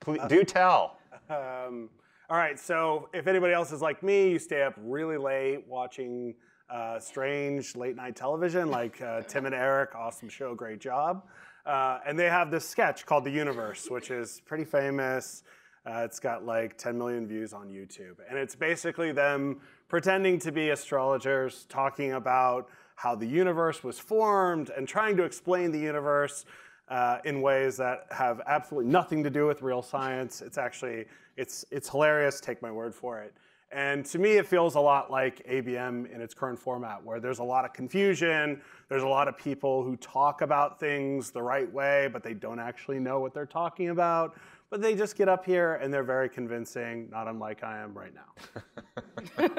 Speaker 8: please, do tell.
Speaker 10: Um, all right, so if anybody else is like me, you stay up really late watching uh, strange late night television, like uh, Tim and Eric, awesome show, great job. Uh, and they have this sketch called The Universe, which is pretty famous. Uh, it's got like 10 million views on YouTube. And it's basically them pretending to be astrologers, talking about how the universe was formed and trying to explain the universe uh, in ways that have absolutely nothing to do with real science. It's actually, it's, it's hilarious, take my word for it. And to me, it feels a lot like ABM in its current format, where there's a lot of confusion, there's a lot of people who talk about things the right way, but they don't actually know what they're talking about. But they just get up here and they're very convincing, not unlike I am right now.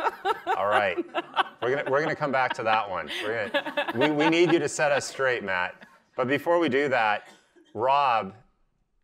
Speaker 8: All right. We're gonna we're gonna come back to that one. We're gonna, we, we need you to set us straight, Matt. But before we do that, Rob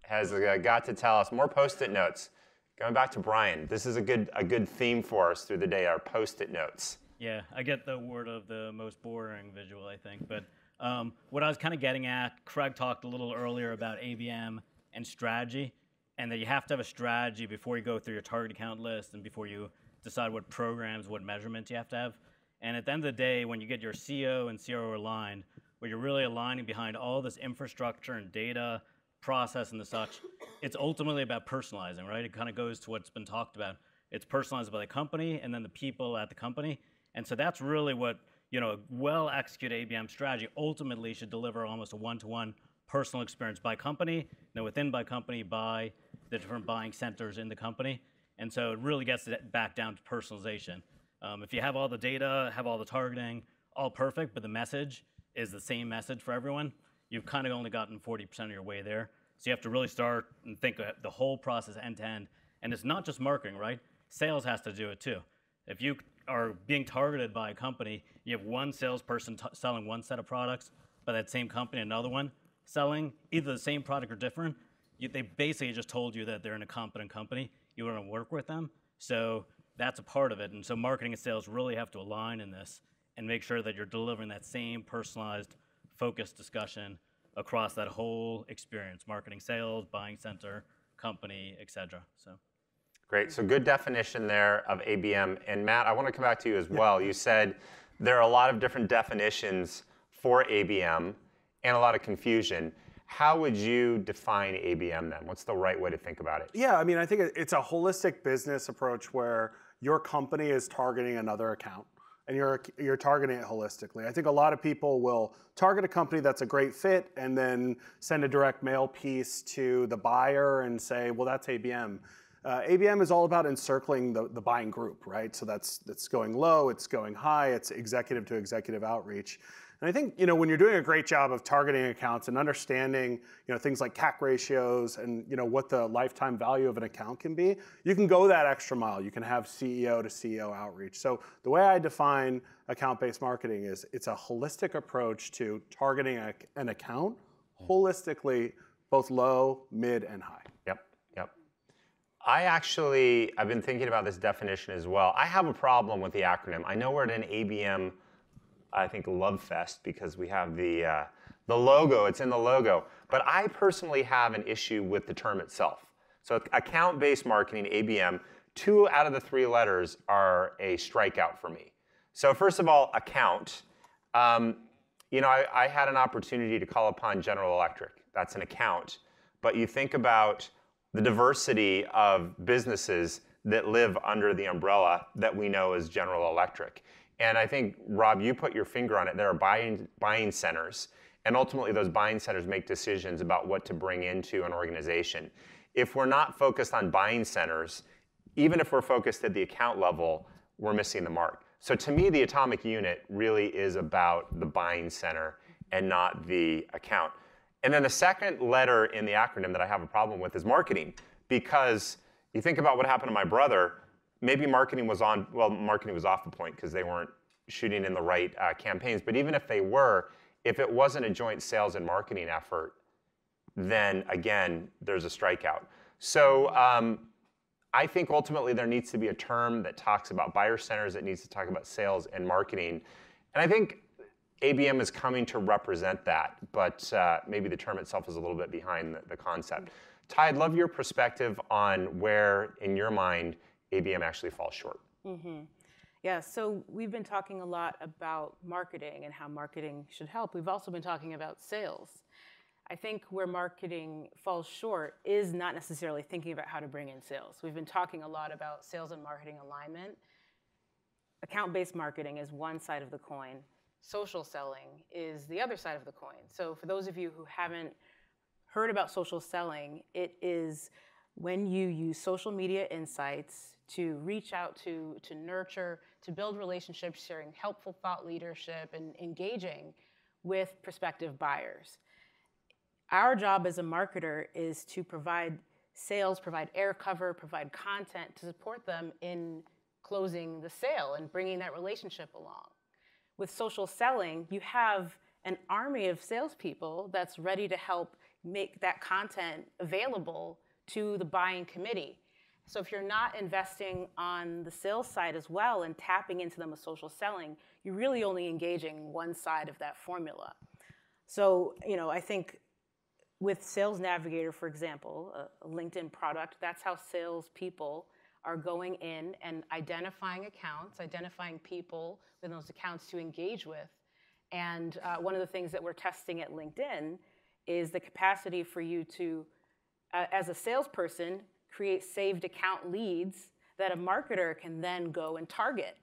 Speaker 8: has uh, got to tell us more post-it notes. Going back to Brian, this is a good a good theme for us through the day. Our post-it notes.
Speaker 9: Yeah, I get the word of the most boring visual, I think. But um, what I was kind of getting at, Craig talked a little earlier about ABM and strategy, and that you have to have a strategy before you go through your target account list and before you decide what programs, what measurements you have to have. And at the end of the day, when you get your CO and CRO aligned, where you're really aligning behind all this infrastructure and data, process and the such, it's ultimately about personalizing, right? It kind of goes to what's been talked about. It's personalized by the company and then the people at the company. And so that's really what, you know, a well executed ABM strategy ultimately should deliver almost a one to one personal experience by company, then within by company, by the different buying centers in the company. And so it really gets it back down to personalization. Um, if you have all the data, have all the targeting, all perfect, but the message is the same message for everyone, you've kind of only gotten 40% of your way there. So you have to really start and think of the whole process end to end. And it's not just marketing, right? Sales has to do it too. If you are being targeted by a company, you have one salesperson selling one set of products, but that same company, another one selling either the same product or different, you, they basically just told you that they're in a competent company. You want to work with them. So that's a part of it. And so marketing and sales really have to align in this and make sure that you're delivering that same personalized, focused discussion across that whole experience marketing, sales, buying center, company, et cetera. So.
Speaker 8: Great. So good definition there of ABM. And Matt, I want to come back to you as well. You said there are a lot of different definitions for ABM and a lot of confusion. How would you define ABM then? What's the right way to think about it?
Speaker 10: Yeah, I mean, I think it's a holistic business approach where your company is targeting another account and you're you're targeting it holistically. I think a lot of people will target a company that's a great fit and then send a direct mail piece to the buyer and say, "Well, that's ABM." Uh, ABM is all about encircling the, the buying group, right? So that's that's going low, it's going high, it's executive to executive outreach. And I think you know when you're doing a great job of targeting accounts and understanding you know things like CAC ratios and you know what the lifetime value of an account can be, you can go that extra mile. You can have CEO to CEO outreach. So the way I define account-based marketing is it's a holistic approach to targeting a, an account holistically, both low, mid, and high.
Speaker 8: Yep, yep. I actually, I've been thinking about this definition as well. I have a problem with the acronym. I know we're at an ABM, I think, love fest because we have the, uh, the logo, it's in the logo. But I personally have an issue with the term itself. So account-based marketing, ABM, two out of the three letters are a strikeout for me. So first of all, account. Um, you know, I, I had an opportunity to call upon General Electric. That's an account. But you think about the diversity of businesses that live under the umbrella that we know as General Electric. And I think, Rob, you put your finger on it. There are buying, buying centers. And ultimately, those buying centers make decisions about what to bring into an organization. If we're not focused on buying centers, even if we're focused at the account level, we're missing the mark. So to me, the atomic unit really is about the buying center and not the account. And then the second letter in the acronym that I have a problem with is marketing, because you think about what happened to my brother. Maybe marketing was on, well, marketing was off the point because they weren't shooting in the right uh, campaigns. But even if they were, if it wasn't a joint sales and marketing effort, then again, there's a strikeout. So um, I think ultimately there needs to be a term that talks about buyer centers, that needs to talk about sales and marketing. And I think ABM is coming to represent that, but uh, maybe the term itself is a little bit behind the, the concept. Ty, I'd love your perspective on where, in your mind, ABM actually falls short.
Speaker 11: Mm-hmm. Yeah, so we've been talking a lot about marketing and how marketing should help. We've also been talking about sales. I think where marketing falls short is not necessarily thinking about how to bring in sales. We've been talking a lot about sales and marketing alignment. Account based marketing is one side of the coin, social selling is the other side of the coin. So, for those of you who haven't heard about social selling, it is when you use social media insights to reach out to, to nurture, to build relationships, sharing helpful thought leadership, and engaging with prospective buyers. Our job as a marketer is to provide sales, provide air cover, provide content to support them in closing the sale and bringing that relationship along. With social selling, you have an army of salespeople that's ready to help make that content available to the buying committee. So if you're not investing on the sales side as well and tapping into them with social selling, you're really only engaging one side of that formula. So, you know, I think with Sales Navigator, for example, a LinkedIn product, that's how salespeople are going in and identifying accounts, identifying people within those accounts to engage with. And uh, one of the things that we're testing at LinkedIn is the capacity for you to, uh, as a salesperson, create saved account leads that a marketer can then go and target.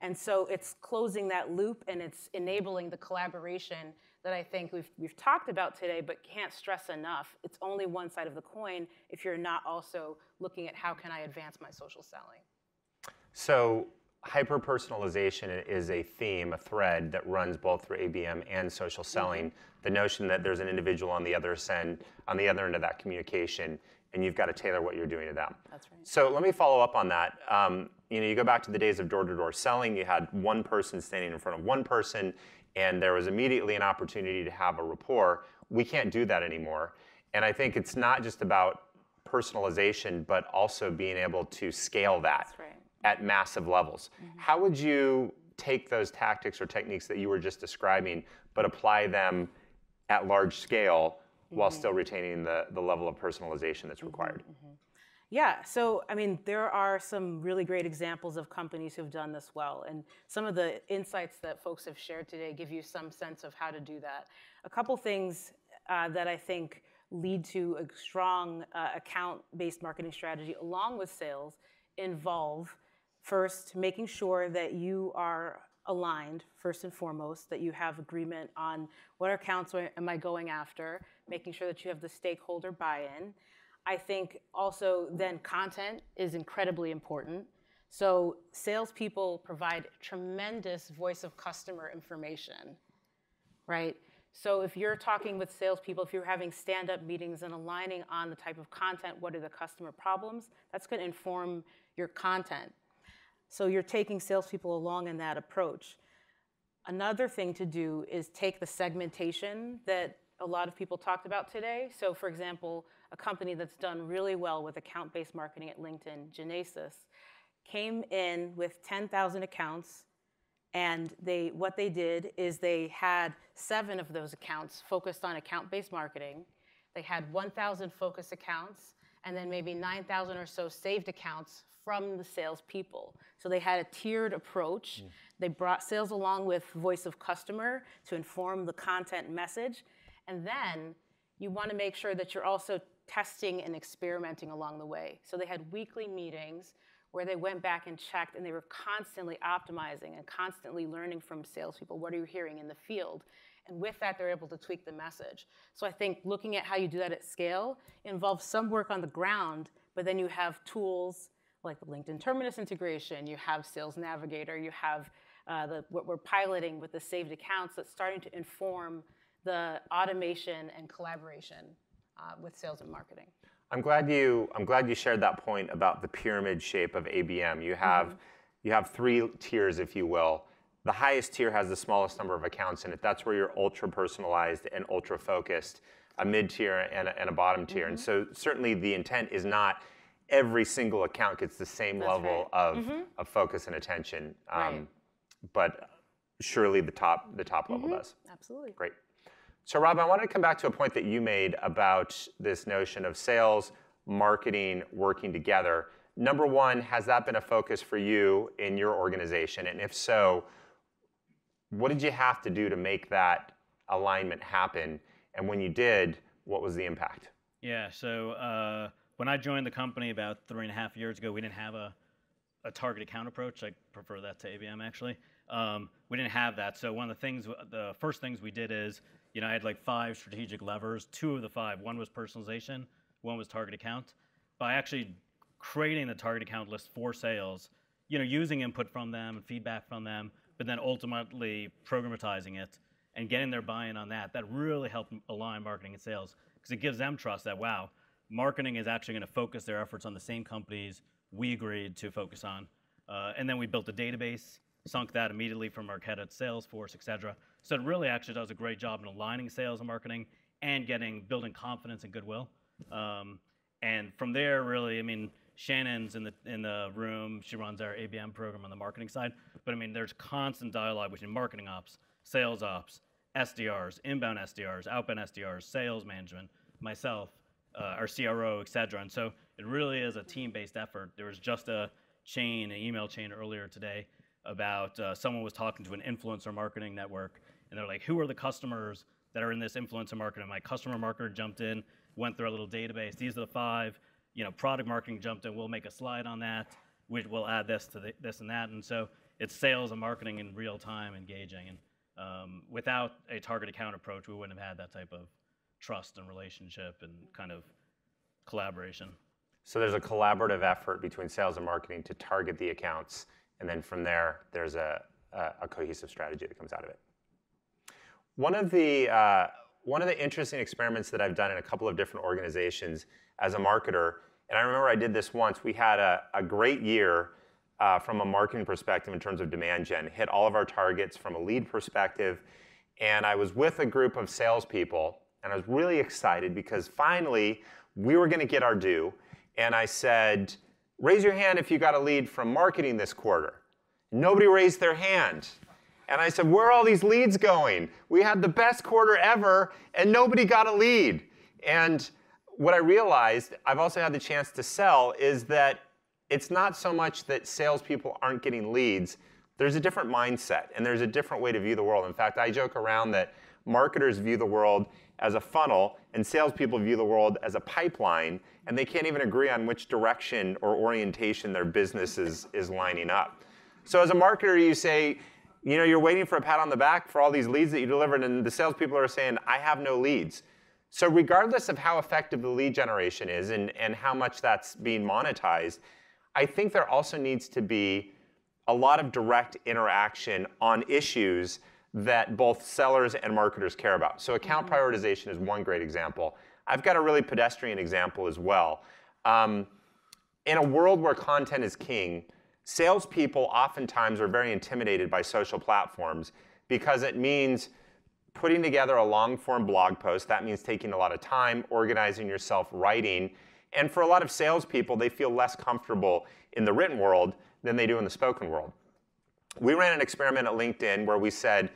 Speaker 11: And so it's closing that loop and it's enabling the collaboration that I think we've, we've talked about today, but can't stress enough. It's only one side of the coin if you're not also looking at how can I advance my social selling.
Speaker 8: So hyper personalization is a theme, a thread that runs both through ABM and social selling. Mm-hmm. The notion that there's an individual on the other end, on the other end of that communication, and you've got to tailor what you're doing to them.
Speaker 11: That's right.
Speaker 8: So let me follow up on that. Um, you know, you go back to the days of door-to-door selling. You had one person standing in front of one person, and there was immediately an opportunity to have a rapport. We can't do that anymore. And I think it's not just about personalization, but also being able to scale that
Speaker 11: right.
Speaker 8: at massive levels. Mm-hmm. How would you take those tactics or techniques that you were just describing, but apply them at large scale. While still retaining the, the level of personalization that's mm-hmm. required?
Speaker 11: Mm-hmm. Yeah, so I mean, there are some really great examples of companies who've done this well, and some of the insights that folks have shared today give you some sense of how to do that. A couple things uh, that I think lead to a strong uh, account based marketing strategy along with sales involve first making sure that you are aligned first and foremost that you have agreement on what accounts am i going after making sure that you have the stakeholder buy-in I think also then content is incredibly important. So salespeople provide tremendous voice of customer information, right? So if you're talking with salespeople, if you're having stand-up meetings and aligning on the type of content, what are the customer problems, that's going to inform your content. So you're taking salespeople along in that approach. Another thing to do is take the segmentation that a lot of people talked about today. So for example, a company that's done really well with account-based marketing at LinkedIn, Genesys, came in with 10,000 accounts, and they what they did is they had seven of those accounts focused on account-based marketing. They had 1,000 focus accounts, and then maybe 9,000 or so saved accounts from the salespeople. So they had a tiered approach. Mm. They brought sales along with voice of customer to inform the content message, and then you want to make sure that you're also testing and experimenting along the way. So they had weekly meetings where they went back and checked and they were constantly optimizing and constantly learning from salespeople. What are you hearing in the field? And with that, they're able to tweak the message. So I think looking at how you do that at scale involves some work on the ground, but then you have tools like the LinkedIn Terminus integration, you have Sales Navigator, you have uh, the, what we're piloting with the saved accounts that's starting to inform the automation and collaboration uh, with sales and marketing.
Speaker 8: I'm glad you I'm glad you shared that point about the pyramid shape of ABM. You have you have three tiers, if you will. The highest tier has the smallest number of accounts in it. That's where you're ultra personalized and ultra focused. A mid tier and a, and a bottom tier. And so certainly the intent is not every single account gets the same
Speaker 11: That's
Speaker 8: level
Speaker 11: right.
Speaker 8: of, of focus and attention. Um,
Speaker 11: Right.
Speaker 8: But surely the top the top level does.
Speaker 11: Absolutely.
Speaker 8: Great. So, Rob, I wanted to come back to a point that you made about this notion of sales, marketing working together. Number one, has that been a focus for you in your organization? And if so, what did you have to do to make that alignment happen? And when you did, what was the impact?
Speaker 9: Yeah, so uh, when I joined the company about three and a half years ago, we didn't have a, a target account approach. I prefer that to ABM actually. Um, we didn't have that. So one of the things, the first things we did is, you know, I had like five strategic levers. Two of the five, one was personalization, one was target account. By actually creating the target account list for sales, you know, using input from them and feedback from them, but then ultimately programmatizing it and getting their buy-in on that, that really helped align marketing and sales because it gives them trust that wow, marketing is actually going to focus their efforts on the same companies we agreed to focus on. Uh, and then we built a database, sunk that immediately from Marketo to Salesforce, et cetera. So it really actually does a great job in aligning sales and marketing and getting building confidence and goodwill. Um, and from there, really, I mean, Shannon's in the in the room. She runs our ABM program on the marketing side. But I mean, there's constant dialogue between marketing ops, sales ops, SDRs, inbound SDRs, outbound SDRs, sales management, myself, uh, our CRO, et cetera. And so it really is a team-based effort. There was just a chain, an email chain earlier today about uh, someone was talking to an influencer marketing network, and they're like, "Who are the customers that are in this influencer marketing?" My customer marketer jumped in, went through a little database. These are the five. You know, product marketing jumped in. We'll make a slide on that. We, we'll add this to the, this and that. And so it's sales and marketing in real time, engaging. And um, without a target account approach, we wouldn't have had that type of trust and relationship and kind of collaboration.
Speaker 8: So there's a collaborative effort between sales and marketing to target the accounts, and then from there, there's a, a, a cohesive strategy that comes out of it. One of the uh, one of the interesting experiments that I've done in a couple of different organizations as a marketer, and I remember I did this once. We had a, a great year uh, from a marketing perspective in terms of demand gen, hit all of our targets from a lead perspective, and I was with a group of salespeople, and I was really excited because finally we were going to get our due. And I said, raise your hand if you got a lead from marketing this quarter. Nobody raised their hand. And I said, where are all these leads going? We had the best quarter ever, and nobody got a lead. And what I realized, I've also had the chance to sell, is that it's not so much that salespeople aren't getting leads. There's a different mindset, and there's a different way to view the world. In fact, I joke around that marketers view the world as a funnel, and salespeople view the world as a pipeline, and they can't even agree on which direction or orientation their business is, is lining up. So as a marketer, you say, you know, you're waiting for a pat on the back for all these leads that you delivered, and the salespeople are saying, I have no leads. So regardless of how effective the lead generation is and, and how much that's being monetized, I think there also needs to be a lot of direct interaction on issues that both sellers and marketers care about. So account prioritization is one great example. I've got a really pedestrian example as well. Um, in a world where content is king, salespeople oftentimes are very intimidated by social platforms because it means putting together a long form blog post. That means taking a lot of time, organizing yourself, writing. And for a lot of salespeople, they feel less comfortable in the written world than they do in the spoken world. We ran an experiment at LinkedIn where we said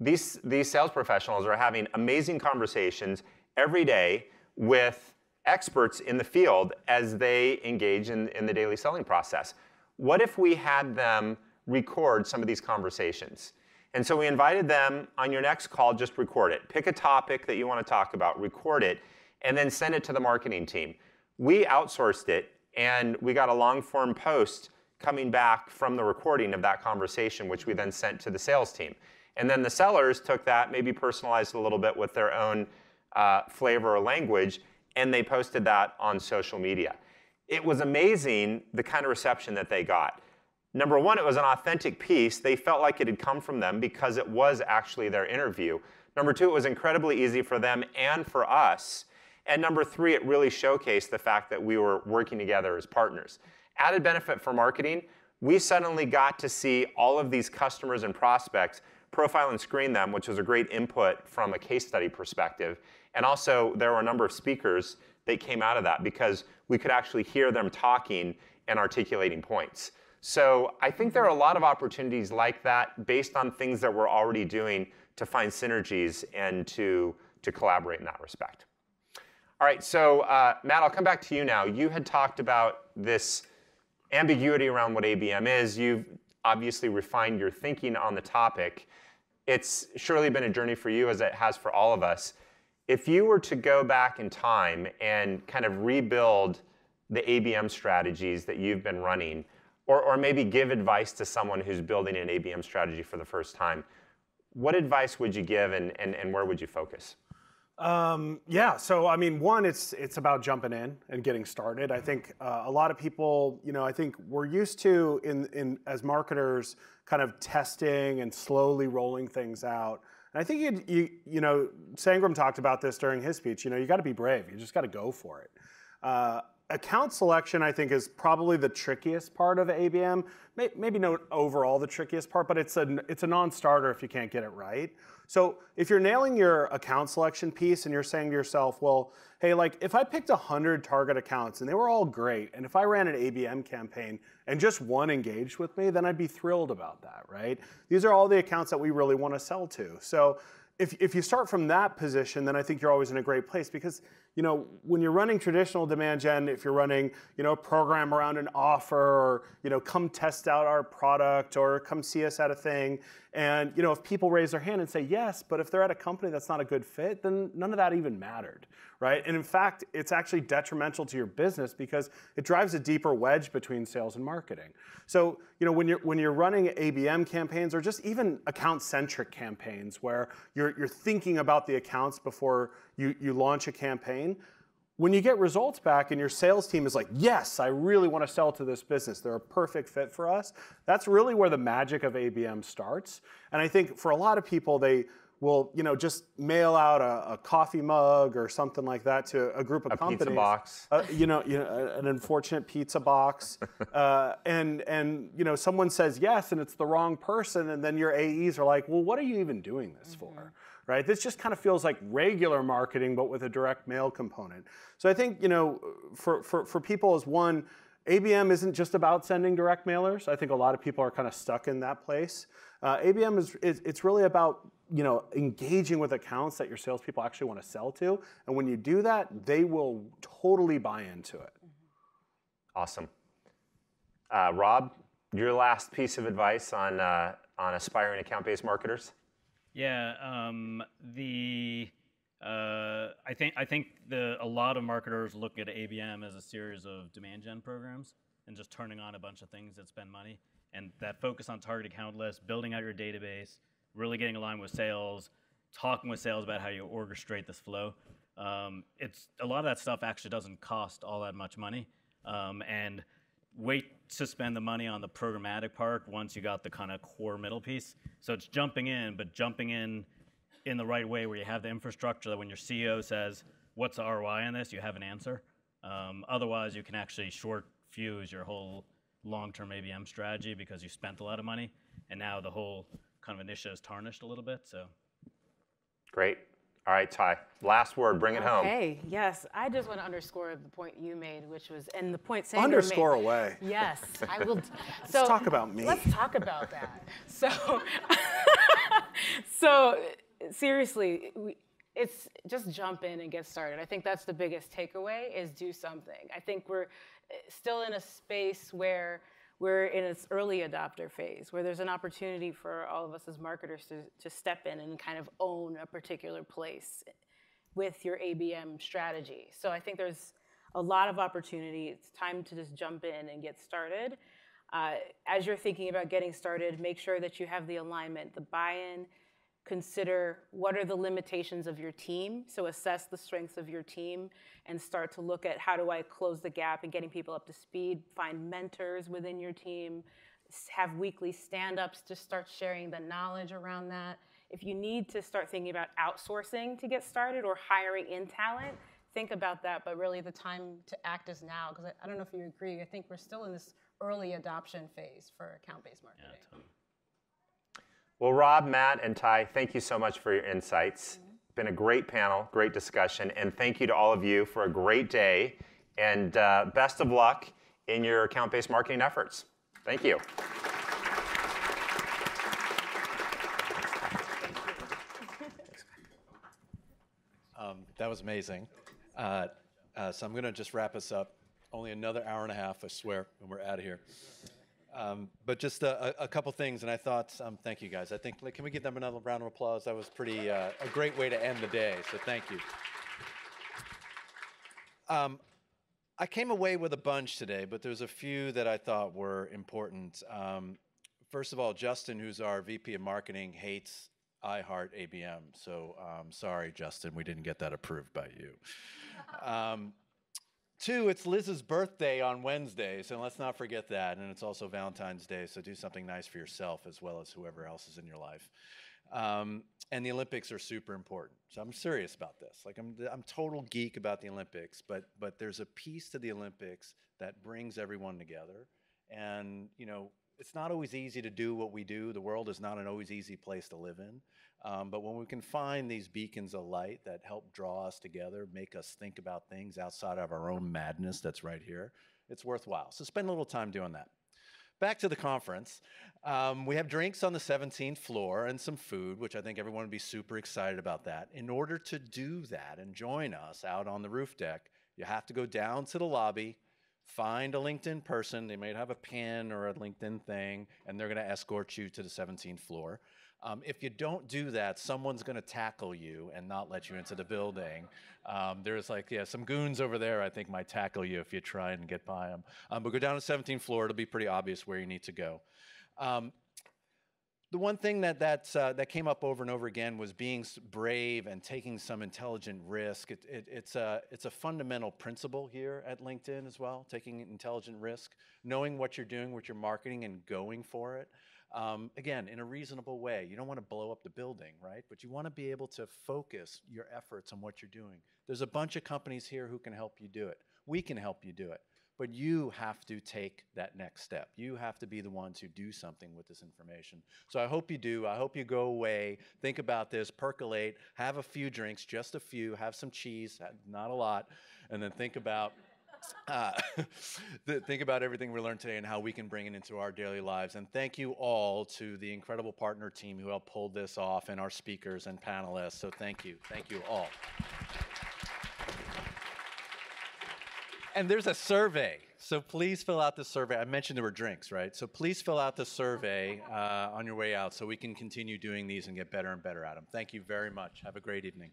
Speaker 8: these, these sales professionals are having amazing conversations every day with experts in the field as they engage in, in the daily selling process. What if we had them record some of these conversations? And so we invited them on your next call, just record it. Pick a topic that you want to talk about, record it, and then send it to the marketing team. We outsourced it, and we got a long form post coming back from the recording of that conversation, which we then sent to the sales team. And then the sellers took that, maybe personalized a little bit with their own uh, flavor or language, and they posted that on social media. It was amazing the kind of reception that they got. Number one, it was an authentic piece. They felt like it had come from them because it was actually their interview. Number two, it was incredibly easy for them and for us. And number three, it really showcased the fact that we were working together as partners. Added benefit for marketing, we suddenly got to see all of these customers and prospects, profile and screen them, which was a great input from a case study perspective. And also, there were a number of speakers that came out of that because we could actually hear them talking and articulating points. So I think there are a lot of opportunities like that based on things that we're already doing to find synergies and to, to collaborate in that respect. All right, so uh, Matt, I'll come back to you now. You had talked about this ambiguity around what ABM is. You've obviously refined your thinking on the topic. It's surely been a journey for you as it has for all of us. If you were to go back in time and kind of rebuild the ABM strategies that you've been running, or, or maybe give advice to someone who's building an ABM strategy for the first time, what advice would you give and, and, and where would you focus?
Speaker 10: Um, yeah, so I mean, one, it's it's about jumping in and getting started. I think uh, a lot of people, you know, I think we're used to in in as marketers, kind of testing and slowly rolling things out. And I think you you you know, Sangram talked about this during his speech. You know, you got to be brave. You just got to go for it. Uh, account selection, I think, is probably the trickiest part of ABM. Maybe not overall the trickiest part, but it's a it's a non-starter if you can't get it right. So if you're nailing your account selection piece and you're saying to yourself, well, hey, like if I picked 100 target accounts and they were all great, and if I ran an ABM campaign and just one engaged with me, then I'd be thrilled about that, right? These are all the accounts that we really want to sell to. So if, if you start from that position, then I think you're always in a great place because you know when you're running traditional demand gen, if you're running you know a program around an offer or you know come test out our product or come see us at a thing, and you know if people raise their hand and say yes, but if they're at a company that's not a good fit, then none of that even mattered, right? And in fact, it's actually detrimental to your business because it drives a deeper wedge between sales and marketing. So, you know, when you're when you're running ABM campaigns or just even account-centric campaigns where you're you're thinking about the accounts before you, you launch a campaign, when you get results back and your sales team is like, yes, I really want to sell to this business, they're a perfect fit for us, that's really where the magic of ABM starts. And I think for a lot of people, they will you know just mail out a, a, coffee mug or something like that to a group of
Speaker 8: a
Speaker 10: companies.
Speaker 8: pizza box.
Speaker 10: Uh, you know, you know, an unfortunate pizza box, uh, and and you know someone says yes and it's the wrong person, and then your AEs are like, well, what are you even doing this mm-hmm. for? Right? This just kind of feels like regular marketing, but with a direct mail component. So I think you know, for for for people as one. ABM isn't just about sending direct mailers. I think a lot of people are kind of stuck in that place. Uh, ABM is, is, it's really about you know engaging with accounts that your salespeople actually want to sell to, and when you do that, they will totally buy into it.
Speaker 8: Awesome. Uh, Rob, your last piece of advice on uh, on aspiring account-based marketers?
Speaker 9: Yeah, um, the uh, I think I think the a lot of marketers look at ABM as a series of demand gen programs and just turning on a bunch of things that spend money and that focus on target account lists, building out your database, really getting aligned with sales, talking with sales about how you orchestrate this flow. Um, it's a lot of that stuff actually doesn't cost all that much money, um, and wait to spend the money on the programmatic part once you got the kind of core middle piece. So it's jumping in, but jumping in in the right way where you have the infrastructure that when your CEO says, "What's the ROI on this?" you have an answer. Um, otherwise, you can actually short fuse your whole long-term ABM strategy because you spent a lot of money, and now the whole kind of initiative is tarnished a little bit. So,
Speaker 8: great. All right, Ty. Last word. Bring it home.
Speaker 11: Okay. Yes, I just want to underscore the point you made, which was, and the point Sandra
Speaker 10: underscore
Speaker 11: made.
Speaker 10: away.
Speaker 11: Yes, I will.
Speaker 10: let's so, talk about me.
Speaker 11: Let's talk about that. So, so seriously, we, it's just jump in and get started. I think that's the biggest takeaway is do something. I think we're eh, still in a space where we're in its early adopter phase, where there's an opportunity for all of us as marketers to, to step in and kind of own a particular place with your ABM strategy. So I think there's a lot of opportunity. It's time to just jump in and get started. Uh, as you're thinking about getting started, make sure that you have the alignment, the buy-in, consider what are the limitations of your team. So assess the strengths of your team and start to look at how do I close the gap and getting people up to speed, find mentors within your team, have weekly stand-ups to start sharing the knowledge around that. If you need to start thinking about outsourcing to get started or hiring in talent, think about that, but really the time to act is now. Because I, I don't know if you agree, I think we're still in this early adoption phase for account-based marketing.
Speaker 8: Well, Rob, Matt, and Ty, thank you so much for your insights. Mm-hmm. Been a great panel, great discussion, and thank you to all of you for a great day. And uh, best of luck in your account-based marketing efforts. Thank you.
Speaker 2: Um, that was amazing. Uh, uh, so I'm going to just wrap us up. Only another hour and a half, I swear, when we're out of here. Um, but just a, a, couple things, and I thought, um, thank you guys. I think, like, can we give them another round of applause? That was pretty uh, a great way to end the day. So thank you. Um, I came away with a bunch today, but there's a few that I thought were important. Um, first of all, Justin, who's our VP of Marketing, hates I Heart ABM. So um, sorry, Justin, we didn't get that approved by you. Two, it's Liz's birthday on Wednesday, so let's not forget that. And it's also Valentine's Day, so do something nice for yourself as well as whoever else is in your life. Um, and the Olympics are super important. So I'm serious about this. Like I'm, I'm total geek about the Olympics, but but there's a piece to the Olympics that brings everyone together. And you know, it's not always easy to do what we do. The world is not an always easy place to live in. Um, but when we can find these beacons of light that help draw us together, make us think about things outside of our own madness that's right here, it's worthwhile. So spend a little time doing that. Back to the conference. Um, we have drinks on the 17th floor and some food, which I think everyone would be super excited about that. In order to do that and join us out on the roof deck, you have to go down to the lobby, find a LinkedIn person. They might have a pin or a LinkedIn thing, and they're going to escort you to the 17th floor. Um, if you don't do that, someone's going to tackle you and not let you into the building. Um, there's like, yeah, some goons over there, I think, might tackle you if you try and get by them. Um, but go down to 17th floor, it'll be pretty obvious where you need to go. Um, the one thing that that, uh, that came up over and over again was being brave and taking some intelligent risk. It, it, it's, a, it's a fundamental principle here at LinkedIn as well, taking intelligent risk, knowing what you're doing, what you're marketing, and going for it. Um, again, in a reasonable way. You don't want to blow up the building, right? But you want to be able to focus your efforts on what you're doing. There's a bunch of companies here who can help you do it. We can help you do it. But you have to take that next step. You have to be the ones who do something with this information. So I hope you do. I hope you go away, think about this, percolate, have a few drinks, just a few, have some cheese, not a lot, and then think about uh, think about everything we learned today and how we can bring it into our daily lives. And thank you all to the incredible partner team who helped pull this off and our speakers and panelists. So thank you. Thank you all. And there's a survey. So please fill out the survey. I mentioned there were drinks, right? So please fill out the survey uh, on your way out so we can continue doing these and get better and better at them. Thank you very much. Have a great evening.